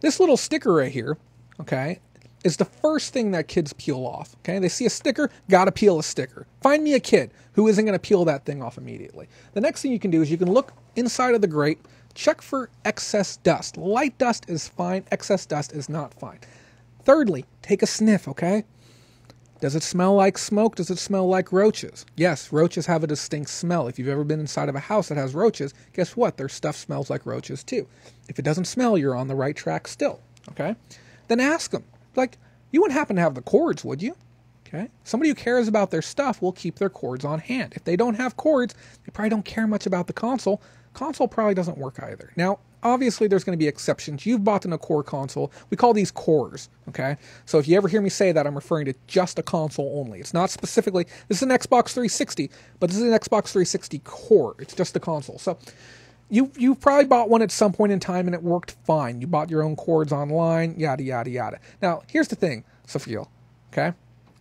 this little sticker right here, okay, is the first thing that kids peel off. Okay, they see a sticker, gotta peel a sticker. Find me a kid who isn't gonna peel that thing off immediately. The next thing you can do is you can look inside of the grate, check for excess dust. Light dust is fine, excess dust is not fine. Thirdly, take a sniff, okay? Does it smell like smoke? Does it smell like roaches? Yes, roaches have a distinct smell. If you've ever been inside of a house that has roaches, guess what? Their stuff smells like roaches too. If it doesn't smell, you're on the right track still. Okay? Then ask them. Like, you wouldn't happen to have the cords, would you? Okay? Somebody who cares about their stuff will keep their cords on hand. If they don't have cords, they probably don't care much about the console. Console probably doesn't work either. Now, obviously there's going to be exceptions. You've bought in a core console. We call these cores, okay? So if you ever hear me say that, I'm referring to just a console only. It's not specifically, this is an Xbox 360, but this is an Xbox 360 core. It's just a console. So you you probably bought one at some point in time and it worked fine. You bought your own cords online, yada yada yada. Now here's the thing, Sophia. Okay,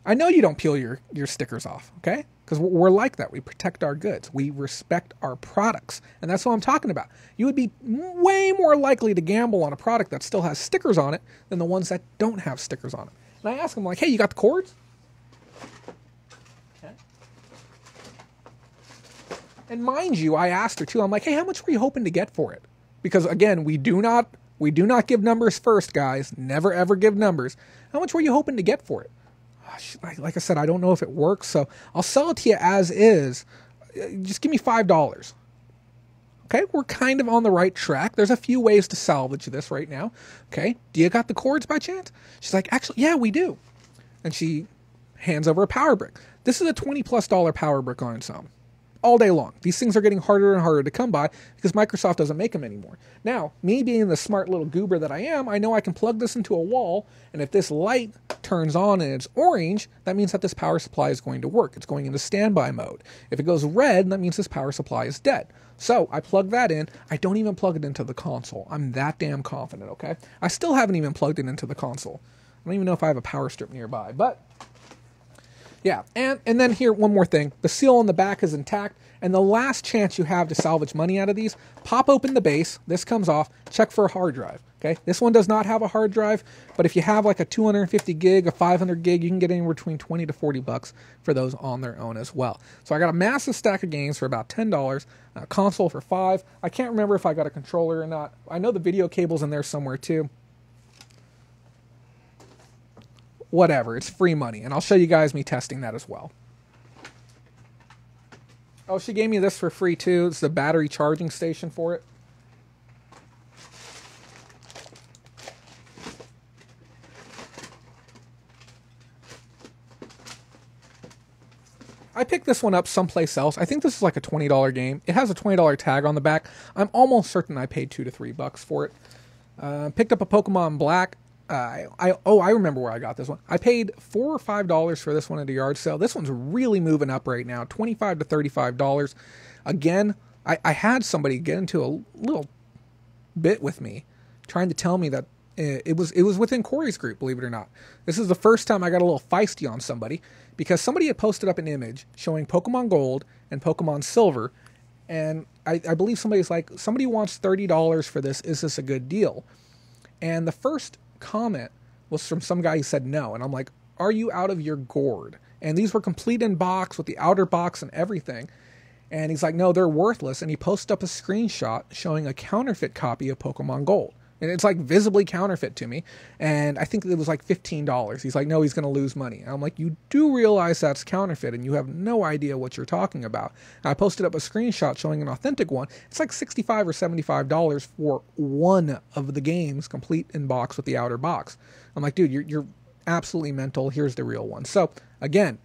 I know you don't peel your your stickers off. Okay, because we're like that. We protect our goods. We respect our products, and that's what I'm talking about. You would be way more likely to gamble on a product that still has stickers on it than the ones that don't have stickers on it. And I ask them like, "Hey, you got the cords?" And mind you, I asked her too. I'm like, hey, how much were you hoping to get for it? Because again, we do not we do not give numbers first, guys. Never ever give numbers. How much were you hoping to get for it? Like I said, I don't know if it works, so I'll sell it to you as is. Uh, just give me five dollars. Okay, we're kind of on the right track. There's a few ways to salvage this right now. Okay, do you got the cords by chance? She's like, actually, yeah, we do. And she hands over a power brick. This is a 20 plus dollar power brick on its own all day long. These things are getting harder and harder to come by because Microsoft doesn't make them anymore. Now, me being the smart little goober that I am, I know I can plug this into a wall, and if this light turns on and it's orange, that means that this power supply is going to work. It's going into standby mode. If it goes red, that means this power supply is dead. So I plug that in. I don't even plug it into the console. I'm that damn confident, okay? I still haven't even plugged it into the console. I don't even know if I have a power strip nearby, but yeah, and and then here one more thing: the seal on the back is intact, and the last chance you have to salvage money out of these, pop open the base. This comes off. Check for a hard drive. Okay, this one does not have a hard drive, but if you have like a 250 gig, a 500 gig, you can get anywhere between 20 to 40 bucks for those on their own as well. So I got a massive stack of games for about ten dollars, a console for five. I can't remember if I got a controller or not. I know the video cable's in there somewhere too. Whatever. It's free money. And I'll show you guys me testing that as well. Oh, she gave me this for free too. It's the battery charging station for it. I picked this one up someplace else. I think this is like a $20 game. It has a $20 tag on the back. I'm almost certain I paid 2 to 3 bucks for it. Uh, picked up a Pokemon Black. Uh, I oh I remember where I got this one. I paid four or five dollars for this one at a yard sale. This one's really moving up right now, twenty five to thirty five dollars. Again, I, I had somebody get into a little bit with me, trying to tell me that uh, it was it was within Corey's group. Believe it or not, this is the first time I got a little feisty on somebody because somebody had posted up an image showing Pokemon Gold and Pokemon Silver, and I, I believe somebody's like somebody wants thirty dollars for this. Is this a good deal? And the first comment was from some guy who said no. And I'm like, are you out of your gourd? And these were complete in box with the outer box and everything. And he's like, no, they're worthless. And he posted up a screenshot showing a counterfeit copy of Pokemon Gold and it's like visibly counterfeit to me. And I think it was like fifteen dollars. He's like, no, he's going to lose money. And I'm like, you do realize that's counterfeit, and you have no idea what you're talking about. And I posted up a screenshot showing an authentic one. It's like 65 or seventy-five dollars for one of the games, complete in box with the outer box. I'm like, dude, you're you're absolutely mental. Here's the real one. So again,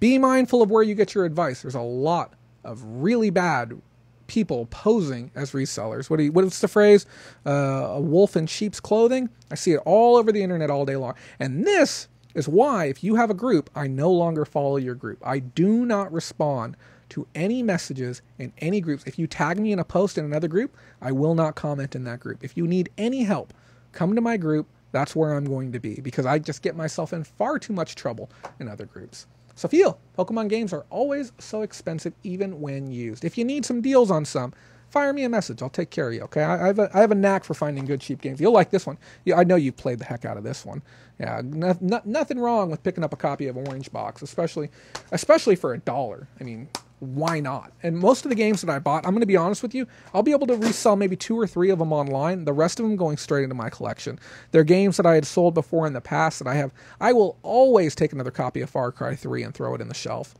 be mindful of where you get your advice. There's a lot of really bad people posing as resellers. What do you, what's the phrase? Uh, a wolf in sheep's clothing. I see it all over the internet all day long. And this is why, if you have a group, I no longer follow your group. I do not respond to any messages in any groups. If you tag me in a post in another group, I will not comment in that group. If you need any help, come to my group. That's where I'm going to be because I just get myself in far too much trouble in other groups. So feel Pokemon games are always so expensive even when used. If you need some deals on some, fire me a message. I'll take care of you. Okay, I, I, have, a, I have a knack for finding good cheap games. You'll like this one. Yeah, I know you've played the heck out of this one. Yeah, no, no, nothing wrong with picking up a copy of Orange Box, especially especially for a dollar. I mean, why not? And most of the games that I bought, I'm going to be honest with you, I'll be able to resell maybe two or three of them online. The rest of them going straight into my collection. They're games that I had sold before in the past that I have. I will always take another copy of Far Cry 3 and throw it in the shelf.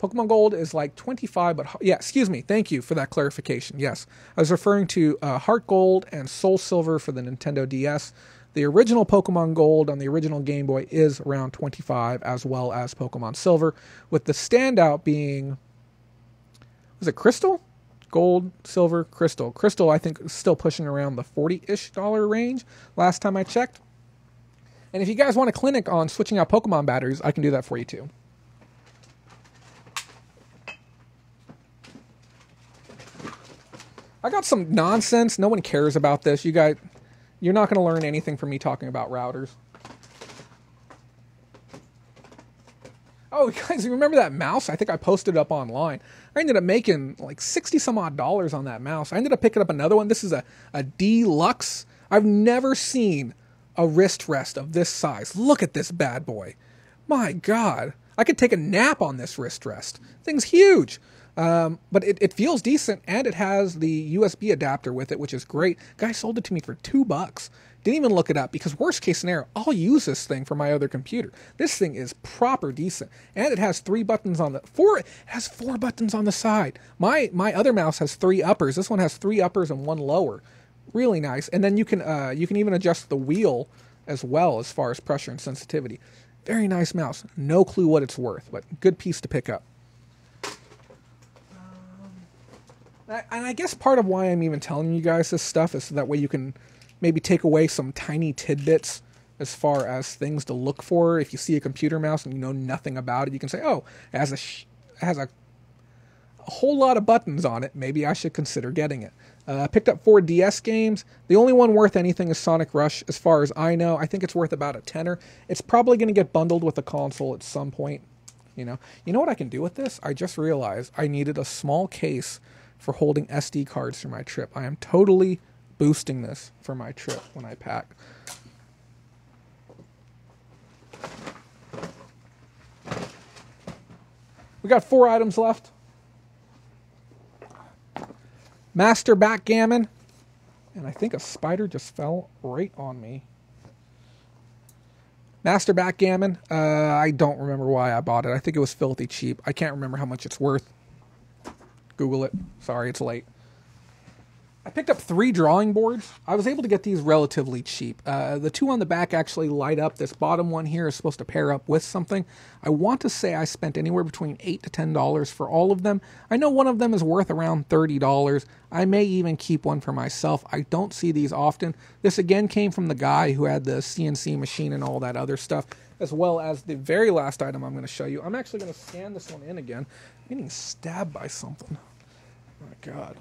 Pokemon Gold is like 25, but yeah, excuse me. Thank you for that clarification. Yes, I was referring to uh, Heart Gold and Soul Silver for the Nintendo DS. The original Pokemon Gold on the original Game Boy is around 25, as well as Pokemon Silver, with the standout being was it Crystal? gold, silver, crystal. Crystal, I think, is still pushing around the 40 ish dollar range last time I checked. And if you guys want a clinic on switching out Pokemon batteries, I can do that for you too. I got some nonsense. No one cares about this. You guys, you're not going to learn anything from me talking about routers. Oh, guys, remember that mouse? I think I posted up online. I ended up making like 60 some odd dollars on that mouse. I ended up picking up another one. This is a, a deluxe. I've never seen a wrist rest of this size. Look at this bad boy. My God. I could take a nap on this wrist rest. Thing's huge. Um, but it, it feels decent and it has the USB adapter with it, which is great. Guy sold it to me for two bucks. Didn't even look it up because worst case scenario, I'll use this thing for my other computer. This thing is proper decent, and it has three buttons on the four. It has four buttons on the side. My my other mouse has three uppers. This one has three uppers and one lower. Really nice. And then you can uh, you can even adjust the wheel as well as far as pressure and sensitivity. Very nice mouse. No clue what it's worth, but good piece to pick up. Um, and I guess part of why I'm even telling you guys this stuff is so that way you can maybe take away some tiny tidbits as far as things to look for. If you see a computer mouse and you know nothing about it, you can say, "Oh, it has a sh- it has a, a whole lot of buttons on it. Maybe I should consider getting it." Uh, I picked up four DS games. The only one worth anything is Sonic Rush, as far as I know. I think it's worth about a tenner. It's probably going to get bundled with the console at some point. You know, you know what I can do with this? I just realized I needed a small case for holding SD cards for my trip. I am totally boosting this for my trip when I pack. We got four items left. Master backgammon. And I think a spider just fell right on me. Master backgammon. Uh, I don't remember why I bought it. I think it was filthy cheap. I can't remember how much it's worth. Google it. Sorry, it's late. I picked up three drawing boards. I was able to get these relatively cheap. Uh, the two on the back actually light up. This bottom one here is supposed to pair up with something. I want to say I spent anywhere between eight to ten dollars for all of them. I know one of them is worth around thirty dollars. I may even keep one for myself. I don't see these often. This again came from the guy who had the CNC machine and all that other stuff, as well as the very last item I'm going to show you. I'm actually going to scan this one in again. I'm getting stabbed by something. Oh my God.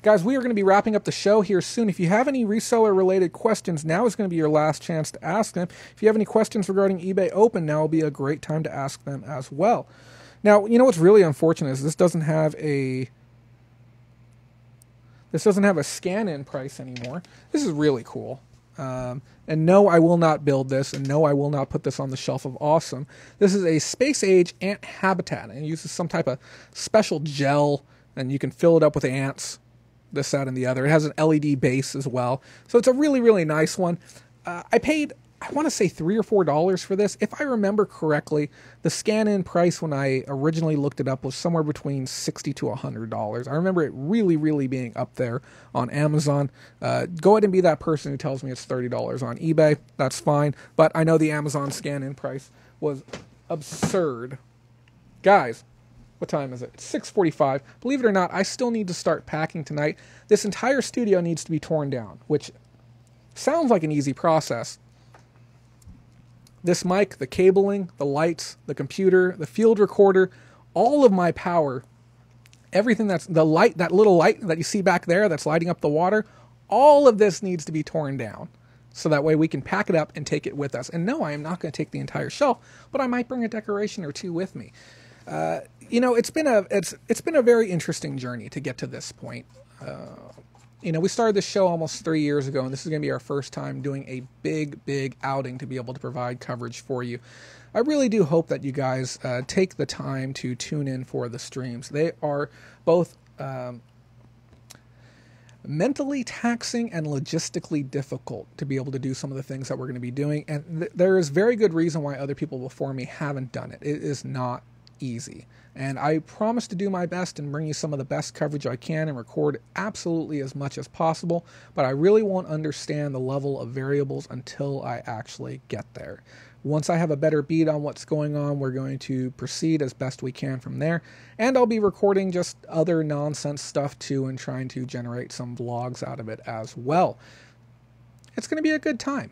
Guys, we are going to be wrapping up the show here soon. If you have any reseller related questions, now is going to be your last chance to ask them. If you have any questions regarding eBay Open, now will be a great time to ask them as well. Now, you know what's really unfortunate is this doesn't have a this doesn't have a scan-in price anymore. This is really cool. Um, and no, I will not build this, and no, I will not put this on the shelf of awesome. This is a space age ant habitat, and it uses some type of special gel, and you can fill it up with ants this, that, and the other. It has an LED base as well. So it's a really, really nice one. Uh, I paid, I want to say three or four dollars for this. If I remember correctly, the scan in price when I originally looked it up was somewhere between 60 to $100. I remember it really, really being up there on Amazon. Uh, go ahead and be that person who tells me it's $30 on eBay. That's fine. But I know the Amazon scan in price was absurd. Guys, what time is it? It's 6:45. Believe it or not, I still need to start packing tonight. This entire studio needs to be torn down, which sounds like an easy process. This mic, the cabling, the lights, the computer, the field recorder, all of my power, everything that's the light, that little light that you see back there that's lighting up the water, all of this needs to be torn down. So that way we can pack it up and take it with us. And no, I am not going to take the entire shelf, but I might bring a decoration or two with me. Uh, you know, it's been a it's it's been a very interesting journey to get to this point. Uh, you know, we started this show almost three years ago, and this is going to be our first time doing a big, big outing to be able to provide coverage for you. I really do hope that you guys uh, take the time to tune in for the streams. They are both um, mentally taxing and logistically difficult to be able to do some of the things that we're going to be doing. And th- there is very good reason why other people before me haven't done it. It is not easy. And I promise to do my best and bring you some of the best coverage I can and record absolutely as much as possible, but I really won't understand the level of variables until I actually get there. Once I have a better beat on what's going on, we're going to proceed as best we can from there. And I'll be recording just other nonsense stuff too and trying to generate some vlogs out of it as well. It's going to be a good time.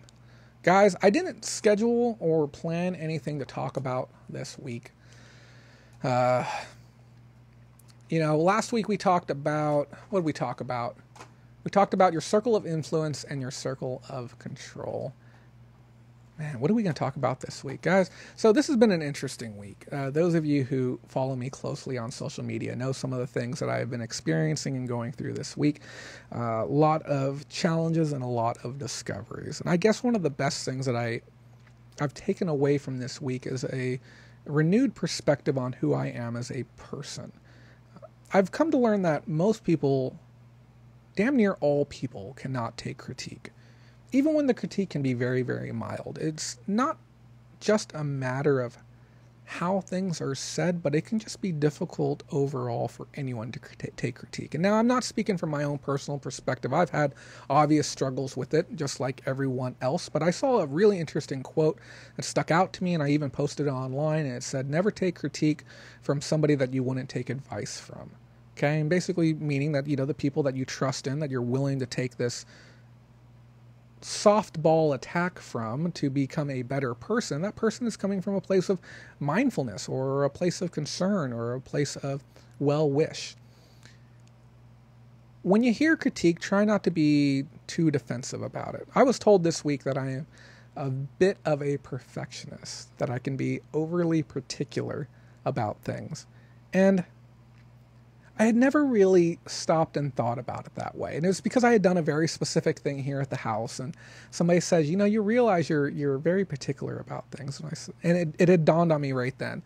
Guys, I didn't schedule or plan anything to talk about this week. Uh, you know, last week we talked about what did we talk about? We talked about your circle of influence and your circle of control. Man, what are we going to talk about this week, guys? So, this has been an interesting week. Uh, those of you who follow me closely on social media know some of the things that I have been experiencing and going through this week. A uh, lot of challenges and a lot of discoveries. And I guess one of the best things that I, I've taken away from this week is a renewed perspective on who I am as a person. I've come to learn that most people, damn near all people, cannot take critique. Even when the critique can be very, very mild, it's not just a matter of how things are said, but it can just be difficult overall for anyone to take critique. And now I'm not speaking from my own personal perspective. I've had obvious struggles with it, just like everyone else. But I saw a really interesting quote that stuck out to me, and I even posted it online, and it said, Never take critique from somebody that you wouldn't take advice from. Okay, and basically meaning that, you know, the people that you trust in, that you're willing to take this softball attack from to become a better person, that person is coming from a place of mindfulness or a place of concern or a place of well wish. When you hear critique, try not to be too defensive about it. I was told this week that I am a bit of a perfectionist, that I can be overly particular about things. And I had never really stopped and thought about it that way. And it was because I had done a very specific thing here at the house. And somebody says, you know, you realize you're, you're very particular about things. And, I, and it, it had dawned on me right then.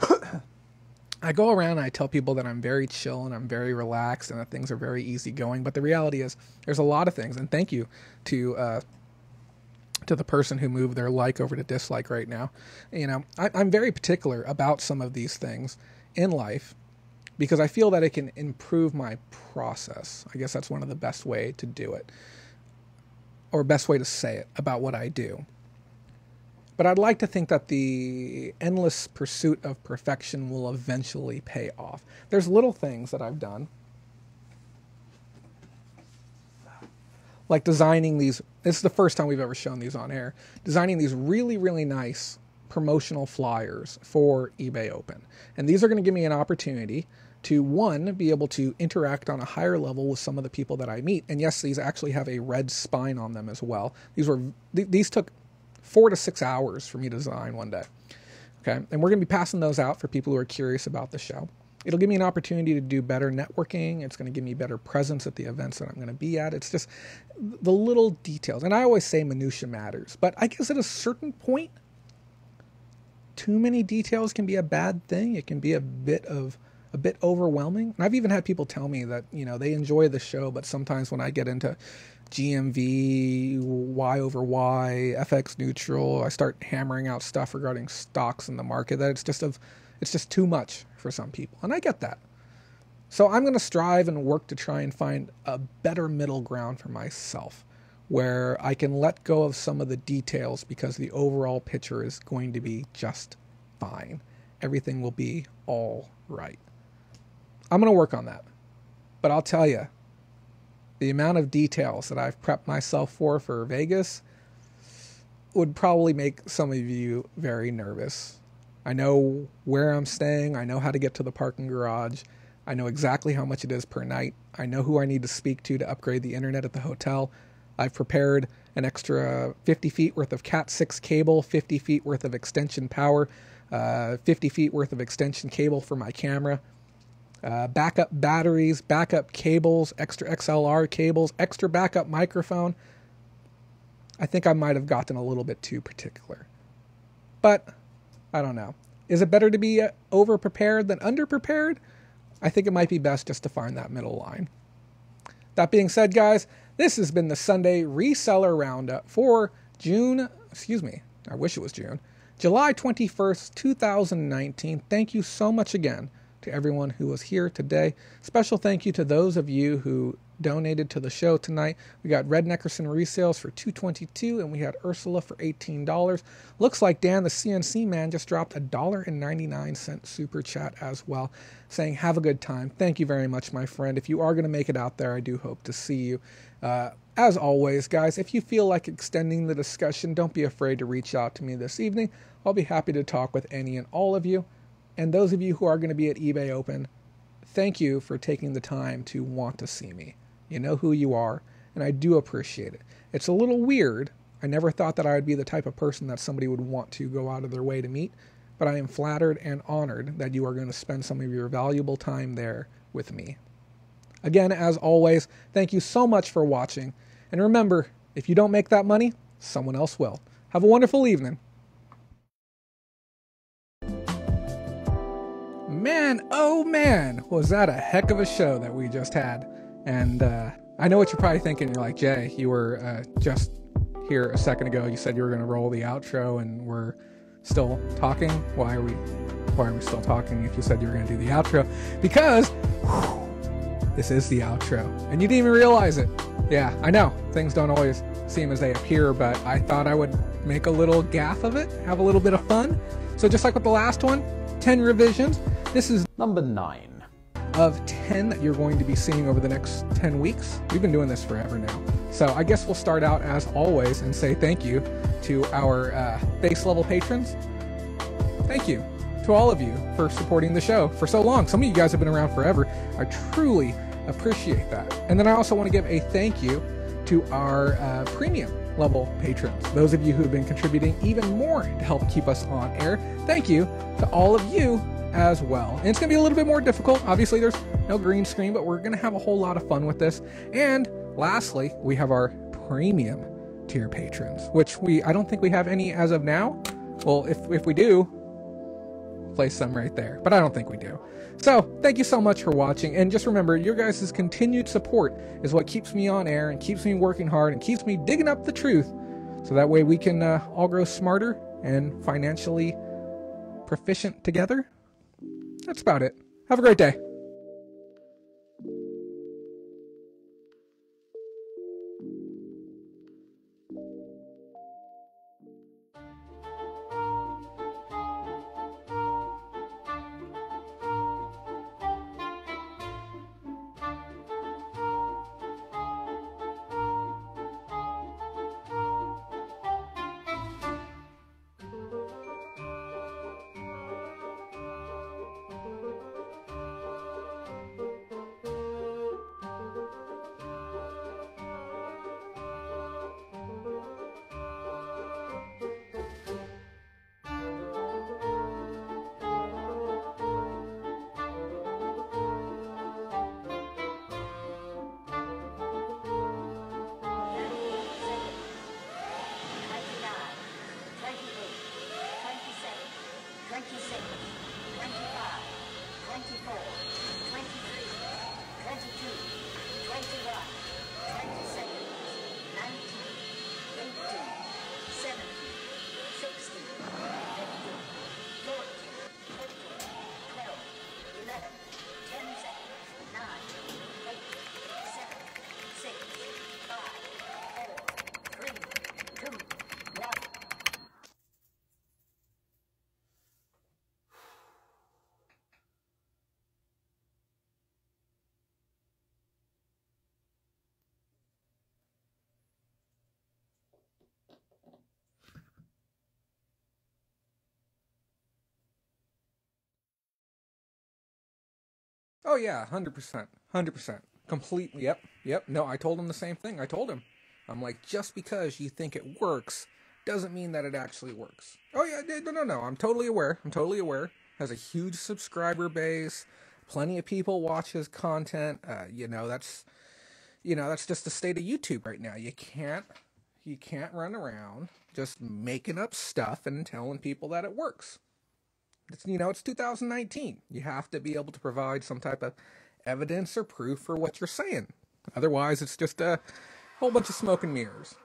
I go around and I tell people that I'm very chill and I'm very relaxed and that things are very easygoing. But the reality is, there's a lot of things. And thank you to uh, to the person who moved their like over to dislike right now. You know, I, I'm very particular about some of these things in life because I feel that it can improve my process. I guess that's one of the best way to do it or best way to say it about what I do. But I'd like to think that the endless pursuit of perfection will eventually pay off. There's little things that I've done like designing these this is the first time we've ever shown these on air designing these really really nice promotional flyers for ebay open and these are going to give me an opportunity to one be able to interact on a higher level with some of the people that I meet. And yes, these actually have a red spine on them as well. These were th- these took four to six hours for me to design one day. Okay, and we're going to be passing those out for people who are curious about the show. It'll give me an opportunity to do better networking. It's going to give me better presence at the events that I'm going to be at. It's just the little details. And I always say minutia matters, but I guess at a certain point, too many details can be a bad thing. It can be a bit of a bit overwhelming. And I've even had people tell me that, you know, they enjoy the show, but sometimes when I get into GMV, Y over Y, FX neutral, I start hammering out stuff regarding stocks in the market that it's just of it's just too much for some people. And I get that. So I'm going to strive and work to try and find a better middle ground for myself where I can let go of some of the details because the overall picture is going to be just fine. Everything will be all right. I'm going to work on that. But I'll tell you, the amount of details that I've prepped myself for for Vegas would probably make some of you very nervous. I know where I'm staying, I know how to get to the parking garage, I know exactly how much it is per night, I know who I need to speak to to upgrade the internet at the hotel. I've prepared an extra 50 feet worth of Cat 6 cable, 50 feet worth of extension power, uh, 50 feet worth of extension cable for my camera uh, backup batteries, backup cables, extra XLR cables, extra backup microphone. I think I might have gotten a little bit too particular. But I don't know. Is it better to be uh, over prepared than under prepared? I think it might be best just to find that middle line. That being said, guys, this has been the Sunday reseller roundup for June, excuse me, I wish it was June, July 21st, 2019. Thank you so much again to everyone who was here today. Special thank you to those of you who donated to the show tonight. We got Red Neckerson resales for 222 and we had Ursula for $18. Looks like Dan the CNC man just dropped a dollar and 99 cent super chat as well, saying have a good time. Thank you very much, my friend. If you are going to make it out there, I do hope to see you. Uh, as always, guys, if you feel like extending the discussion, don't be afraid to reach out to me this evening. I'll be happy to talk with any and all of you. And those of you who are going to be at eBay Open, thank you for taking the time to want to see me. You know who you are, and I do appreciate it. It's a little weird. I never thought that I would be the type of person that somebody would want to go out of their way to meet, but I am flattered and honored that you are going to spend some of your valuable time there with me. Again, as always, thank you so much for watching. And remember, if you don't make that money, someone else will. Have a wonderful evening. Man, oh man, was that a heck of a show that we just had. And uh, I know what you're probably thinking. You're like, Jay, you were uh, just here a second ago. You said you were going to roll the outro, and we're still talking. Why are we? Why are we still talking? If you said you were going to do the outro, because whew, this is the outro, and you didn't even realize it. Yeah, I know things don't always seem as they appear, but I thought I would make a little gaff of it, have a little bit of fun. So just like with the last one, 10 revisions. This is number nine of 10 that you're going to be seeing over the next 10 weeks. We've been doing this forever now. So I guess we'll start out as always and say thank you to our uh, base level patrons. Thank you to all of you for supporting the show for so long. Some of you guys have been around forever. I truly appreciate that. And then I also want to give a thank you to our uh, premium level patrons, those of you who have been contributing even more to help keep us on air. Thank you to all of you as well. And it's going to be a little bit more difficult. Obviously, there's no green screen, but we're going to have a whole lot of fun with this. And lastly, we have our premium tier patrons, which we I don't think we have any as of now. Well, if if we do, place some right there, but I don't think we do. So, thank you so much for watching, and just remember, your guys' continued support is what keeps me on air and keeps me working hard and keeps me digging up the truth, so that way we can uh, all grow smarter and financially proficient together. That's about it. Have a great day. Oh yeah, hundred percent, hundred percent, completely. Yep, yep. No, I told him the same thing. I told him, I'm like, just because you think it works doesn't mean that it actually works. Oh yeah, no, no, no. I'm totally aware. I'm totally aware. Has a huge subscriber base. Plenty of people watch his content. Uh, you know, that's, you know, that's just the state of YouTube right now. You can't, you can't run around just making up stuff and telling people that it works. It's, you know, it's 2019. You have to be able to provide some type of evidence or proof for what you're saying. Otherwise, it's just a whole bunch of smoke and mirrors.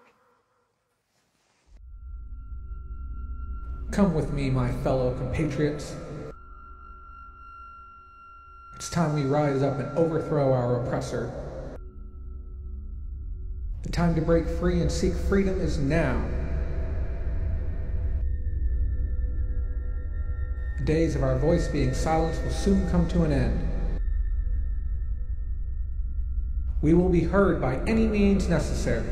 Come with me, my fellow compatriots. It's time we rise up and overthrow our oppressor. The time to break free and seek freedom is now. The days of our voice being silenced will soon come to an end. We will be heard by any means necessary.